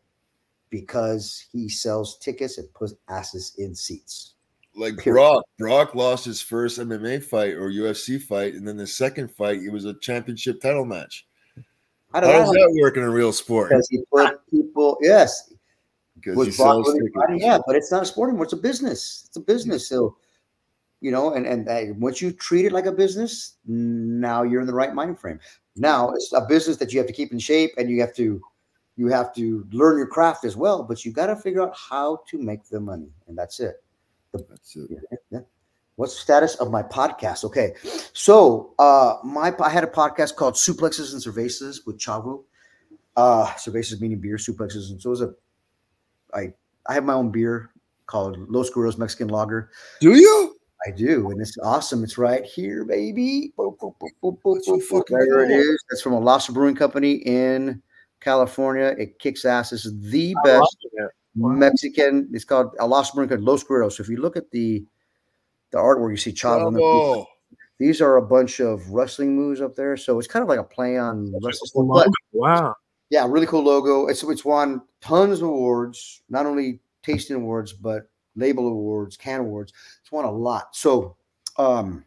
Because he sells tickets and puts asses in seats. Like Period. Brock, Brock lost his first MMA fight or UFC fight, and then the second fight, it was a championship title match. How does that work in a real sport? Because he put people, yes, because tickets. Yeah, but it's not a sport anymore. It's a business. It's a business. So you know, and and once you treat it like a business, now you're in the right mind frame. Now it's a business that you have to keep in shape, and you have to you have to learn your craft as well. But you got to figure out how to make the money, and that's it. The, that's it. Yeah, yeah. What's the status of my podcast? Okay, so uh, my I had a podcast called Suplexes and Cervezas with Chavo. Uh, cervezas meaning beer, suplexes, and so it was a. I I have my own beer called Los Guerreros Mexican Lager. Do you? I do, and it's awesome. It's right here, baby. Boop, boop, boop, there it is. That's from a Lost Brewing Company in California. It kicks ass. This is the best Mexican. It's called a Lost Brewing Company, Los Guerreros. So if you look at the the artwork, you see Chavo. The, these are a bunch of wrestling moves up there. So it's kind of like a play on wrestling. Wow. Yeah, really cool logo. It's it's won tons of awards, not only tasting awards, but label awards, can awards. It's won a lot. So um,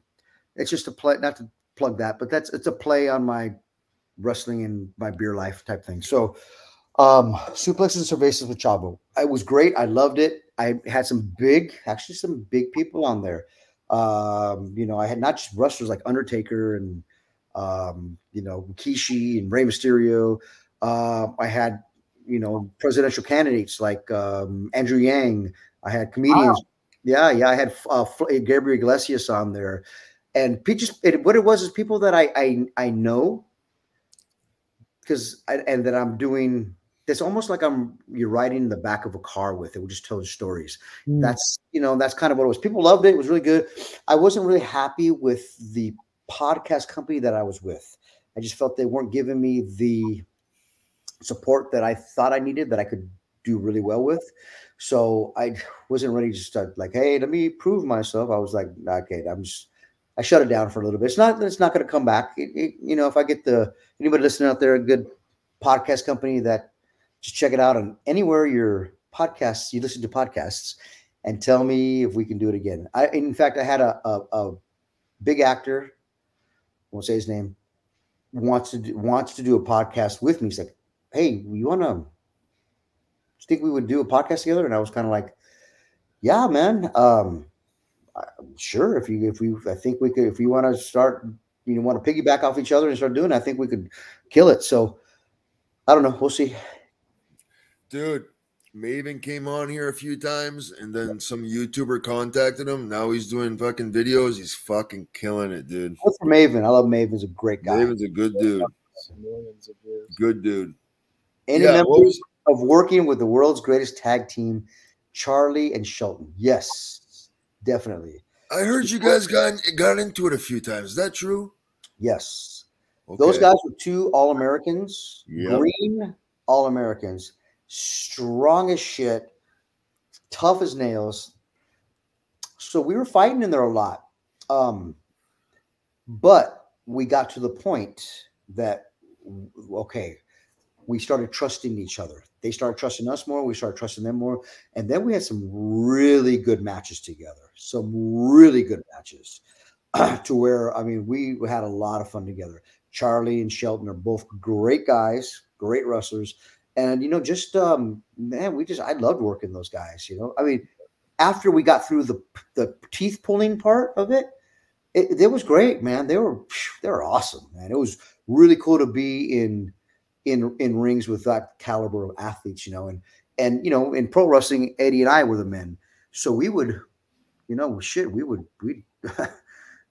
it's just a play, not to plug that, but that's it's a play on my wrestling and my beer life type thing. So um, suplexes and cervezas with Chavo. It was great. I loved it. I had some big, actually some big people on there. Um, you know, I had not just wrestlers like Undertaker and um, you know, Kishi and Rey Mysterio. Uh, I had, you know, presidential candidates like um, Andrew Yang, I had comedians. Wow. Yeah, yeah. I had uh, Gabriel Iglesias on there, and just it, what it was is people that I I, I know because and that I'm doing. It's almost like I'm you're riding in the back of a car with it. We just telling stories. Mm. That's you know that's kind of what it was. People loved it. It was really good. I wasn't really happy with the podcast company that I was with. I just felt they weren't giving me the support that I thought I needed that I could do really well with. So I *laughs* wasn't ready to start like, hey, let me prove myself. I was like, okay, I'm just I shut it down for a little bit. It's not it's not going to come back. It, it, you know, if I get the anybody listening out there, a good podcast company that just check it out on anywhere your podcasts you listen to podcasts, and tell me if we can do it again. I in fact I had a a, a big actor, won't say his name, wants to do, wants to do a podcast with me. He's like, hey, you want to think we would do a podcast together? And I was kind of like, yeah, man. Um, sure. If you, if we, I think we could, if you want to start, you know, want to piggyback off each other and start doing, it, I think we could kill it. So I don't know. We'll see. Dude, Maven came on here a few times and then some YouTuber contacted him. Now he's doing fucking videos. He's fucking killing it, dude. What's for Maven? I love Maven's a great guy. Maven's a good dude. Good dude. Any yeah, members of working with the world's greatest tag team, Charlie and Shelton. Yes, definitely. I heard you guys got got into it a few times. Is that true? Yes. Okay. Those guys were two All Americans, yep. green All Americans, strong as shit, tough as nails. So we were fighting in there a lot. Um, but we got to the point that okay, we started trusting each other. They started trusting us more. We started trusting them more. And then we had some really good matches together, some really good matches *clears throat* to where, I mean, we had a lot of fun together. Charlie and Shelton are both great guys, great wrestlers. And, you know, just, um, man, we just, I loved working those guys, you know. I mean, after we got through the, the teeth pulling part of it, it, it was great, man. They were, they were awesome, man. It was really cool to be in, in in rings with that caliber of athletes, you know, and and you know, in pro wrestling, Eddie and I were the men, so we would, you know, shit, we would we *laughs*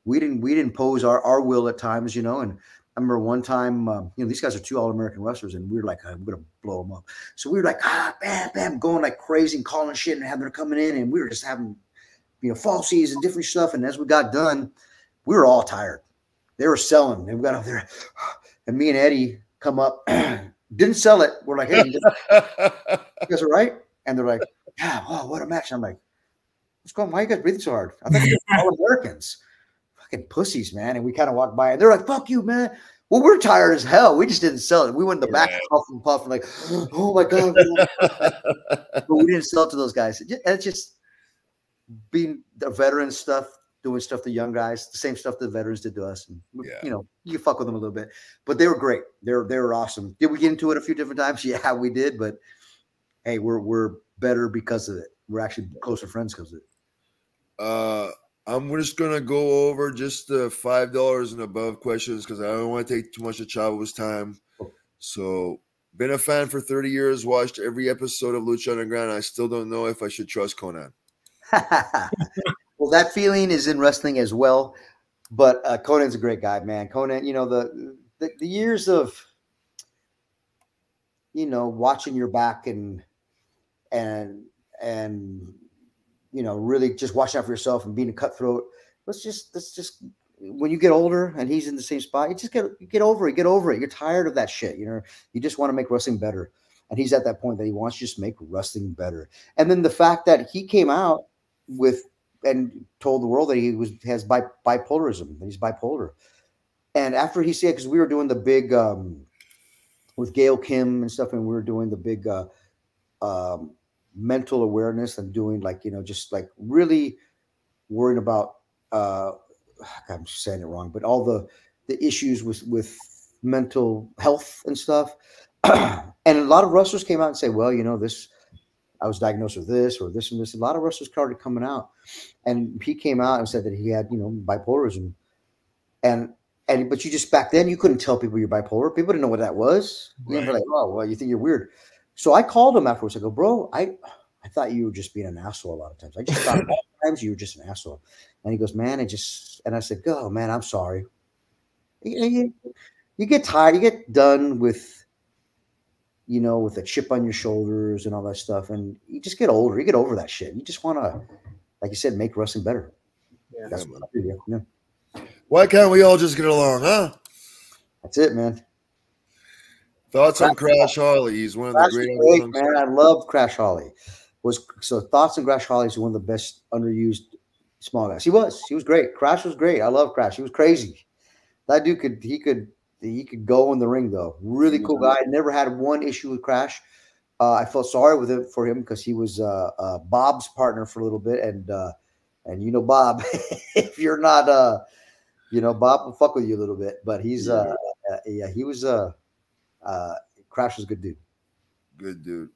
we didn't we didn't pose our our will at times, you know, and I remember one time, um, you know, these guys are two All American wrestlers, and we were like, I'm gonna blow them up. So we were like, ah, bam, bam, going like crazy and calling shit and having them coming in, and we were just having, you know, falsies and different stuff. And as we got done, we were all tired. They were selling, we got up there, *sighs* and me and Eddie come up, *clears throat* didn't sell it. We're like, hey, you *laughs* guys are right. And they're like, yeah, wow, what a match. I'm like, what's going on? Why are you guys breathing so hard? I thought you all Americans. fucking pussies, man. And we kind of walked by and they're like, fuck you, man. Well, we're tired as hell. We just didn't sell it. We went in the back puffing, puffing, like, *gasps* oh my God. *laughs* but we didn't sell it to those guys. It's just being the veteran stuff, doing stuff to young guys, the same stuff the veterans did to us. And, yeah. You know, you fuck with them a little bit, but they were great. They were, they were awesome. Did we get into it a few different times? *laughs* Yeah, we did. But hey, we're, we're better because of it. We're actually closer friends because of it. Uh, I'm just gonna go over just the five dollars and above questions because I don't want to take too much of Chavo's time. So, been a fan for 30 years, watched every episode of Lucha Underground. I still don't know if I should trust Konnan. *laughs* that feeling is in wrestling as well. But uh, Konnan's a great guy, man. Konnan, you know the, the the years of you know watching your back and and and you know, really just watching out for yourself and being a cutthroat. Let's just let's just when you get older and he's in the same spot, you just get get over it. Get over it. You're tired of that shit. You know, you just want to make wrestling better. And he's at that point that he wants to just make wrestling better. And then the fact that he came out with and told the world that he was has bi- bipolarism, that he's bipolar. And after he said, because we were doing the big um, with Gail Kim and stuff, and we were doing the big uh, um, mental awareness and doing like you know just like really worrying about uh i'm saying it wrong but all the the issues with with mental health and stuff *clears throat* and a lot of wrestlers came out and say well you know this i was diagnosed with this or this and this a lot of wrestlers started coming out and he came out and said that he had you know bipolarism and and but you just back then you couldn't tell people you're bipolar people didn't know what that was right. know, like oh well you think you're weird so I called him afterwards. I go, bro, I I thought you were just being an asshole a lot of times. I just thought *laughs* times you were just an asshole. And he goes, man, I just and I said, go, man, I'm sorry. You, you, you get tired, you get done with, you know, with a chip on your shoulders and all that stuff, and you just get older. You get over that shit. You just want to, like you said, make wrestling better. Yeah, That's what I do. Yeah. Why can't we all just get along, huh? That's it, man. Thoughts on Crash Holly? He's one of the great great, man. I love Crash Holly. Was so thoughts on Crash Holly is one of the best underused small guys. He was. He was great. Crash was great. I love Crash. He was crazy. That dude could he could he could go in the ring though. Really cool mm-hmm. guy. Never had one issue with Crash. Uh, I felt sorry with him for him because he was uh, uh, Bob's partner for a little bit, and uh, and you know Bob, *laughs* if you're not, uh, you know Bob will fuck with you a little bit, but he's uh, uh yeah he was uh uh, Crash is a good dude. Good dude.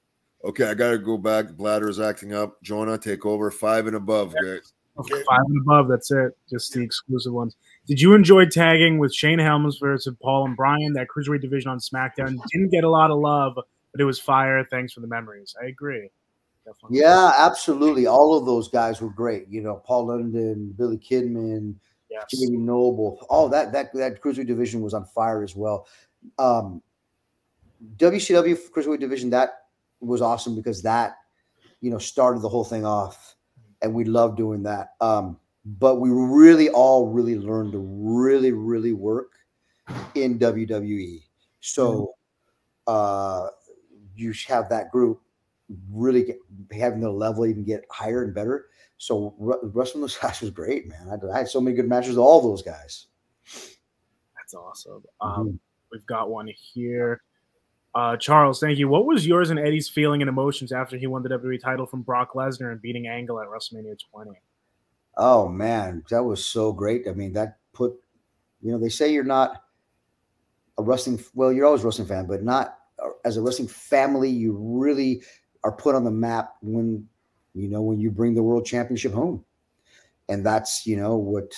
Okay, I got to go back. Bladder is acting up. Jonah, take over. Five and above, guys. Okay. Five and above. That's it. Just the exclusive ones. Did you enjoy tagging with Shane Helms versus Paul and Brian? That cruiserweight division on SmackDown didn't get a lot of love, but it was fire. Thanks for the memories. I agree. Definitely. Yeah, absolutely. All of those guys were great. You know, Paul London, Billy Kidman, yes. Jamie Noble. Oh, that that that cruiserweight division was on fire as well. Um, WCW cruiserweight division that was awesome because that you know started the whole thing off, and we love doing that. Um, but we really all really learned to really really work in WWE. So uh, you have that group really get, having the level even get higher and better. So wrestling those *laughs* guys was great, man. I, I, had so many good matches with all those guys. That's awesome. Um, mm-hmm. We've got one here. Uh, Charles, thank you. What was yours and Eddie's feeling and emotions after he won the WWE title from Brock Lesnar and beating Angle at WrestleMania 20? Oh man, that was so great. I mean, that put, you know, they say you're not a wrestling. Well, you're always a wrestling fan, but not uh, as a wrestling family. You really are put on the map when, you know, when you bring the world championship home, and that's you know what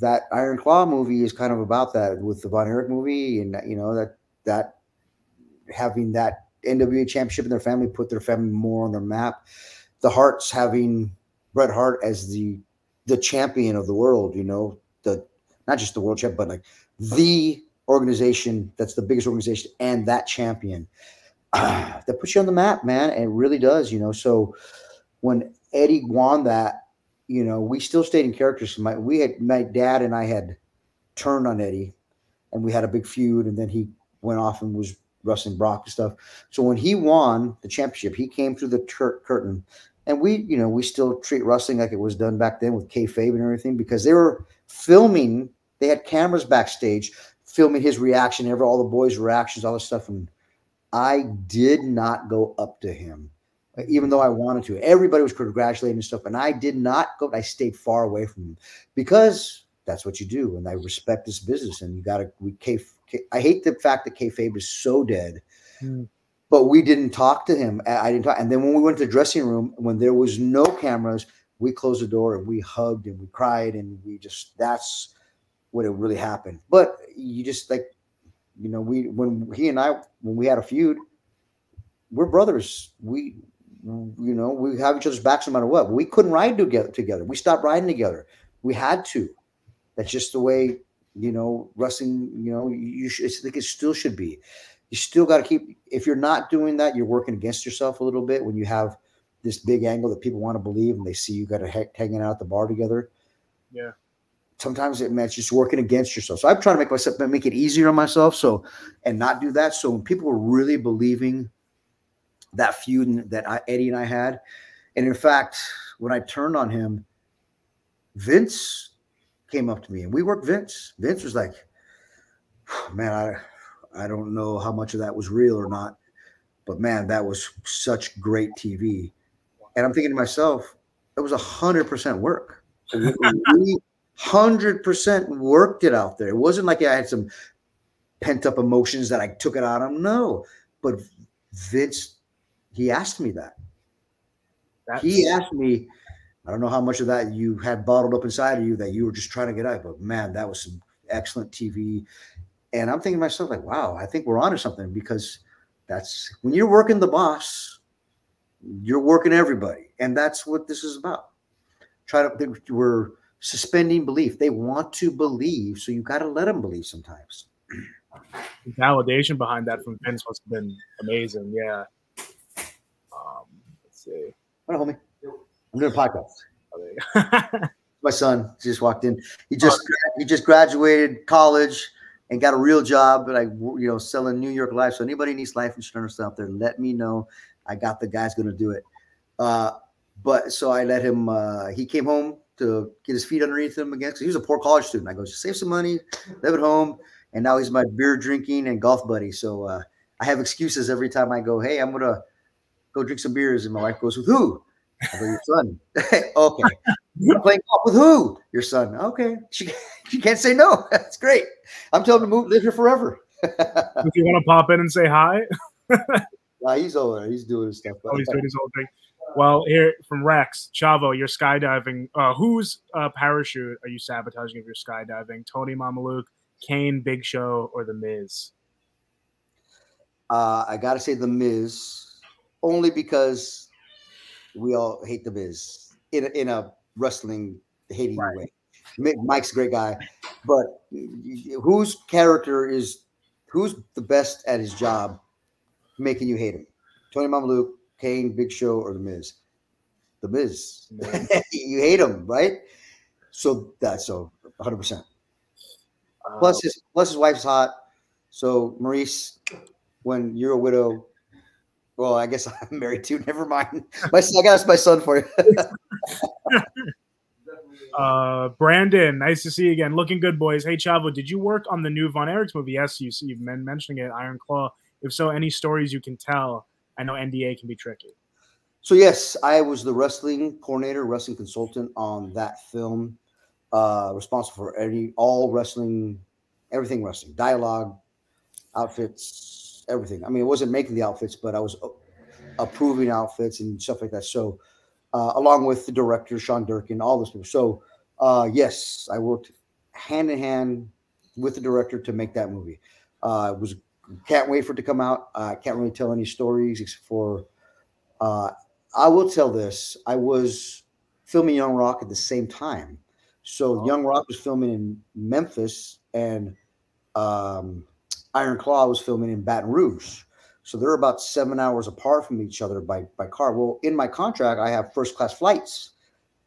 that Iron Claw movie is kind of about that with the Von Erich movie, and you know that that having that NWA championship in their family put their family more on their map. The Hearts having Bret Hart as the the champion of the world, you know, the not just the world champ, but like the organization that's the biggest organization and that champion. Uh, *clears throat* that puts you on the map, man. It really does, you know. So when Eddie won that, you know, we still stayed in characters. My we had my dad and I had turned on Eddie and we had a big feud, and then he went off and was wrestling Brock and stuff. So when he won the championship, he came through the tur- curtain and we, you know, we still treat wrestling like it was done back then with kayfabe and everything because they were filming. They had cameras backstage filming his reaction, ever all the boys' reactions, all this stuff, and I did not go up to him, even though I wanted to. Everybody was congratulating and stuff, and I did not go. I stayed far away from him because that's what you do, and I respect this business. And you got to we i hate the fact that kayfabe is so dead. Mm but we didn't talk to him. I didn't talk. And then when we went to the dressing room, when there was no cameras, we closed the door and we hugged and we cried and we just that's what it really happened. But you just like, you know, we when he and I when we had a feud, we're brothers. We you know we have each other's backs no matter what. We couldn't ride together. Together, we stopped riding together. We had to. That's just the way you know wrestling. You know, you should, I think it still should be you still got to keep if you're not doing that you're working against yourself a little bit when you have this big angle that people want to believe and they see you got a heck hanging out at the bar together. Yeah. Sometimes it means just working against yourself. So i'm trying to make myself make it easier on myself so and not do that. So when people were really believing that feud that I, eddie and i had and in fact when i turned on him vince came up to me and we worked vince. Vince was like man i I don't know how much of that was real or not, but man, that was such great TV. And I'm thinking to myself, it was a hundred percent work. Hundred percent worked it out there. It wasn't like I had some pent up emotions that I took it out on. No, but Vince, he asked me that. That's... He asked me. I don't know how much of that you had bottled up inside of you that you were just trying to get out, but man, that was some excellent TV. And I'm thinking to myself, like, wow, I think we're onto something because that's when you're working the boss, you're working everybody. And that's what this is about. Try to, we're suspending belief. They want to believe, so you got to let them believe sometimes. The validation behind that from Vince must have been amazing. Yeah. Um, let's see. What homie? I'm doing a podcast. *laughs* My son just walked in. He just oh. he just graduated college and got a real job, like you know, selling New York Life. So anybody needs life insurance out there, let me know. I got the guy's going to do it. Uh, but so I let him. Uh, he came home to get his feet underneath him again. because he was a poor college student. I go, just save some money, live at home, and now he's my beer drinking and golf buddy. So uh, I have excuses every time I go. Hey, I'm gonna go drink some beers, and my wife goes, with who? I go, your son. *laughs* okay. You're playing golf with who? Your son. Okay. She, *laughs* she can't say no. *laughs* That's great. I'm telling him to move, live here forever. if you want to pop in and say hi. nah, he's over there. He's doing his stuff. Oh, he's doing his whole thing. Well, here from Rex, Chavo, you're skydiving. Uh, whose uh, parachute are you sabotaging if you're skydiving? Tony Mamaluke, Kane, Big Show, or The Miz? Uh, I got to say The Miz, only because we all hate The Miz in a, in a wrestling hating right. way. Mike's a great guy, but whose character is who's the best at his job, making you hate him? Tony Mamaluke, Kane, Big Show, or The Miz? The Miz. *laughs* you hate him, right? So that's so 100. percent Plus uh, his plus his wife's hot. So Maryse, when you're a widow, well, I guess *laughs* I'm married too. Never mind. *laughs* My, son, I got my son for you. *laughs* uh, Brandon, nice to see you again. Looking good, boys. Hey, Chavo, did you work on the new Von Erichs movie? Yes, you see, you've been mentioning it, Iron Claw. If so, any stories you can tell? I know NDA can be tricky. So yes, I was the wrestling coordinator, wrestling consultant on that film, uh, responsible for any all wrestling, everything wrestling, dialogue, outfits, everything. I mean, it wasn't making the outfits, but I was approving outfits and stuff like that. So, uh, along with the director Sean Durkin, all those people. So, uh, yes, I worked hand in hand with the director to make that movie. Uh, was can't wait for it to come out. I can't really tell any stories except for. Uh, I will tell this. I was filming Young Rock at the same time. So oh. Young Rock was filming in Memphis and um, Iron Claw was filming in Baton Rouge. So they're about seven hours apart from each other by, by car. Well, in my contract, I have first class flights.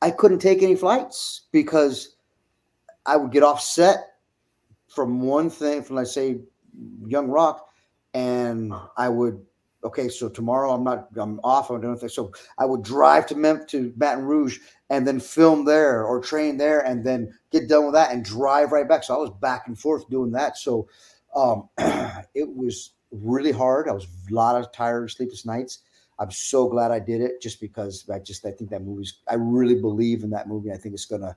I couldn't take any flights because I would get offset from one thing, from let's say Young Rock, and I would okay, so tomorrow I'm not, I'm off. I'm doing things. So I would drive to Memphis, to Baton Rouge, and then film there or train there, and then get done with that and drive right back. So I was back and forth doing that. So um, *clears throat* it was really hard. I was a lot of tired, sleepless nights. I'm so glad I did it, just because I just I think that movie's. I really believe in that movie. I think it's gonna,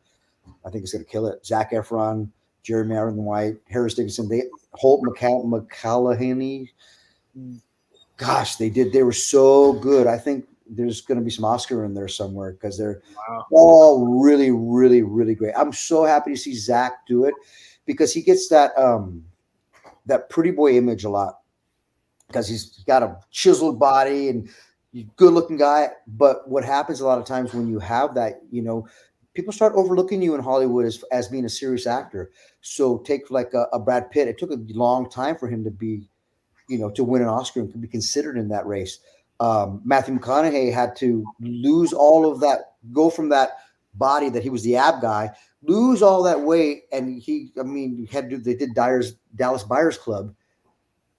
I think it's gonna kill it. Zac Efron, Jeremy Allen White, Harris Dickinson, they Holt McCall- McCallaghan. Gosh, they did. They were so good. I think there's going to be some Oscar in there somewhere because they're Wow. all really, really, really great. I'm so happy to see Zach do it because he gets that um that pretty boy image a lot because he's got a chiseled body and good looking guy. But what happens a lot of times when you have that, you know, people start overlooking you in Hollywood as, as being a serious actor. So take like a, a Brad Pitt. It took a long time for him to be, you know, to win an Oscar and to be considered in that race. Um, Matthew McConaughey had to lose all of that, go from that body that he was the ab guy, lose all that weight, and he, I mean, had to. They did Dyer's Dallas Buyers Club,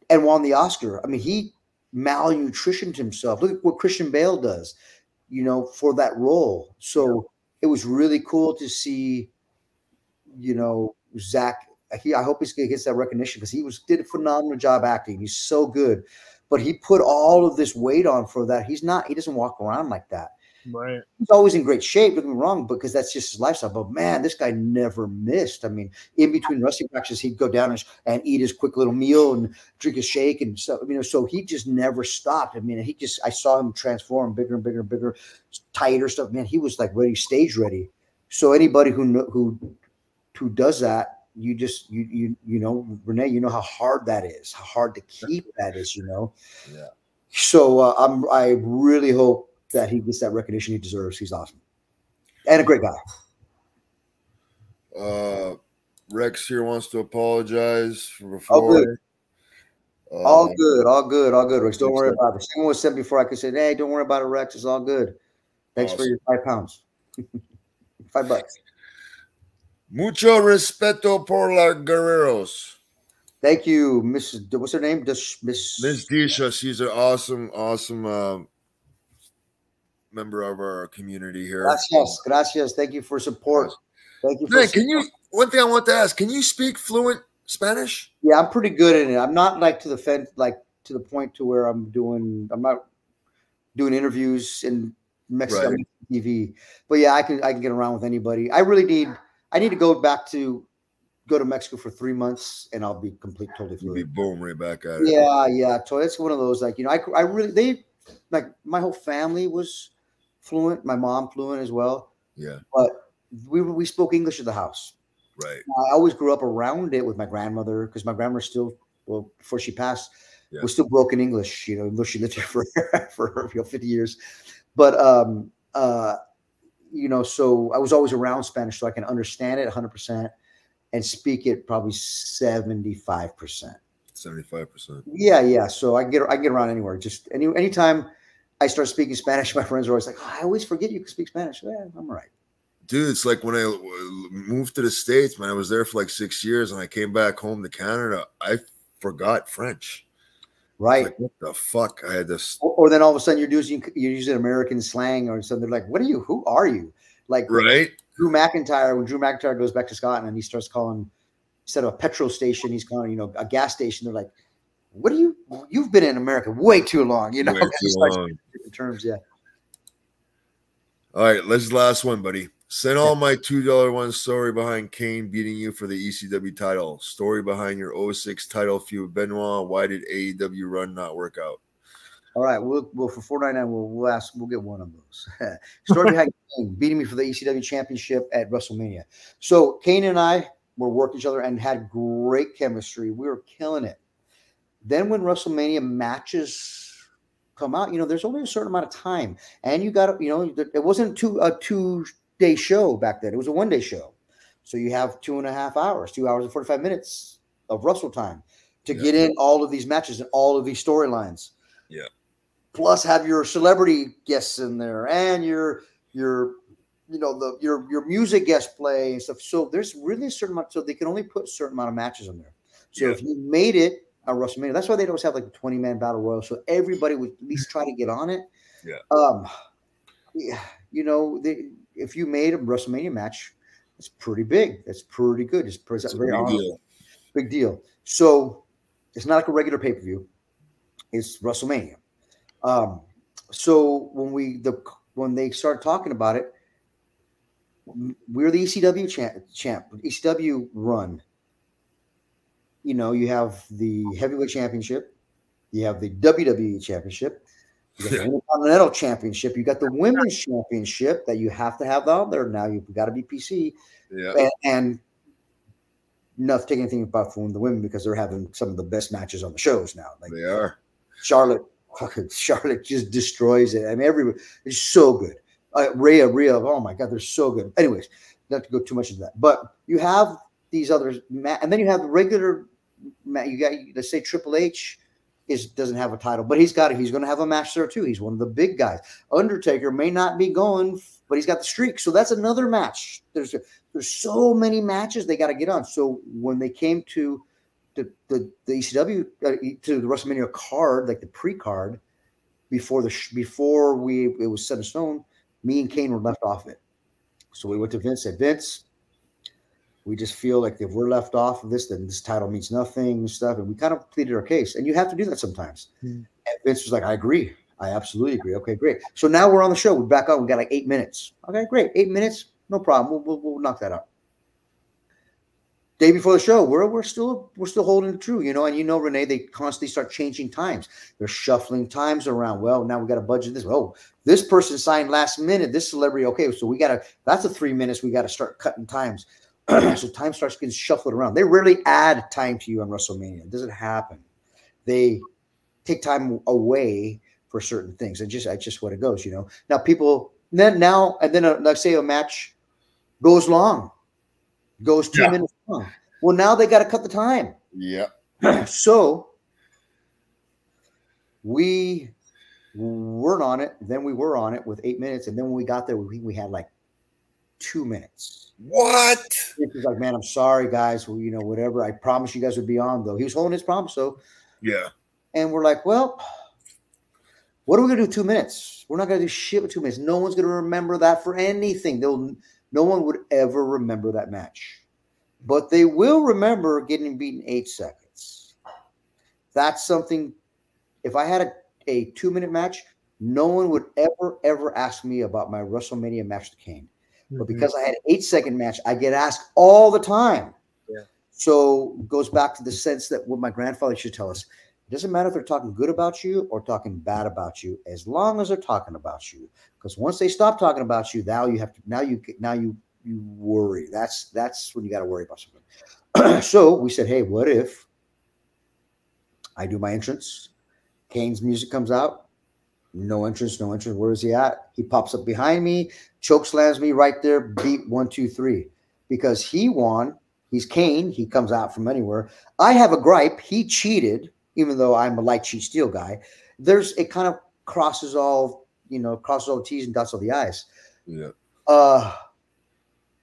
and won the Oscar. I mean, he malnutritioned himself. Look at what Christian Bale does, you know, for that role. So it was really cool to see, you know, Zach. He, I hope he gets that recognition because he was did a phenomenal job acting. He's so good, but he put all of this weight on for that. He's not. He doesn't walk around like that. Right. He's always in great shape. Don't get me wrong, because that's just his lifestyle. But man, this guy never missed. I mean, in between wrestling practices, he'd go down and, and eat his quick little meal and drink a shake and stuff. You know, so he just never stopped. I mean, he just I saw him transform bigger and bigger and bigger, tighter stuff. Man, he was like ready, stage ready. So anybody who kno- who who does that, you just you you you know, Rene, you know how hard that is, how hard to keep that is. You know. Yeah. So uh, I'm I really hope that he gets that recognition he deserves. He's awesome and a great guy. Uh, Rex here wants to apologize for All good, Uh, all good, all good, all good. Rex, don't worry about it. Someone was said before I could say, "Hey, don't worry about it, Rex. It's all good." Thanks for your five pounds, *laughs* five bucks. Mucho respeto por la guerreros. Thank you, Mrs. What's her name? Miss Miss. Miss Disha, she's an awesome, awesome uh, member of our community here. Gracias, gracias. Thank you for support. Thank you. For Man, can you? One thing I want to ask: Can you speak fluent Spanish? Yeah, I'm pretty good in it. I'm not like to the fence, like to the point to where I'm doing. I'm not doing interviews in Mexico Right. TV, but yeah, I can I can get around with anybody. I really need. I need to go back to go to Mexico for three months, and I'll be complete totally You'll be fluent. boom right back at it. Yeah, yeah. So it's one of those like you know, I I really they like my whole family was fluent. My mom fluent as well, Yeah. but we we spoke English at the house. Right. I always grew up around it with my grandmother because my grandmother still, well, before she passed, Yeah. was still broken English. You know, though she lived *laughs* here for for you know, fifty years, but um, uh, you know, so I was always around Spanish, so I can understand it one hundred percent and speak it probably seventy five percent. Seventy-five percent. Yeah, yeah. So I can get I can get around anywhere. Just any anytime I start speaking Spanish, *laughs* my friends are always like, oh, "I always forget you can speak Spanish." Yeah, I'm all right. Dude, it's like when I uh, moved to the states, man. I was there for like six years, and I came back home to Canada. I forgot French. Right. Like, what the fuck? I had this. or, or then all of a sudden you're using you're using American slang or something. They're like, "What are you? Who are you?" Like Right. Drew McIntyre. When Drew McIntyre goes back to Scotland and he starts calling instead of a petrol station, he's calling you know a gas station. They're like, "What are you? You've been in America way too long." You know, Way *laughs* too like long. terms. Yeah. All right, let's last one, buddy. Send all my two dollar one story behind Kane beating you for the ECW title. Story behind your 06 title feud with Benoit. Why did AEW run not work out? All right. We'll, well for four ninety nine, we'll, we'll ask. We'll get one of those. *laughs* Story behind *laughs* Kane beating me for the ECW championship at WrestleMania. So Kane and I were working each other and had great chemistry. We were killing it. Then when WrestleMania matches come out, you know, there's only a certain amount of time, and you got to, you know, it wasn't two a two day show back then. It was a one day show. So you have two and a half hours, two hours and forty five minutes of Russell time to Yeah. get in all of these matches and all of these storylines Yeah. plus have your celebrity guests in there and your your you know the your your music guest play and stuff. So there's really a certain amount. So they can only put a certain amount of matches in there. So Yeah. if you made it at WrestleMania. That's why they always have like a 20 man battle royal. So everybody would at least try to get on it. Yeah. Um, yeah, you know, they, if you made a WrestleMania match, it's pretty big. That's pretty good. It's, pretty, It's very big deal. Big deal. So it's not like a regular pay per view. It's WrestleMania. Um, so when we the when they start talking about it, we're the ECW champ, champ ECW run. You know, you have the heavyweight championship, you have the WWE championship, you got the Intercontinental Championship, you got the women's championship that you have to have out there now. You've got to be PC Yeah. and, and not taking anything about from the women because they're having some of the best matches on the shows now. Like They are. Charlotte, fucking *laughs* Charlotte just destroys it. I mean, every it's so good. Uh, Rhea, Rhea, oh my god, they're so good. Anyways, not to go too much into that, but you have these others, ma- and then you have the regular. You got let's say Triple H is doesn't have a title, but he's got it. He's going to have a match there too. He's one of the big guys. Undertaker may not be going, but he's got the streak, so that's another match. There's there's so many matches they got to get on. So when they came to the the, the ECW uh, to the WrestleMania card, like the pre card, before the before we it was set in stone, me and Kane were left off it. So we went to Vince. Said Vince, we just feel like if we're left off of this, then this title means nothing and stuff. And we kind of pleaded our case, and you have to do that sometimes. Hmm. And Vince was like, "I agree. I absolutely agree. Okay, great. So now we're on the show. We're back on. We got like eight minutes. Okay, great. Eight minutes, no problem. We'll, we'll, we'll knock that out." day before the show, we're we're still we're still holding it true, you know. And you know, Rene, they constantly start changing times. They're shuffling times around. Well, now we got to budget this. Oh, this person signed last minute. This celebrity, okay, so we got to. That's a three minutes. We got to start cutting times. *clears throat* so time starts getting shuffled around. They rarely add time to you on WrestleMania. It doesn't happen. They take time away for certain things. And just that's just what it goes, you know. Now people then now and then uh, let's say a match goes long, goes two Yeah. minutes long. Well, now they got to cut the time. Yeah. *clears throat* so we weren't on it. Then we were on it with eight minutes, and then when we got there, we, we had like two minutes. What? He's like, "Man, I'm sorry, guys. Well, you know, whatever. I promise you guys would be on, though." He was holding his promise, so Yeah. and we're like, well, what are we gonna do? Two minutes? We're not gonna do shit with two minutes. No one's gonna remember that for anything. They'll no one would ever remember that match, but they will remember getting beaten eight seconds. That's something. If I had a, a two minute match, no one would ever ever ask me about my WrestleMania match to Kane. But Mhm. because I had an eight second match, I get asked all the time. Yeah. So goes back to the sense that what my grandfather should tell us. It doesn't matter if they're talking good about you or talking bad about you, as long as they're talking about you. Because once they stop talking about you, now you have to now you now you you worry. That's that's when you got to worry about something. *clears throat* so we said, hey, what if I do my entrance? Kane's music comes out. No entrance, no entrance. Where is he at? He pops up behind me, choke slams me right there, beat one, two, three. Because he won. He's Kane. He comes out from anywhere. I have a gripe. He cheated, even though I'm a light cheat steel guy. There's it kind of crosses all, you know, crosses all the T's and dots all the I's. Yeah. Uh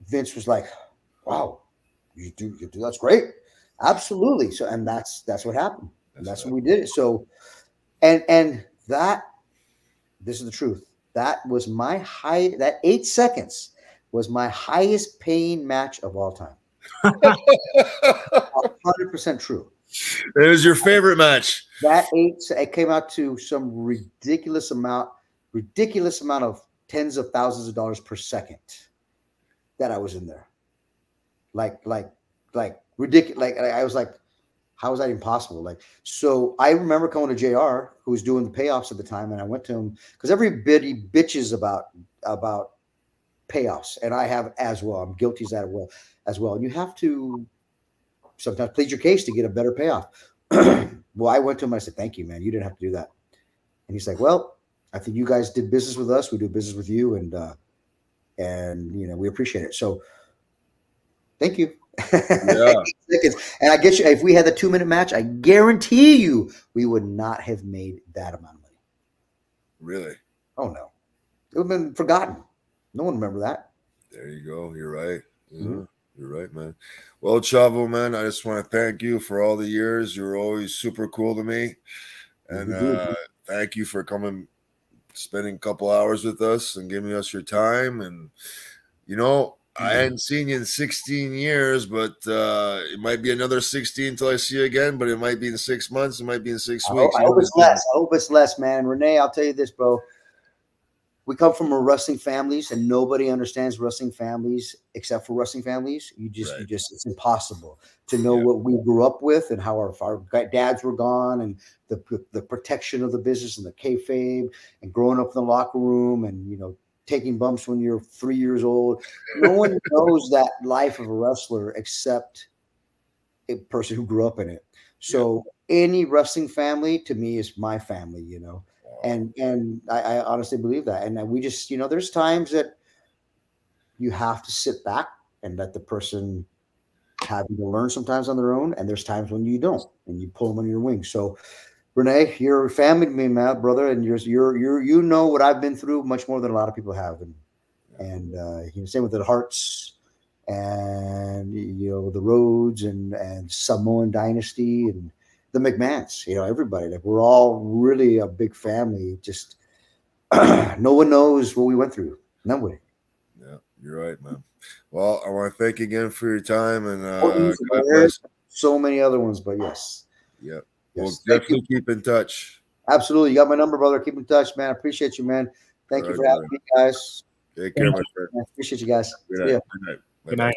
Vince was like, Wow, you do you do that's great. Absolutely. So and that's that's what happened. And that's when we did it. So and and that this is the truth. That was my high that eight seconds was my highest paying match of all time. *laughs* Hundred percent true. it was your favorite match. That eight it came out to some ridiculous amount, ridiculous amount of tens of thousands of dollars per second that I was in there. Like, like, like ridiculous. Like I I was like, how is that impossible? Like, so I remember coming to JR, who was doing the payoffs at the time, and I went to him because every bit he bitches about about payoffs, and I have as well. I'm guilty as that well as well. And you have to sometimes plead your case to get a better payoff. *clears throat* well, I went to him. I said, "Thank you, man. You didn't have to do that." And he's like, "Well, I think you guys did business with us. We do business with you, and uh, and you know we appreciate it. So, thank you." *laughs* Yeah. Seconds. And I get you. If we had the two minute match, I guarantee you we would not have made that amount of money. Really? Oh no, it would have been forgotten. No one remember that. There you go. You're right. Yeah. Mhm. You're right, man. Well, Chavo, man, I just want to thank you for all the years. You're always super cool to me, and uh, thank you for coming, spending a couple hours with us, and giving us your time. And you know, I hadn't seen you in 16 years, but uh, it might be another 16 until I see you again. But it might be in six months. It might be in six I weeks. hope, I hope it's less. I hope it's less, man. Rene, I'll tell you this, bro. We come from a wrestling families, and nobody understands wrestling families except for wrestling families. You just, you just, it's impossible to know Yeah. what we grew up with and how our, our dads were gone, and the the protection of the business and the kayfabe, and growing up in the locker room, and you know taking bumps when you're three years old. No one *laughs* knows that life of a wrestler except a person who grew up in it. So any wrestling family to me is my family, you know, and and I, I honestly believe that. And we just, you know, there's times that you have to sit back and let the person have to learn sometimes on their own, and there's times when you don't, and you pull them under your wing. So, Rene, you're a family to me, man, brother, and you're you're you're you know what I've been through much more than a lot of people have, and and uh, you know, same with the Hearts and you know the Rhodes and and Samoan Dynasty and the McMahons. You know everybody. Like we're all really a big family. Just *clears throat* no one knows what we went through. Nobody. Yeah, you're right, man. Well, I want to thank you again for your time and uh, Oh, man. There's so many other ones, but yes, Yep. Yes. We'll Thank you. definitely keep in touch. Absolutely, you got my number, brother. Keep in touch, man. I appreciate you, man. Thank you All for right, having me, guys. Take care, my friend. I appreciate you guys. Good See night. Good night. Good night.